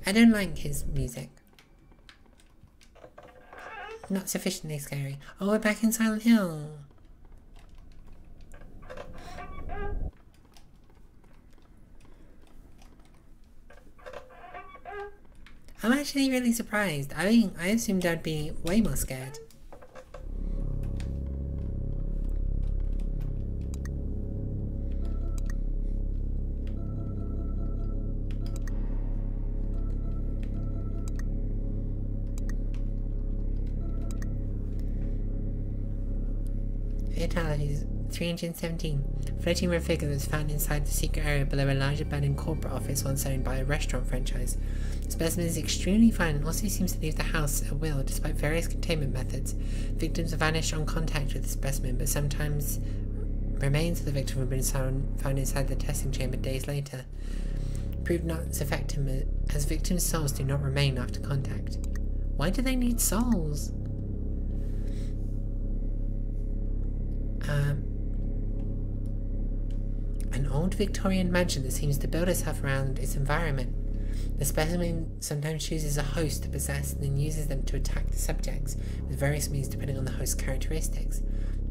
I don't like his music. Not sufficiently scary. Oh, we're back in Silent Hill. I'm actually really surprised. I mean, I assumed I'd be way more scared. Fatalities 317. Floating red figure was found inside the secret area below a large abandoned corporate office once owned by a restaurant franchise. The specimen is extremely fine and also seems to leave the house at will despite various containment methods. Victims have vanished on contact with the specimen, but sometimes remains of the victim have been found, inside the testing chamber days later. Proved not as effective as victims' souls do not remain after contact. Why do they need souls? Um, old Victorian mansion that seems to build itself around its environment. The specimen sometimes chooses a host to possess and then uses them to attack the subjects with various means depending on the host's characteristics.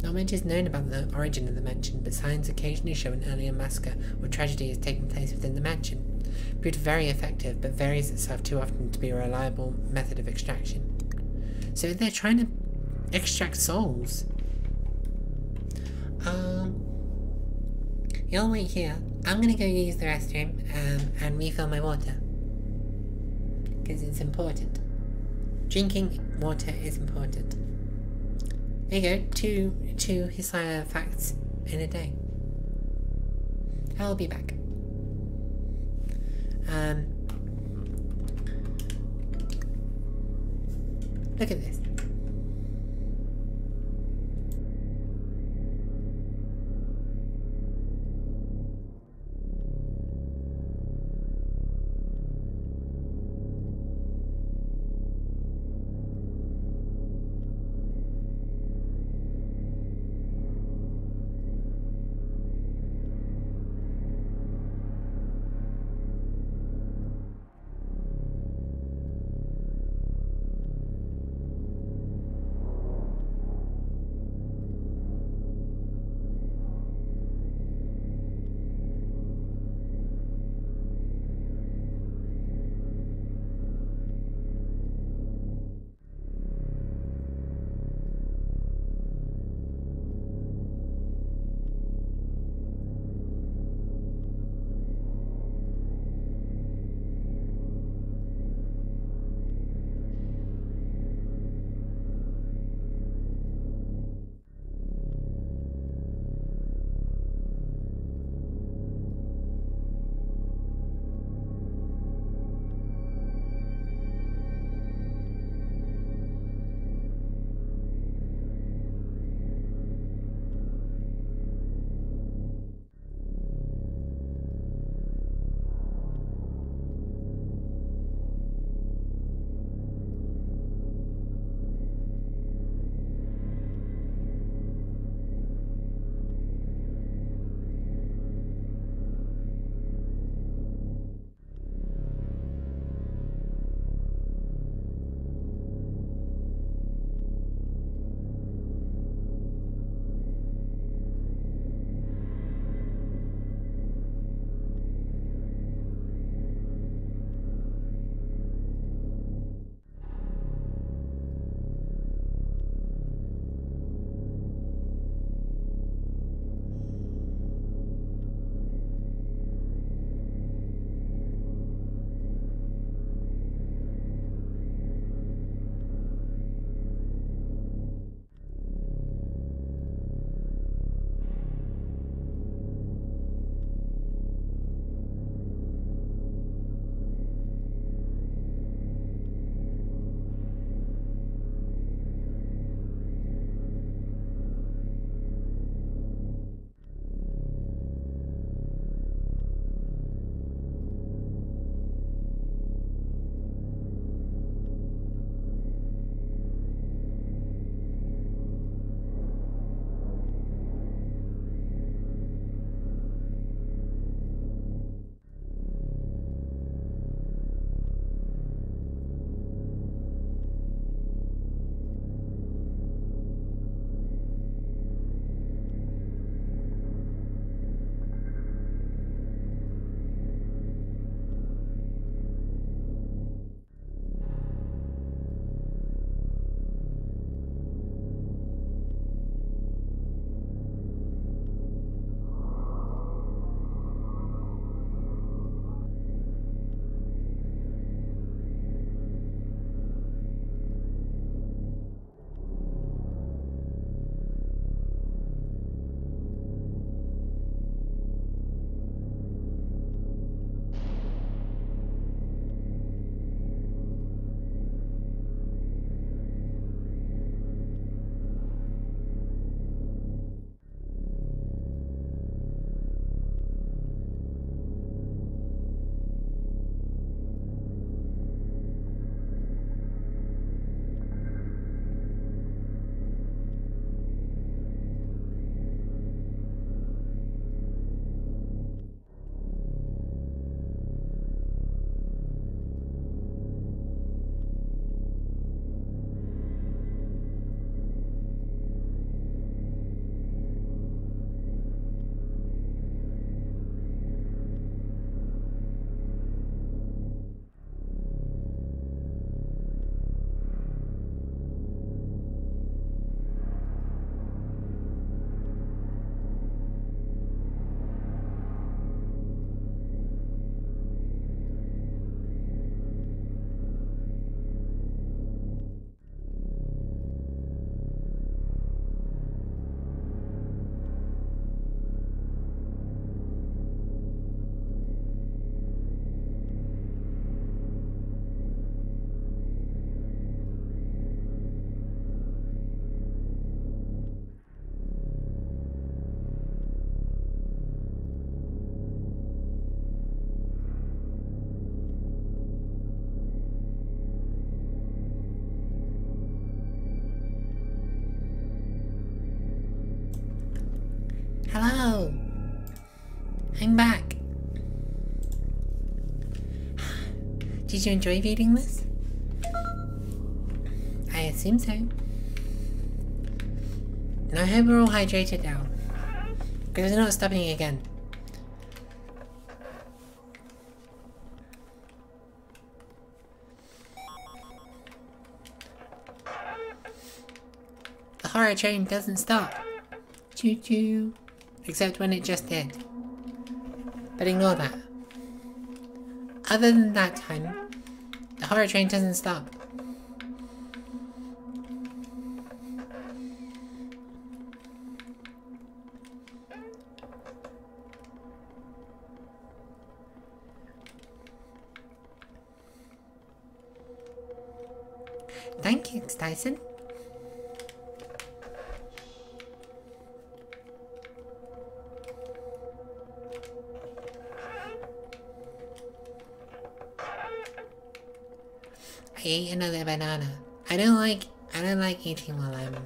Not much is known about the origin of the mansion, but signs occasionally show an earlier massacre or tragedy has taken place within the mansion. Proved very effective, but varies itself too often to be a reliable method of extraction. So they're trying to extract souls. Um, you'll wait here. I'm gonna go use the restroom um, and refill my water. Because it's important. Drinking water is important. There you go, two, two Hisaya facts in a day. I'll be back. Um, look at this. I'm back. Did you enjoy reading this? I assume so. And I hope we're all hydrated now. Because we're not stopping again. The horror train doesn't stop. Choo choo. Except when it just did. But ignore that. Other than that time, the horror train doesn't stop. Ate another banana. I don't like I don't like eating while I'm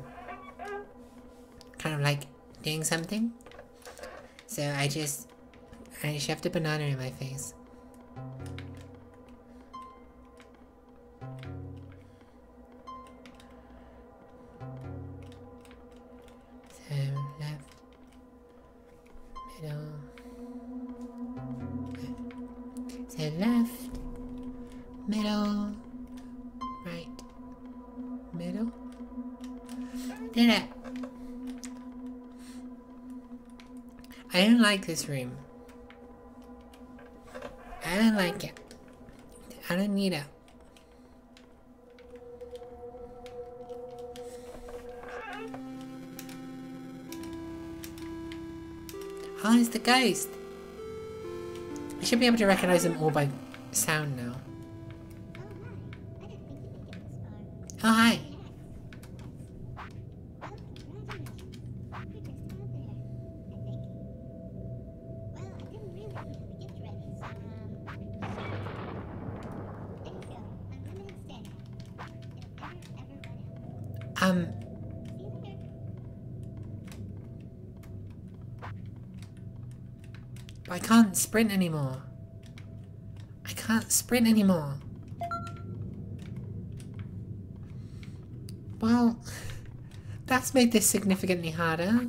kind of like doing something. So I just I shoved a banana in my face. Like this room. I don't like it. I don't need it. Oh, it's the ghost. I should be able to recognize them all by sound now. Sprint anymore. I can't sprint anymore. Well, that's made this significantly harder.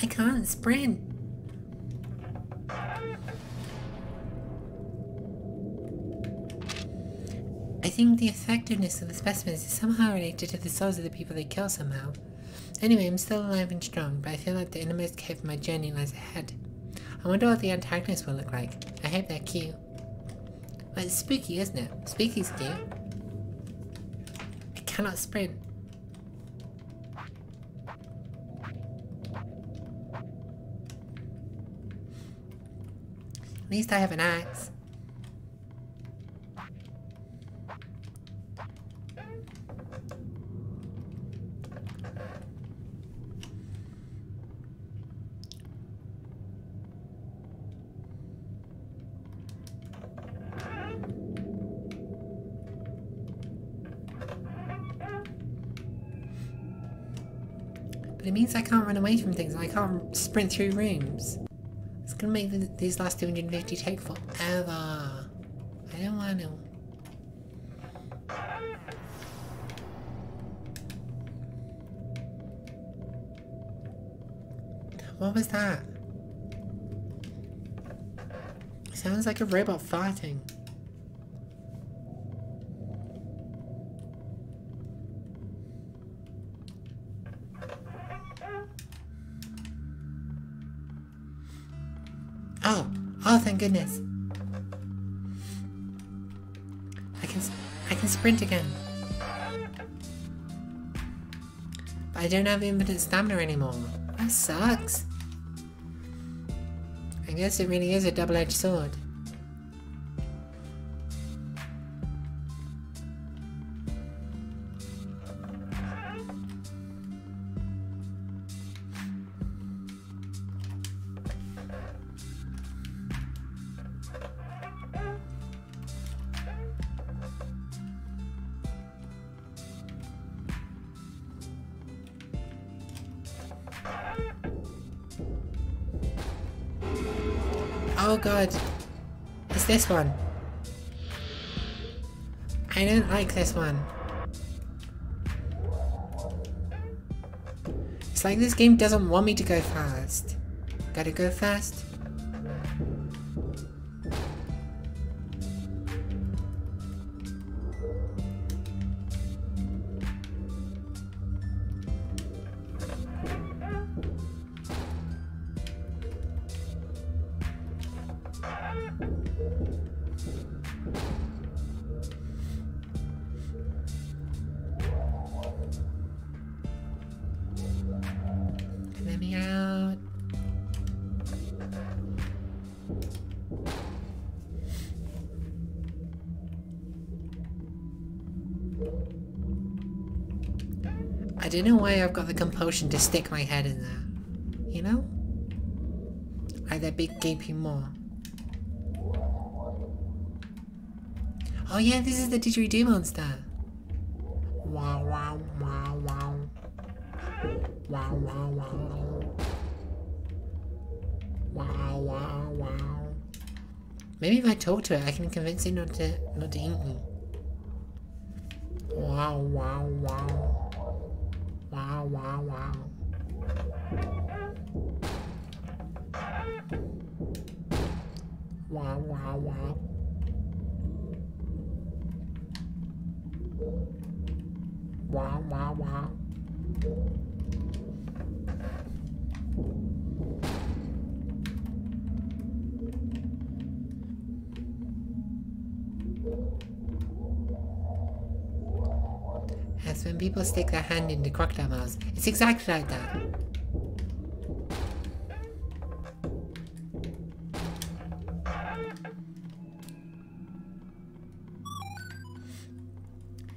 I can't sprint. I think the effectiveness of the specimens is somehow related to the souls of the people they kill somehow. Anyway, I'm still alive and strong, but I feel like the innermost cave of my journey lies ahead. I wonder what the antagonists will look like. I hope they're cute. Well, it's spooky, isn't it? Spooky's cute. I cannot sprint. At least I have an axe. Means I can't run away from things. I can't sprint through rooms. It's gonna make th these last 250 take forever. I don't want to. What was that? Sounds like a robot farting. Thank goodness. I can, I can sprint again. But I don't have infinite stamina anymore. That sucks. I guess it really is a double-edged sword. One. I don't like this one. It's like this game doesn't want me to go fast. Gotta go fast. Why I've got the compulsion to stick my head in there. You know? Like that big gaping maw. Oh yeah, this is the didgeridoo monster. Wow, wow, wow, wow. Wow, wow, wow. Wow, wow, wow. Maybe if I talk to it, I can convince it not to not to eat me. Hand into crocodile mouths. It's exactly like that.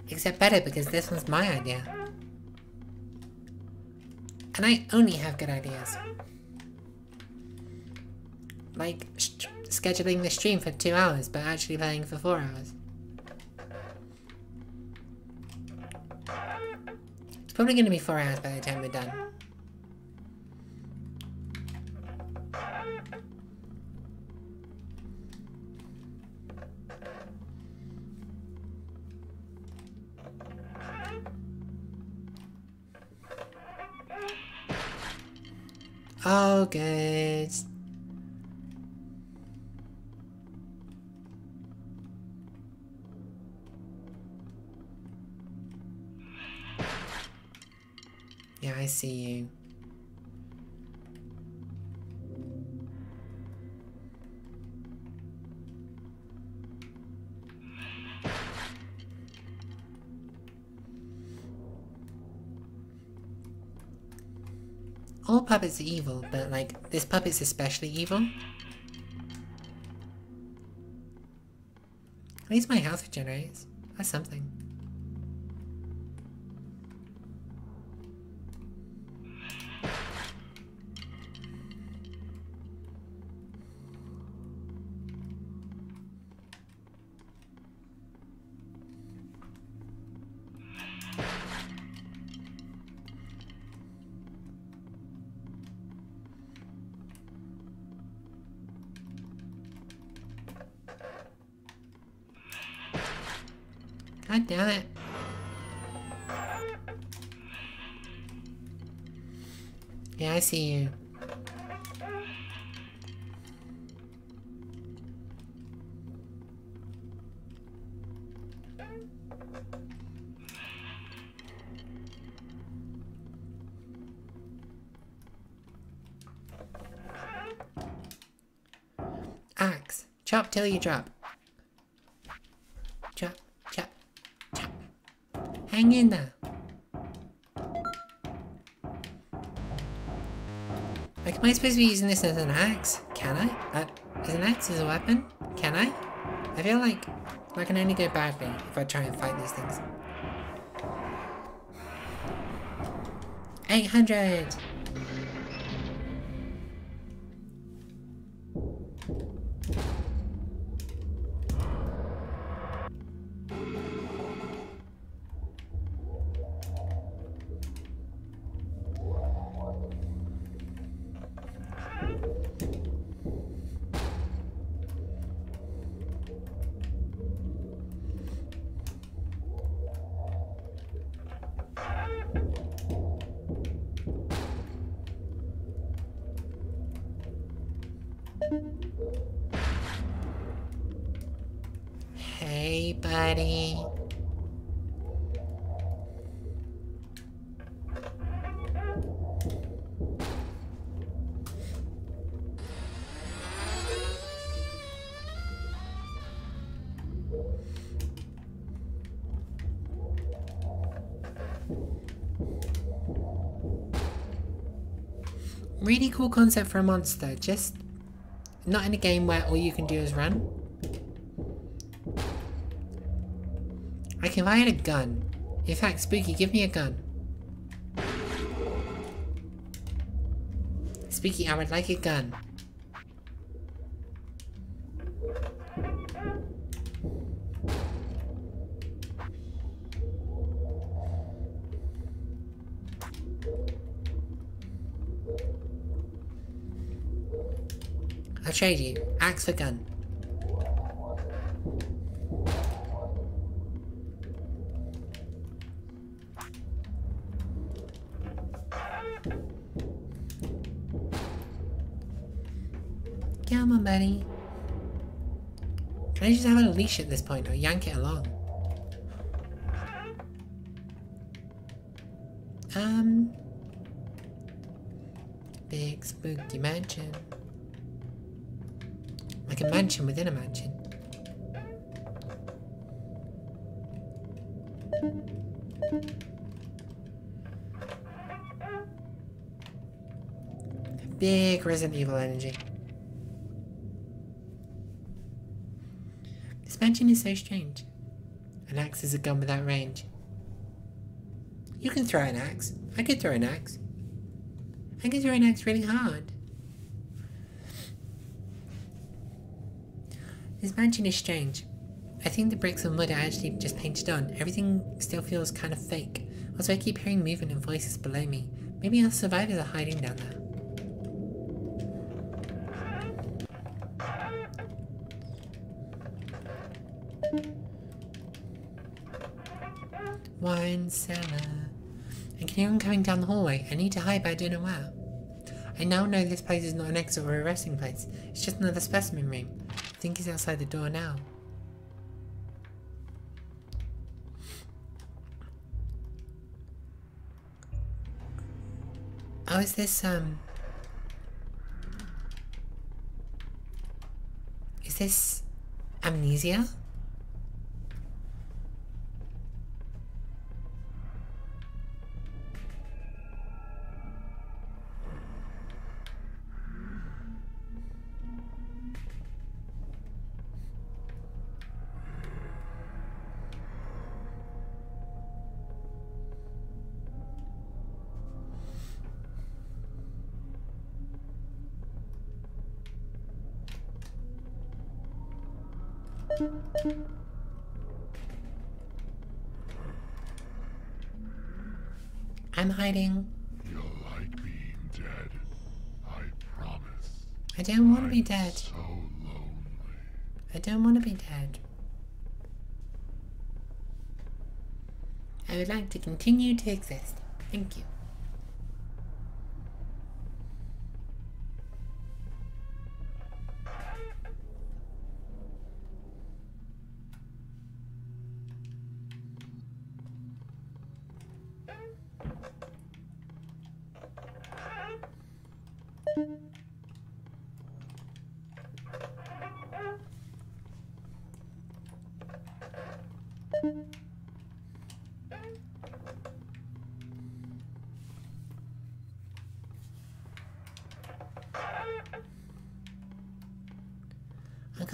Except better because this one's my idea. And I only have good ideas. Like scheduling the stream for two hours, but actually playing for four hours. Probably going to be four hours by the time we're done. Oh, good. See you. All puppets are evil, but like, this puppet's especially evil. At least my health regenerates. That's something. God damn it. Yeah, I see you. Axe. Chop till you drop. Chop, chop, chop. Hang in there. Like, am I supposed to be using this as an axe? Can I? Uh, is an axe as a weapon? Can I? I feel like I can only go badly if I try and fight these things. 800! Cool concept for a monster, just not in a game where all you can do is run. Like if I had a gun. In fact, Spooky, give me a gun. Spooky, I would like a gun. You. Axe gun. Come on, buddy. Can I just have a leash at this point or yank it along? Big Resident Evil energy. This mansion is so strange. An axe is a gun without range. You can throw an axe. I could throw an axe. I can throw an axe really hard. This mansion is strange. I think the bricks and wood are actually just painted on. Everything still feels kind of fake. Also, I keep hearing movement and voices below me. Maybe our survivors are hiding down there. Wine cellar. I can hear him coming down the hallway. I need to hide, but I don't know where. I now know this place is not an exit or a resting place. It's just another specimen room. I think he's outside the door now. Oh, is this, um... Is this... Amnesia? I'm. You'll like being dead. I promise. I don't want to be dead. So lonely. I don't want to be dead. I would like to continue to exist. Thank you.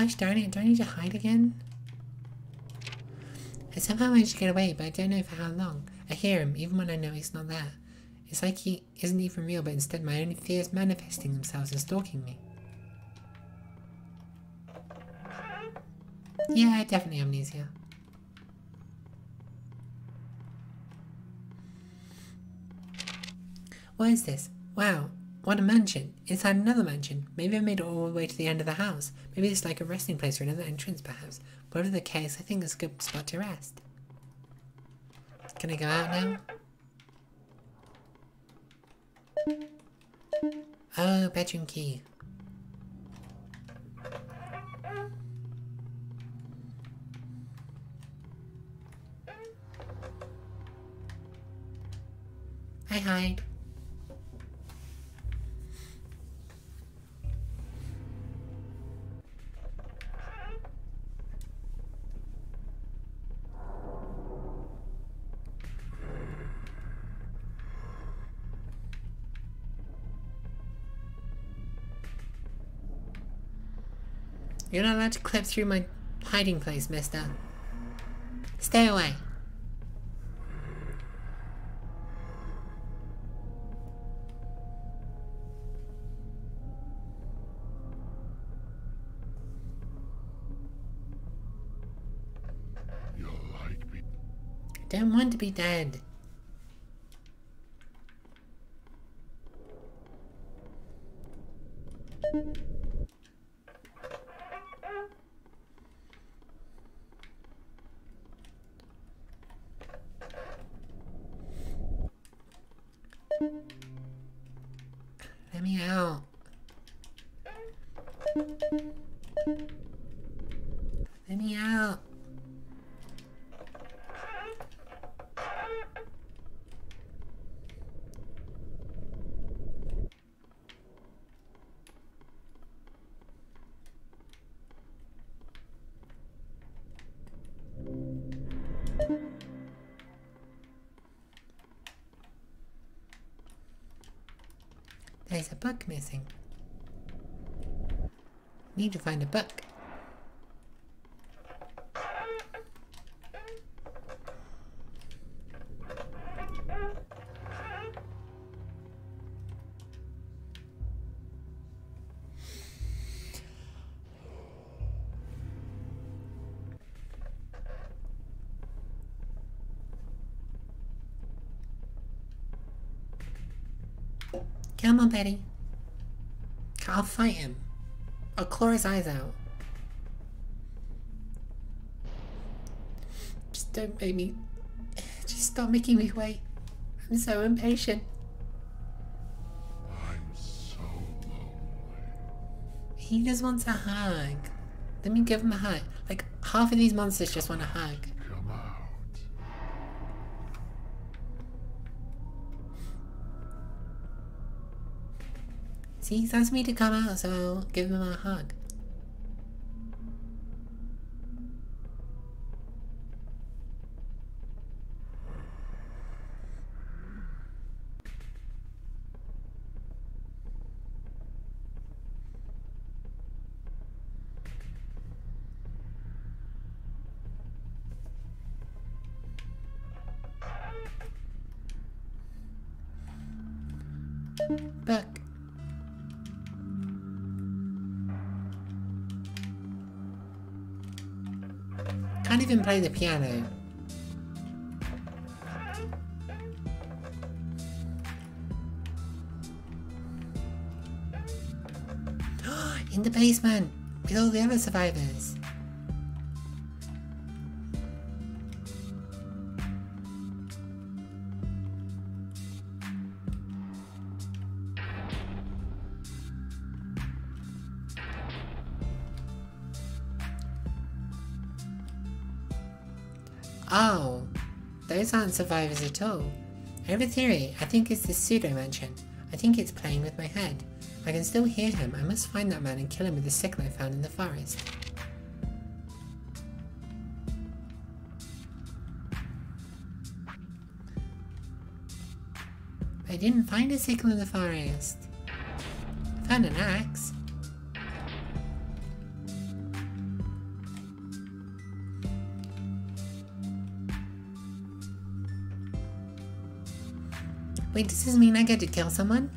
Gosh darn it, do I need to hide again? I somehow managed to get away, but I don't know for how long. I hear him, even when I know he's not there. It's like he isn't even real, but instead my own fears manifesting themselves and stalking me. Yeah, definitely amnesia. What is this? Wow, what a mansion, inside another mansion. Maybe I made it all the way to the end of the house. Maybe it's like a resting place or another entrance, perhaps. Whatever the case, I think it's a good spot to rest. Can I go out now? Oh, bedroom key. I hide. You're not allowed to clip through my hiding place, mister. Stay away. You'll like me. I don't want to be dead. Missing. Need to find a book. Come on, Betty. I'll fight him. I'll claw his eyes out. Just don't make me. Just stop making me wait. I'm so impatient. I'm so lonely. He just wants a hug. Let me give him a hug. Like, half of these monsters just want a hug. See, he's asked me to come out, so I'll give him a hug. Play the piano. In the basement with all the other survivors. Aren't survivors at all. I have a theory. I think it's the pseudo mansion. I think it's playing with my head. I can still hear him. I must find that man and kill him with the sickle I found in the forest. I didn't find a sickle in the forest. I found an axe. Wait, does this mean I get to kill someone?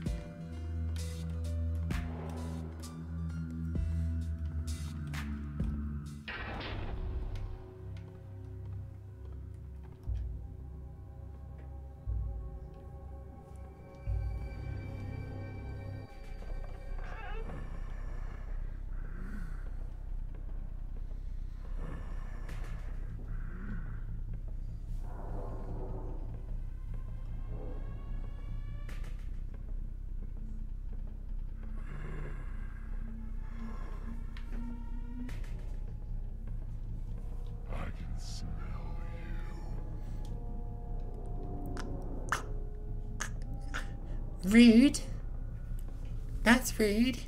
Rude.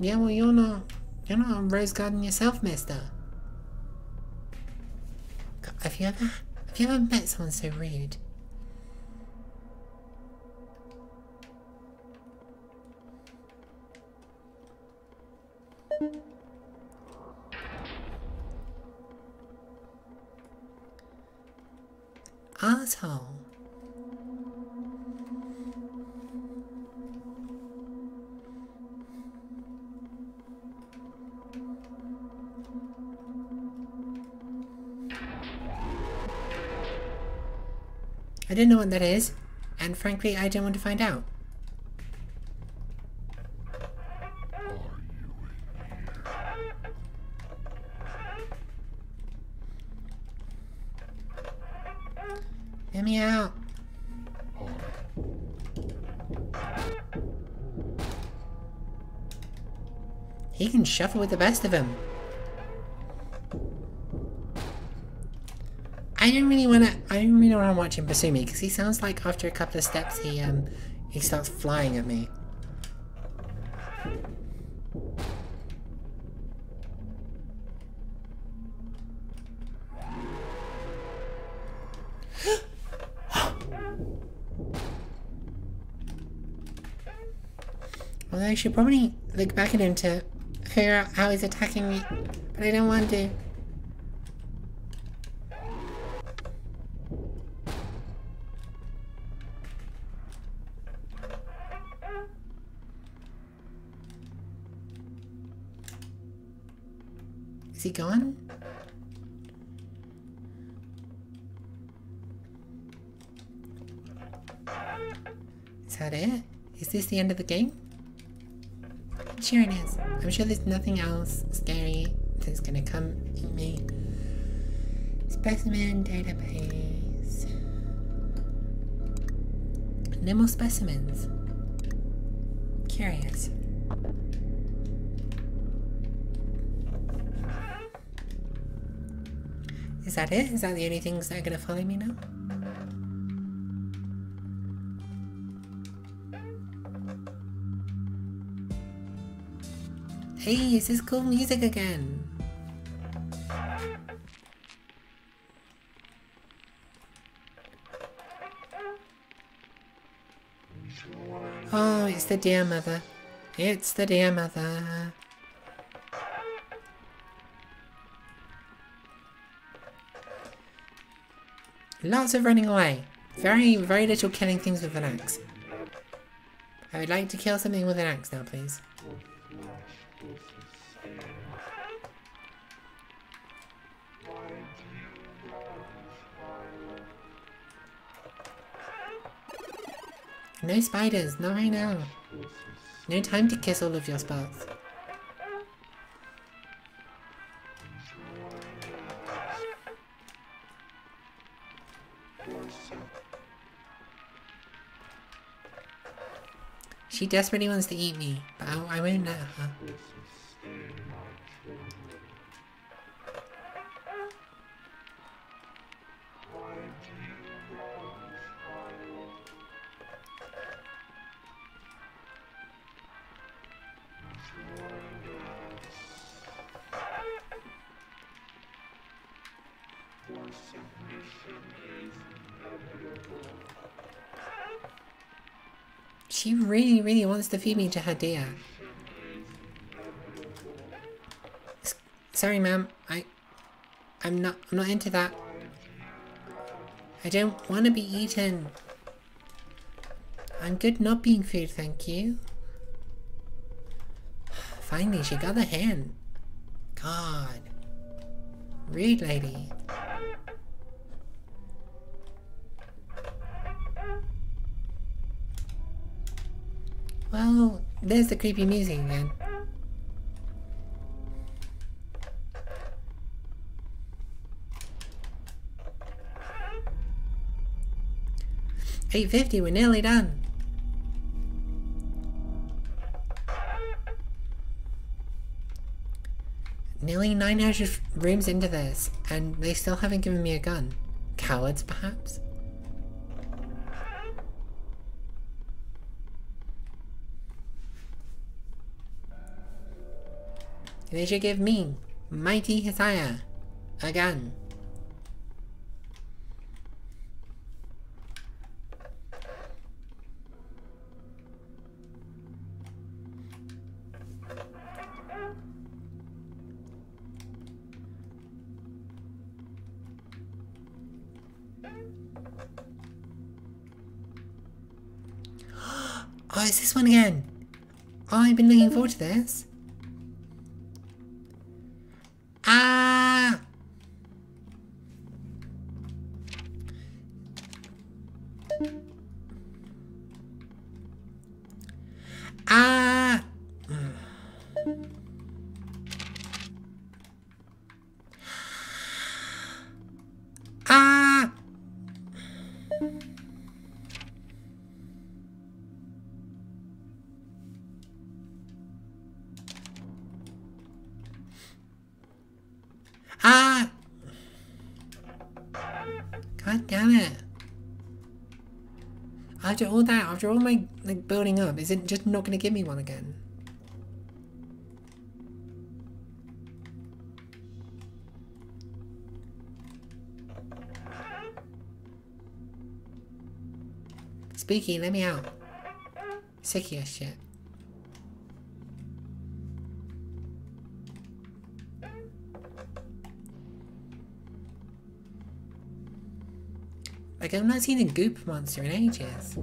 Yeah, well, you're not. You're not a rose garden yourself, mister. Have you ever. Have you ever met someone so rude? Asshole. I didn't know what that is, and frankly, I didn't want to find out. Get me out. He can shuffle with the best of them. To. I don't want to watch him pursue me because he sounds like after a couple of steps he um he starts flying at me. Well, I should probably look back at him to figure out how he's attacking me, but I don't want to. Is that it? Is this the end of the game? Sure it is. I'm sure there's nothing else scary that's gonna come eat me. Specimen database. No more specimens. Curious. Is that it? Is that the only things that are gonna follow me now? Hey, this is cool music again? Oh, it's the dear mother. It's the dear mother. Lots of running away. Very, very little killing things with an axe. I would like to kill something with an axe now, please. No spiders, not right now. No time to kiss all of your spots. She desperately wants to eat me, Oh, I, I won't let really wants to feed to her deer. S- Sorry, ma'am. I, I'm not. I'm not into that. I don't want to be eaten. I'm good not being food, thank you. Finally, she got the hand. God. Rude lady. Well, there's the creepy music again. Eight fifty, we're nearly done. Nearly 900 rooms into this, and they still haven't given me a gun. Cowards, perhaps? They should give me, Mighty Hisaya, a gun. Oh, it's this one again. Oh, I've been looking forward to this. After all that, after all my like building up, is it just not gonna give me one again? Spooky, let me out. Sick of your shit. Like, I've not seen a goop monster in ages.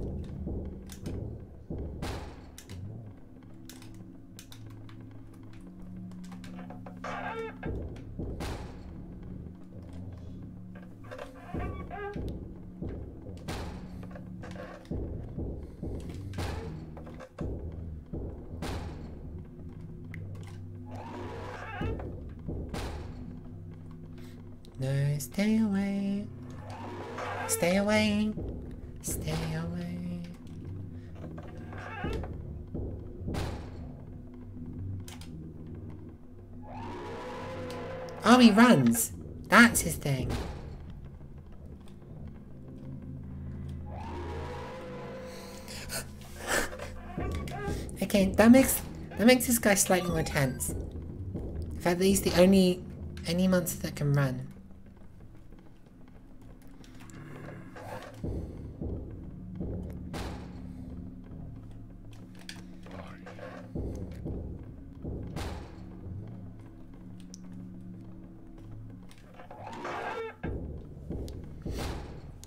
He runs. That's his thing. Okay, that makes that makes this guy slightly more tense. In fact, he's the only any monster that can run.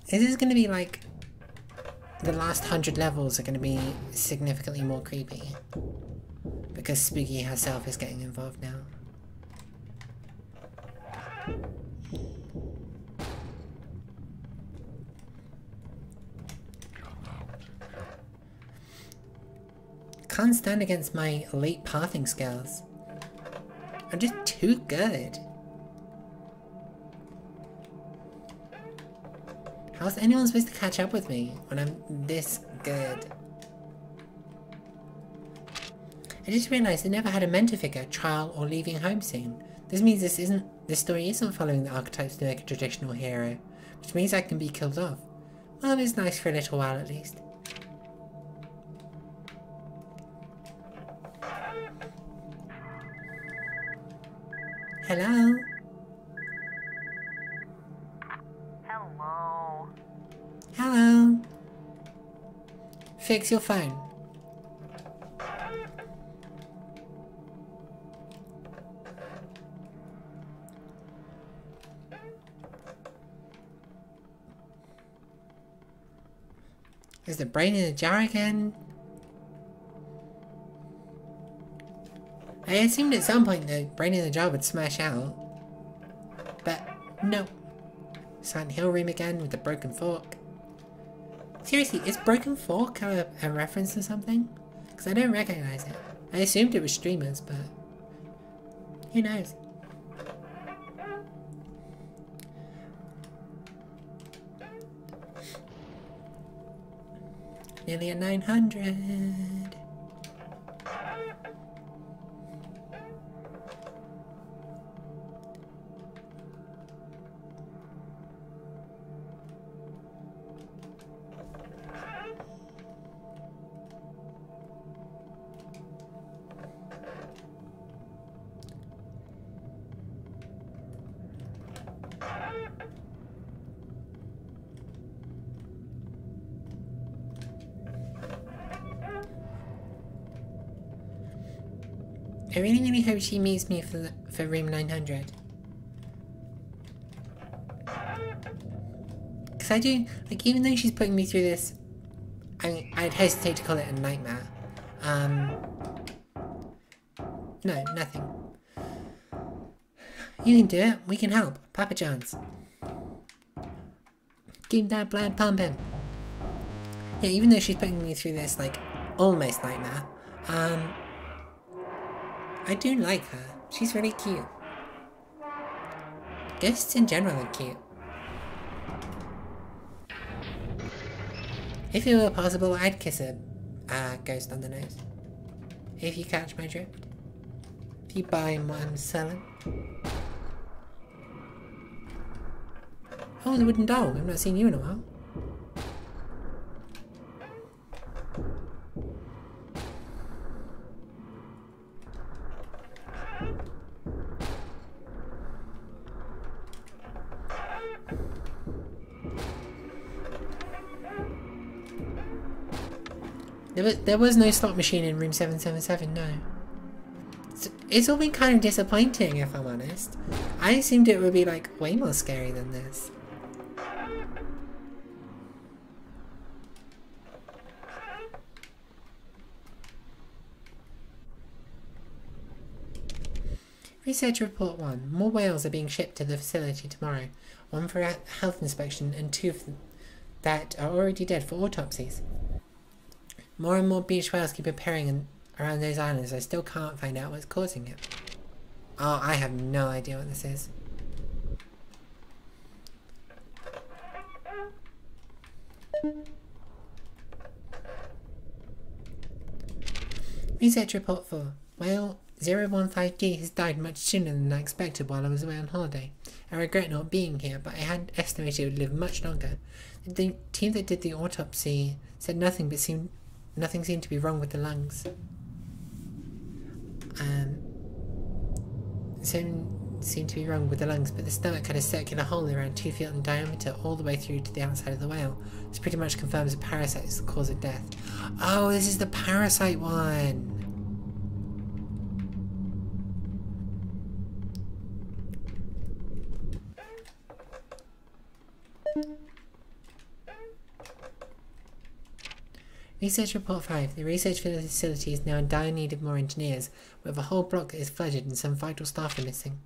This is this gonna be like the last hundred levels are gonna be significantly more creepy? Because Spooky herself is getting involved now. Can't stand against my elite pathing skills. I'm just too good. How's anyone supposed to catch up with me when I'm this good? I just realised I never had a mentor figure, trial, or leaving home soon. This means this isn't this story isn't following the archetypes to make a traditional hero, which means I can be killed off. Well, it's nice for a little while at least. Hello. Hello? Fix your phone. Is the brain in the jar again? I assumed at some point the brain in the jar would smash out. But no. Silent Hill room again with the broken fork. Seriously, is Broken Fork a, a reference to something? Because I don't recognize it. I assumed it was streamers, but who knows? Nearly at 900. Hope she meets me for, for room 900. Because I do, like, even though she's putting me through this, I, I'd hesitate to call it a nightmare. Um, no, nothing. You can do it. We can help. Papa John's. Keep that blood pumping. Yeah, even though she's putting me through this, like, almost nightmare, um, I do like her. She's really cute. Ghosts in general are cute. If it were possible, I'd kiss a uh, ghost on the nose. If you catch my drift. If you buy what I'm selling. Oh, the wooden doll. I've not seen you in a while. There was, there was no slot machine in room 777, no. It's, it's all been kind of disappointing, if I'm honest. I assumed it would be, like, way more scary than this. Research Report 1. More whales are being shipped to the facility tomorrow. One for health inspection and two of them that are already dead for autopsies. More and more beach whales keep appearing in, around those islands. I still can't find out what's causing it. Oh, I have no idea what this is. Research report for Whale 015D has died much sooner than I expected while I was away on holiday. I regret not being here, but I had estimated it would live much longer. The team that did the autopsy said nothing but seemed nothing seemed to be wrong with the lungs. Um, something seemed to be wrong with the lungs, but the stomach had a circular hole around two feet in diameter all the way through to the outside of the whale. This pretty much confirms a parasite is the cause of death. Oh, this is the parasite one! Research Report 5. The research facility is now in dire need of more engineers, with a whole block is flooded and some vital staff are missing.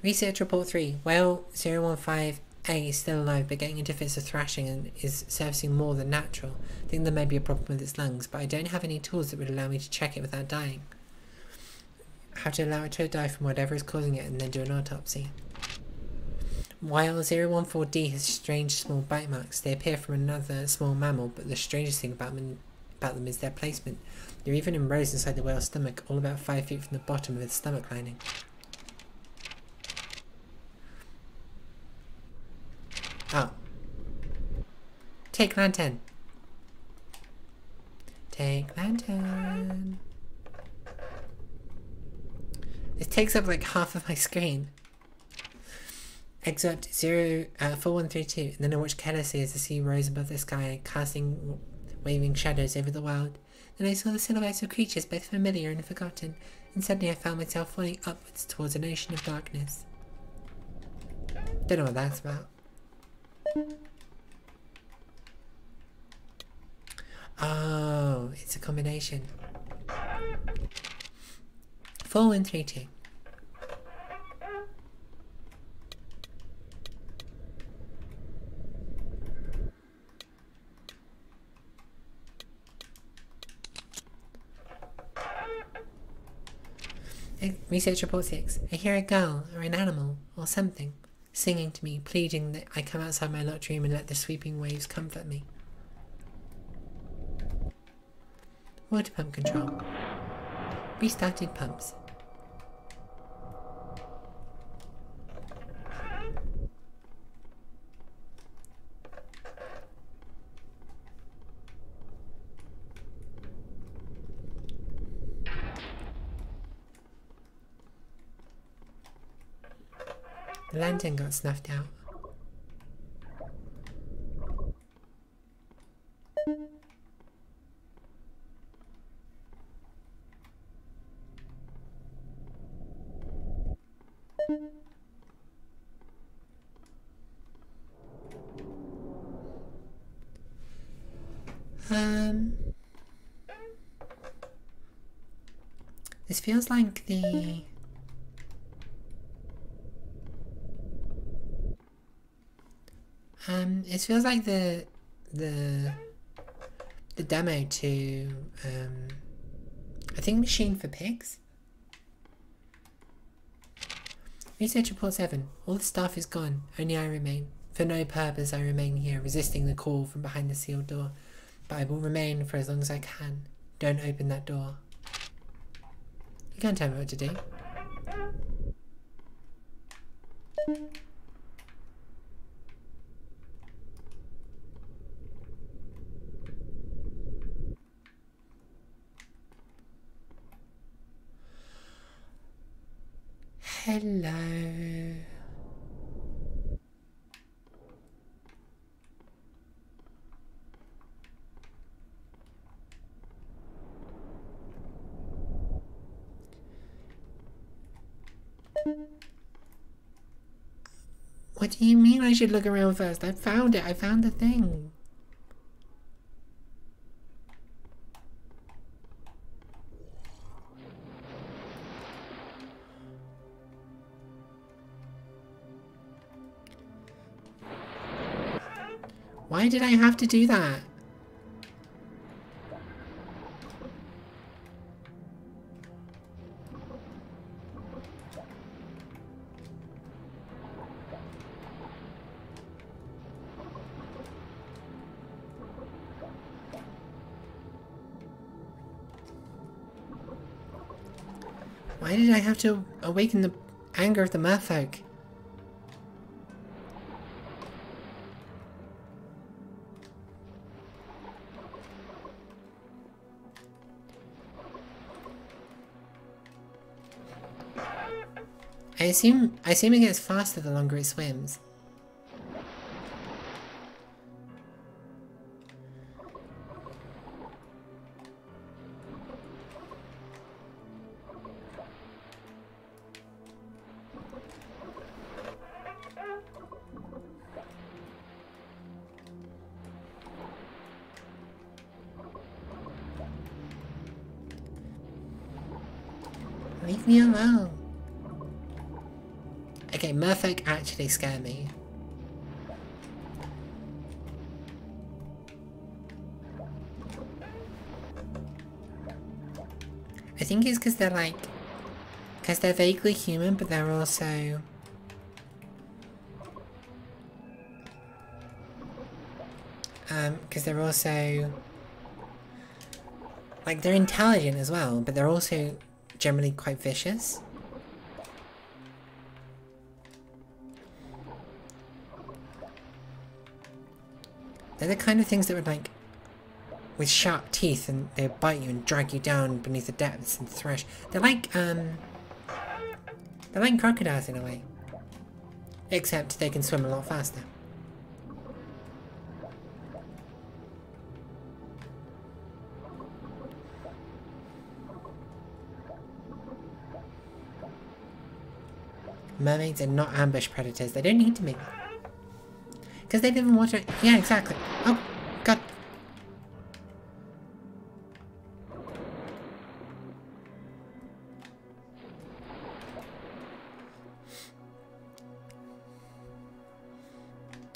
Research Report 3. Well, 015 A is still alive but getting into fits of thrashing and is surfacing more than natural. I think there may be a problem with its lungs, but I don't have any tools that would allow me to check it without dying. I have to allow it to die from whatever is causing it and then do an autopsy. While 014D has strange small bite marks, they appear from another small mammal, but the strangest thing about them, about them is their placement. They're even in rows inside the whale's stomach, all about 5 feet from the bottom of its stomach lining. Oh. Take lantern. Take lantern. This takes up like half of my screen. Excerpt 0, uh, 4132. And then I watched carelessly as the sea rose above the sky, casting waving shadows over the world. Then I saw the silhouettes of creatures both familiar and forgotten, and suddenly I found myself falling upwards towards an ocean of darkness. Don't know what that's about. Oh, it's a combination. 4132. Eh, research report 6. I hear a girl, or an animal, or something, singing to me, pleading that I come outside my locked room and let the sweeping waves comfort me. Water pump control. Restarted pumps. The lantern got snuffed out. Um, this feels like the. Um, it feels like the the the demo to um, I think Machine for Pigs. Research report seven. All the staff is gone. Only I remain. For no purpose I remain here, resisting the call from behind the sealed door. But I will remain for as long as I can. Don't open that door. You can't tell me what to do. Hello. What do you mean I should look around first? I found it. I found the thing. Why did I have to do that? Have to awaken the anger of the merfolk? I assume I assume it gets faster the longer it swims. Leave me alone. Okay, Merfolk actually scare me. I think it's because they're like, because they're vaguely human, but they're also. Um, because they're also. Like, they're intelligent as well, but they're also generally quite vicious. They're the kind of things that would like with sharp teeth and they bite you and drag you down beneath the depths and thresh. They're like um they're like crocodiles in a way. Except they can swim a lot faster. Mermaids are not ambush predators. They don't need to be. Because they live in water. Yeah, exactly. Oh, God.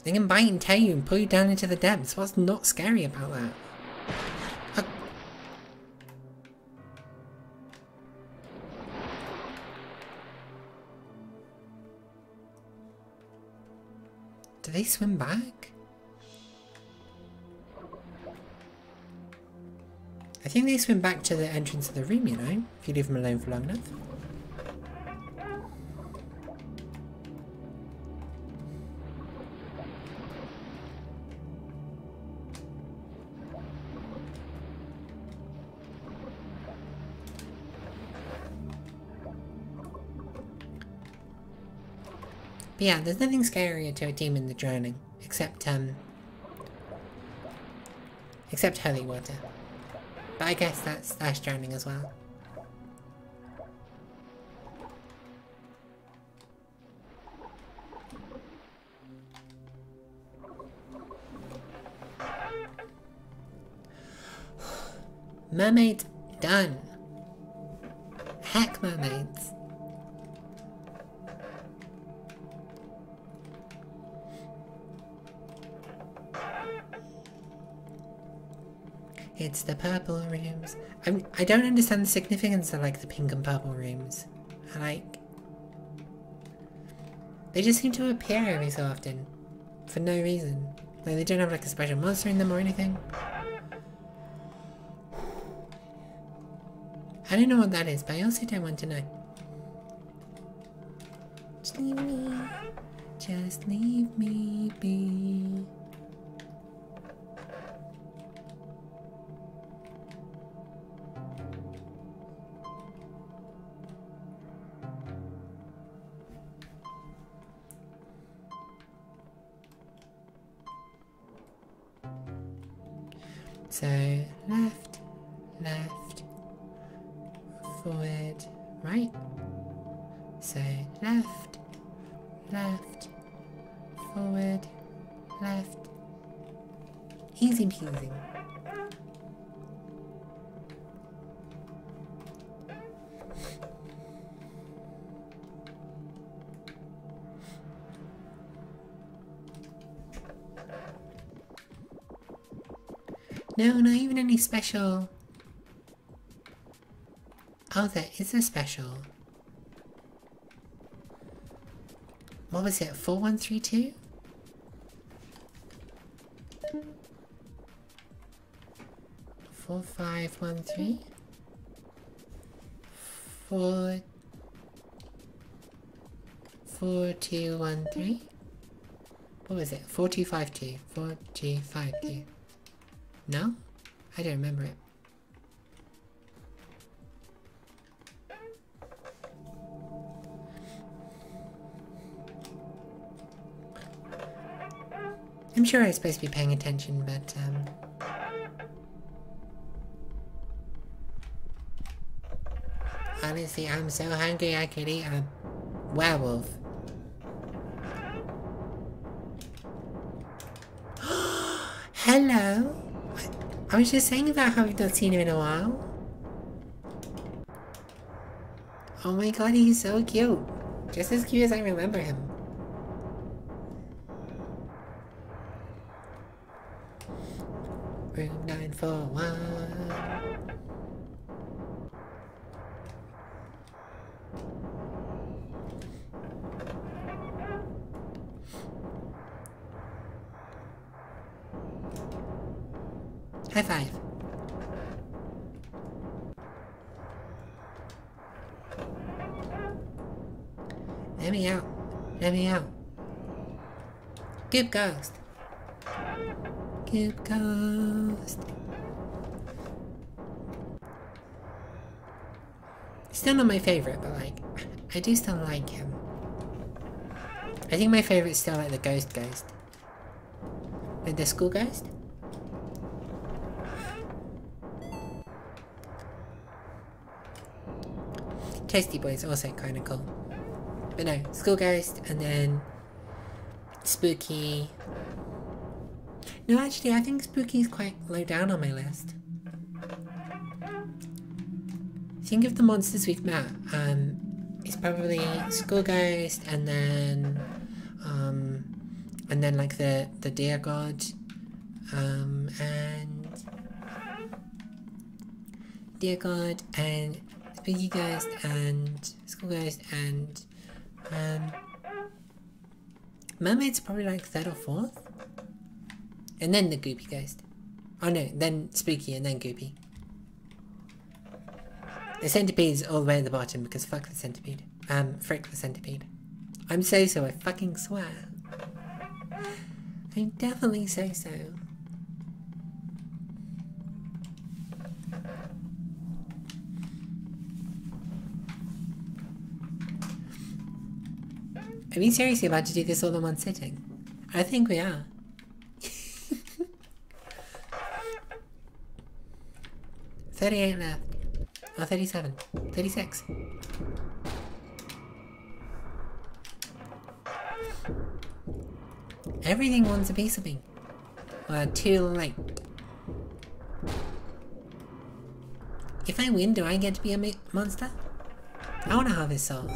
They can bite and tear you and pull you down into the depths. What's not scary about that? Do they swim back? I think they swim back to the entrance of the room, you know, if you leave them alone for long enough. But yeah, there's nothing scarier to a demon than drowning. Except, um... Except holy water. But I guess that's, that's drowning as well. Mermaid done. Heck mermaids. It's the purple rooms. I I don't understand the significance of like the pink and purple rooms. I like they just seem to appear every so often for no reason. Like they don't have like a special monster in them or anything. I don't know what that is, but I also don't want to know. Just leave me. Just leave me be. Special. Oh, there is a special. What was it? 4132? Four five one three four four two one three. What was it? Four two five two. Four two five two. No? I don't remember it. I'm sure I was supposed to be paying attention, but um Honestly, I'm so hungry I could eat a werewolf. Hello! I was just saying about how we've not seen him in a while. Oh my god, he's so cute. Just as cute as I remember him. Room 941. Goop Ghost. Goop Ghost. Still not my favorite, but like, I do still like him. I think my favorite is still like the Ghost Ghost. Like the School Ghost? Tasty Boy is also kind of cool. But no, School Ghost and then Spooky. No, actually, I think Spooky is quite low down on my list. Think of the monsters we've met. Um, it's probably School Ghost and then, um, and then like the the Deer God, um, and Deer God and Spooky Ghost and School Ghost and um, Mermaid's probably like third or fourth. And then the Goopy Ghost. Oh no, then Spooky and then Goopy. The centipede is all the way at the bottom because fuck the centipede. Um, frick the centipede. I'm so so, I fucking swear. I definitely say Are we seriously about to do this all in one sitting? I think we are. Thirty-eight left. Oh, 37. 36. Everything wants a piece of me. Well, too late. If I win, do I get to be a monster? I want to harvest souls.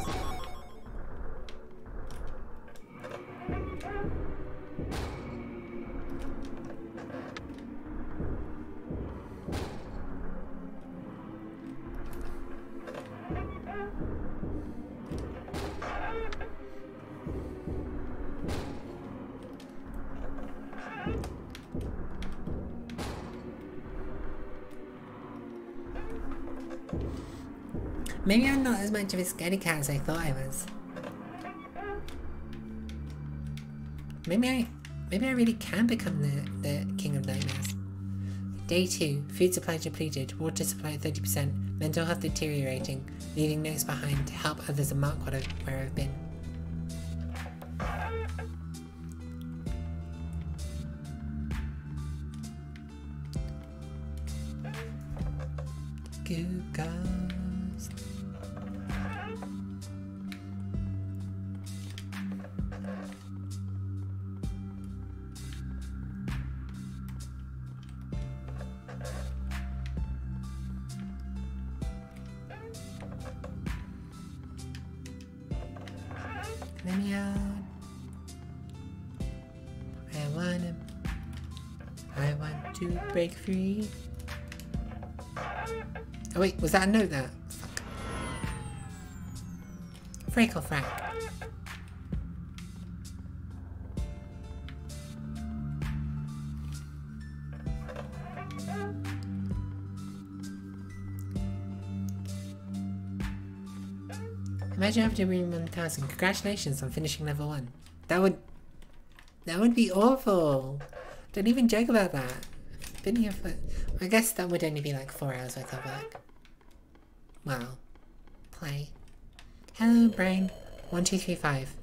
Not as much of a scaredy cat as I thought I was. Maybe I, maybe I really can become the, the king of nightmares. Day 2. Food supply depleted, water supply 30%, mental health deteriorating, leaving notes behind to help others and mark what I've, where I've been. Was that? Fuck. Freckle frack. Imagine to read 1000. Congratulations on finishing level 1. That would... That would be awful. Don't even joke about that. Been here for... I guess that would only be like 4 hours worth of work. Well, play. Hello, brain. 1235.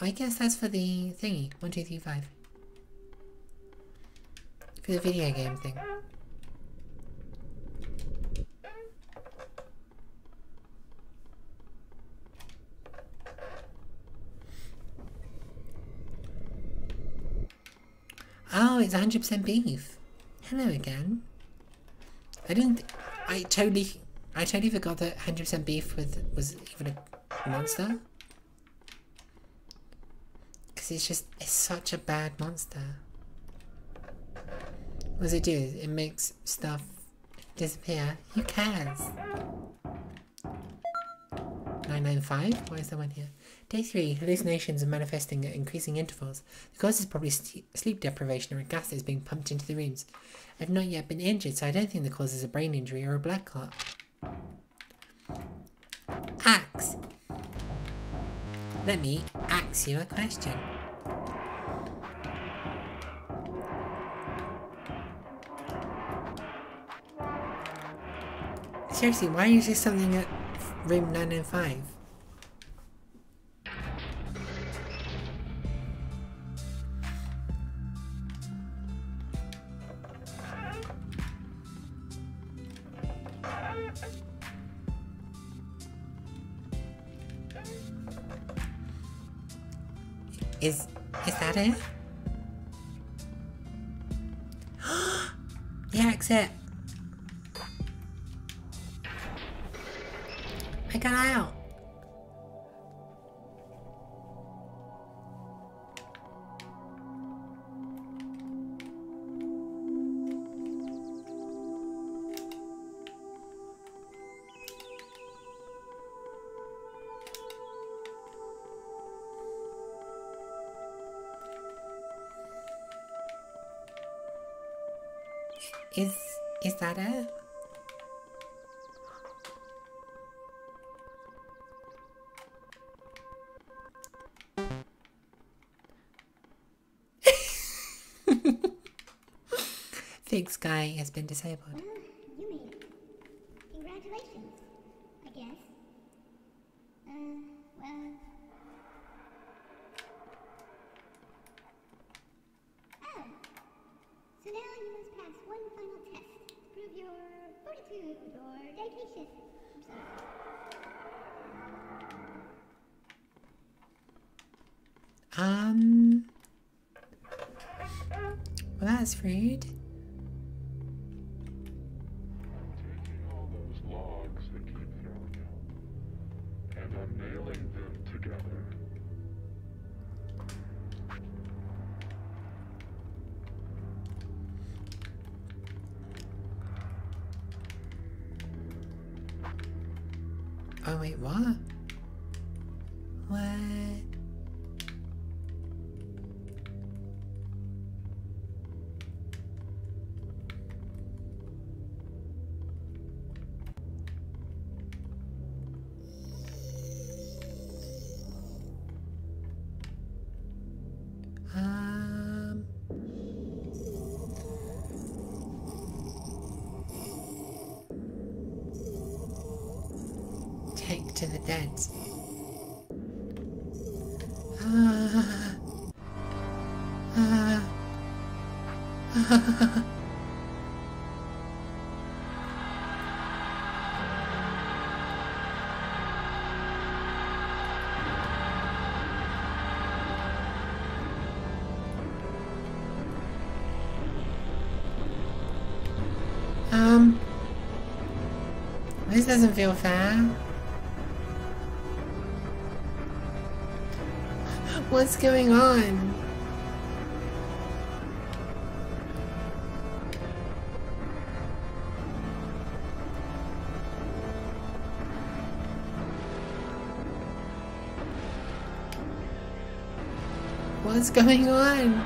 I guess that's for the thingy. 1235. For the video game thing. Oh, it's 100% beef. Hello again. I didn't. I totally. I totally forgot that 100% beef with was even a monster. Because it's just. It's such a bad monster. What does it do? It makes stuff disappear. Who cares? 995? Why is there one here? Day 3. Hallucinations are manifesting at increasing intervals. The cause is probably sleep deprivation or a gas that is being pumped into the rooms. I've not yet been injured, so I don't think the cause is a brain injury or a blood clot. Axe. Let me ask you a question. Seriously, why is there something at room 995? Has been disabled. Um, this doesn't feel fair. What's going on? What's going on?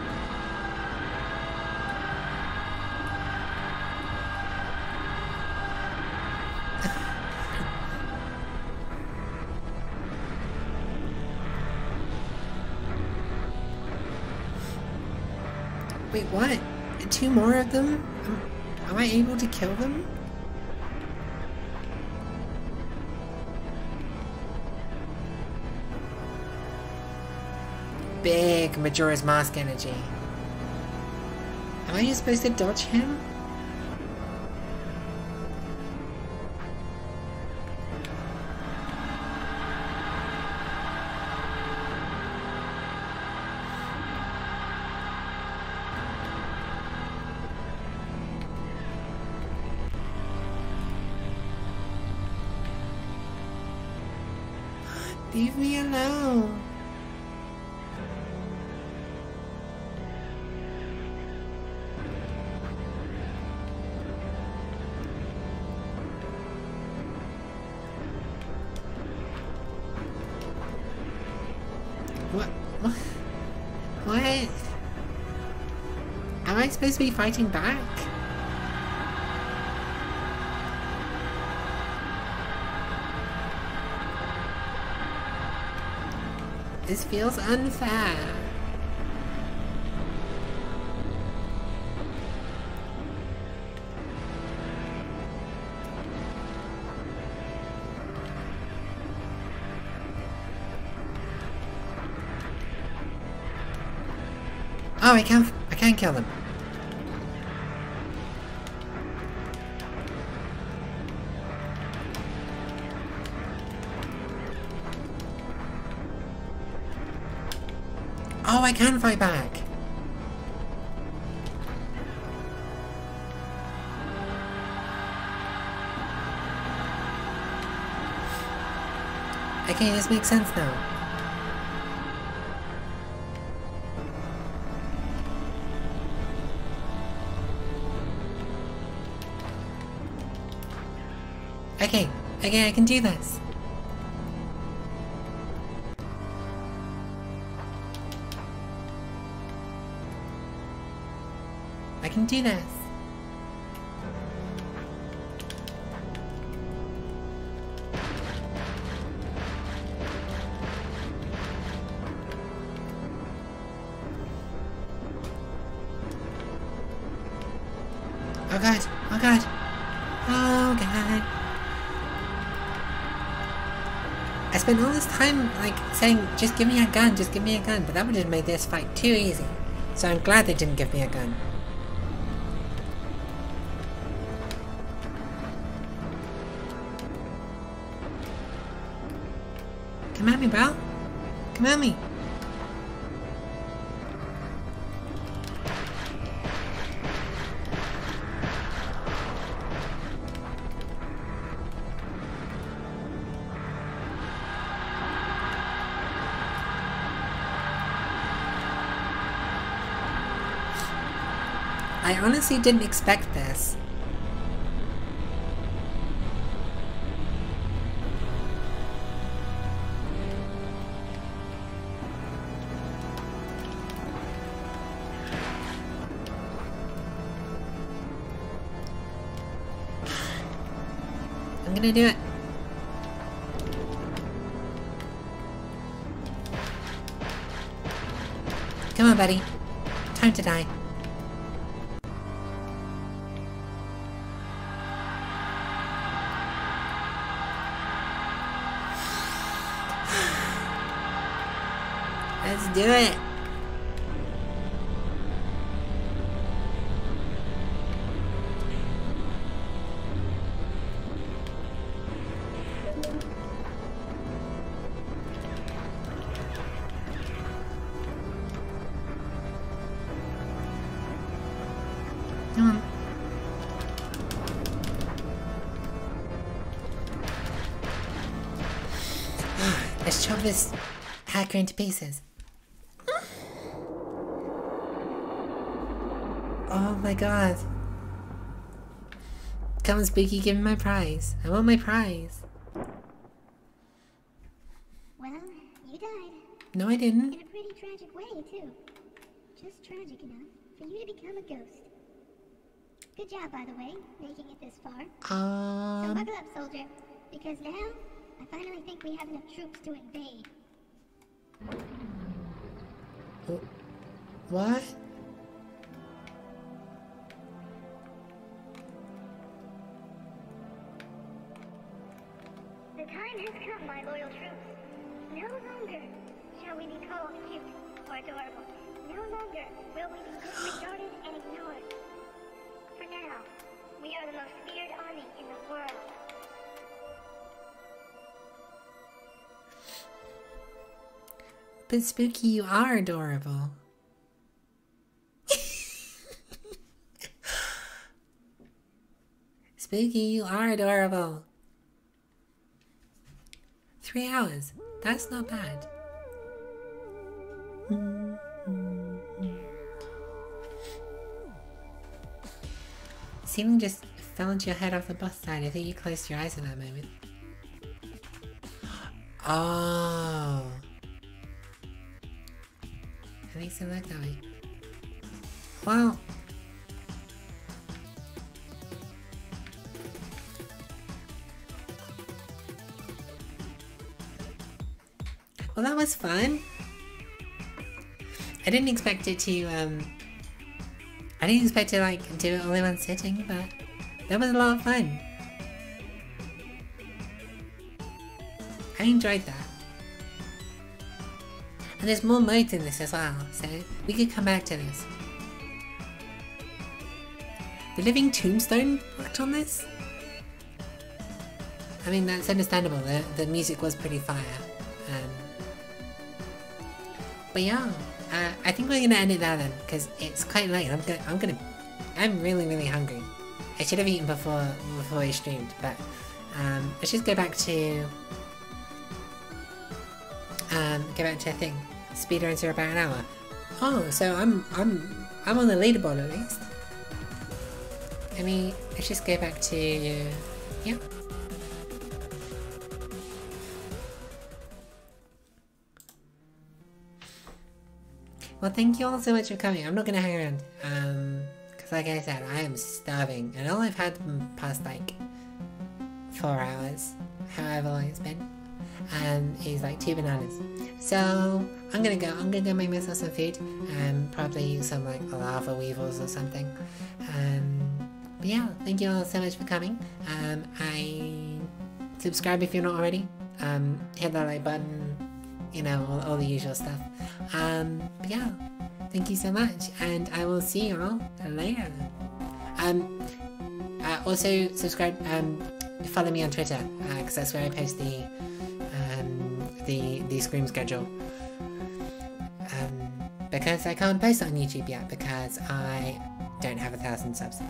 Wait, what? Two more of them? Am, I able to kill them? Big Majora's Mask energy. Am I supposed to dodge him? Leave me alone. I supposed to be fighting back? This feels unfair. Oh, I can I can kill them. I can fight back. Okay, this makes sense now. Okay, okay, I can do this. Do this. Oh god, oh god. Oh god. I spent all this time like saying, just give me a gun, just give me a gun, but that would have made this fight too easy. So I'm glad they didn't give me a gun. Come. I honestly didn't expect this. Gonna do it. Come on, buddy. Time to die. Let's do it. Hacker into pieces. Oh my god. Come on, Spooky, give me my prize. I want my prize. Well, you died. No, I didn't. In a pretty tragic way, too. Just tragic enough for you to become a ghost. Good job, by the way, making it this far. So Um, buckle up, soldier, because now I finally think we have enough troops to invade. What? The time has come, my loyal troops. No longer shall we be called cute or adorable. No longer will we be disregarded and ignored. For now, we are the most feared army in the world. Spooky, you are adorable. Spooky, you are adorable. Three hours. That's not bad. Ceiling just fell into your head off the bus side. I think you closed your eyes in that moment. Oh. Makes it look that way. Well. Well, that was fun. I didn't expect it to, um... I didn't expect to, like, do it in one sitting, but that was a lot of fun. I enjoyed that. And there's more modes in this as well, so we could come back to this. The Living Tombstone worked on this? I mean, that's understandable, the, the music was pretty fire. Um, but yeah, uh, I think we're gonna end it there then, because it's quite late. I'm gonna, I'm gonna, I'm really, really hungry. I should have eaten before, before we streamed, but um, let's just go back to, um, go back to a thing. Speedruns are about an hour. Oh, so I'm, I'm, I'm on the leaderboard at least. Let me, let's just go back to, yeah. Well, thank you all so much for coming. I'm not gonna hang around, um, because like I said, I am starving, and all I've had past like four hours, however long it's been, um, is like two bananas. So I'm gonna go. I'm gonna go make myself some food, and probably some like lava weevils or something. Um, but yeah, thank you all so much for coming. Um, I subscribe if you're not already. Um, hit that like button, you know, all, all the usual stuff. Um, but yeah, thank you so much, and I will see you all later. Um, uh, also subscribe, um, follow me on Twitter, because that's where I post the, the, the Scream schedule. Um, because I can't post on YouTube yet, because I don't have a thousand subs.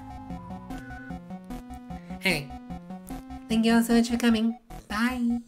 Anyway, thank you all so much for coming. Bye.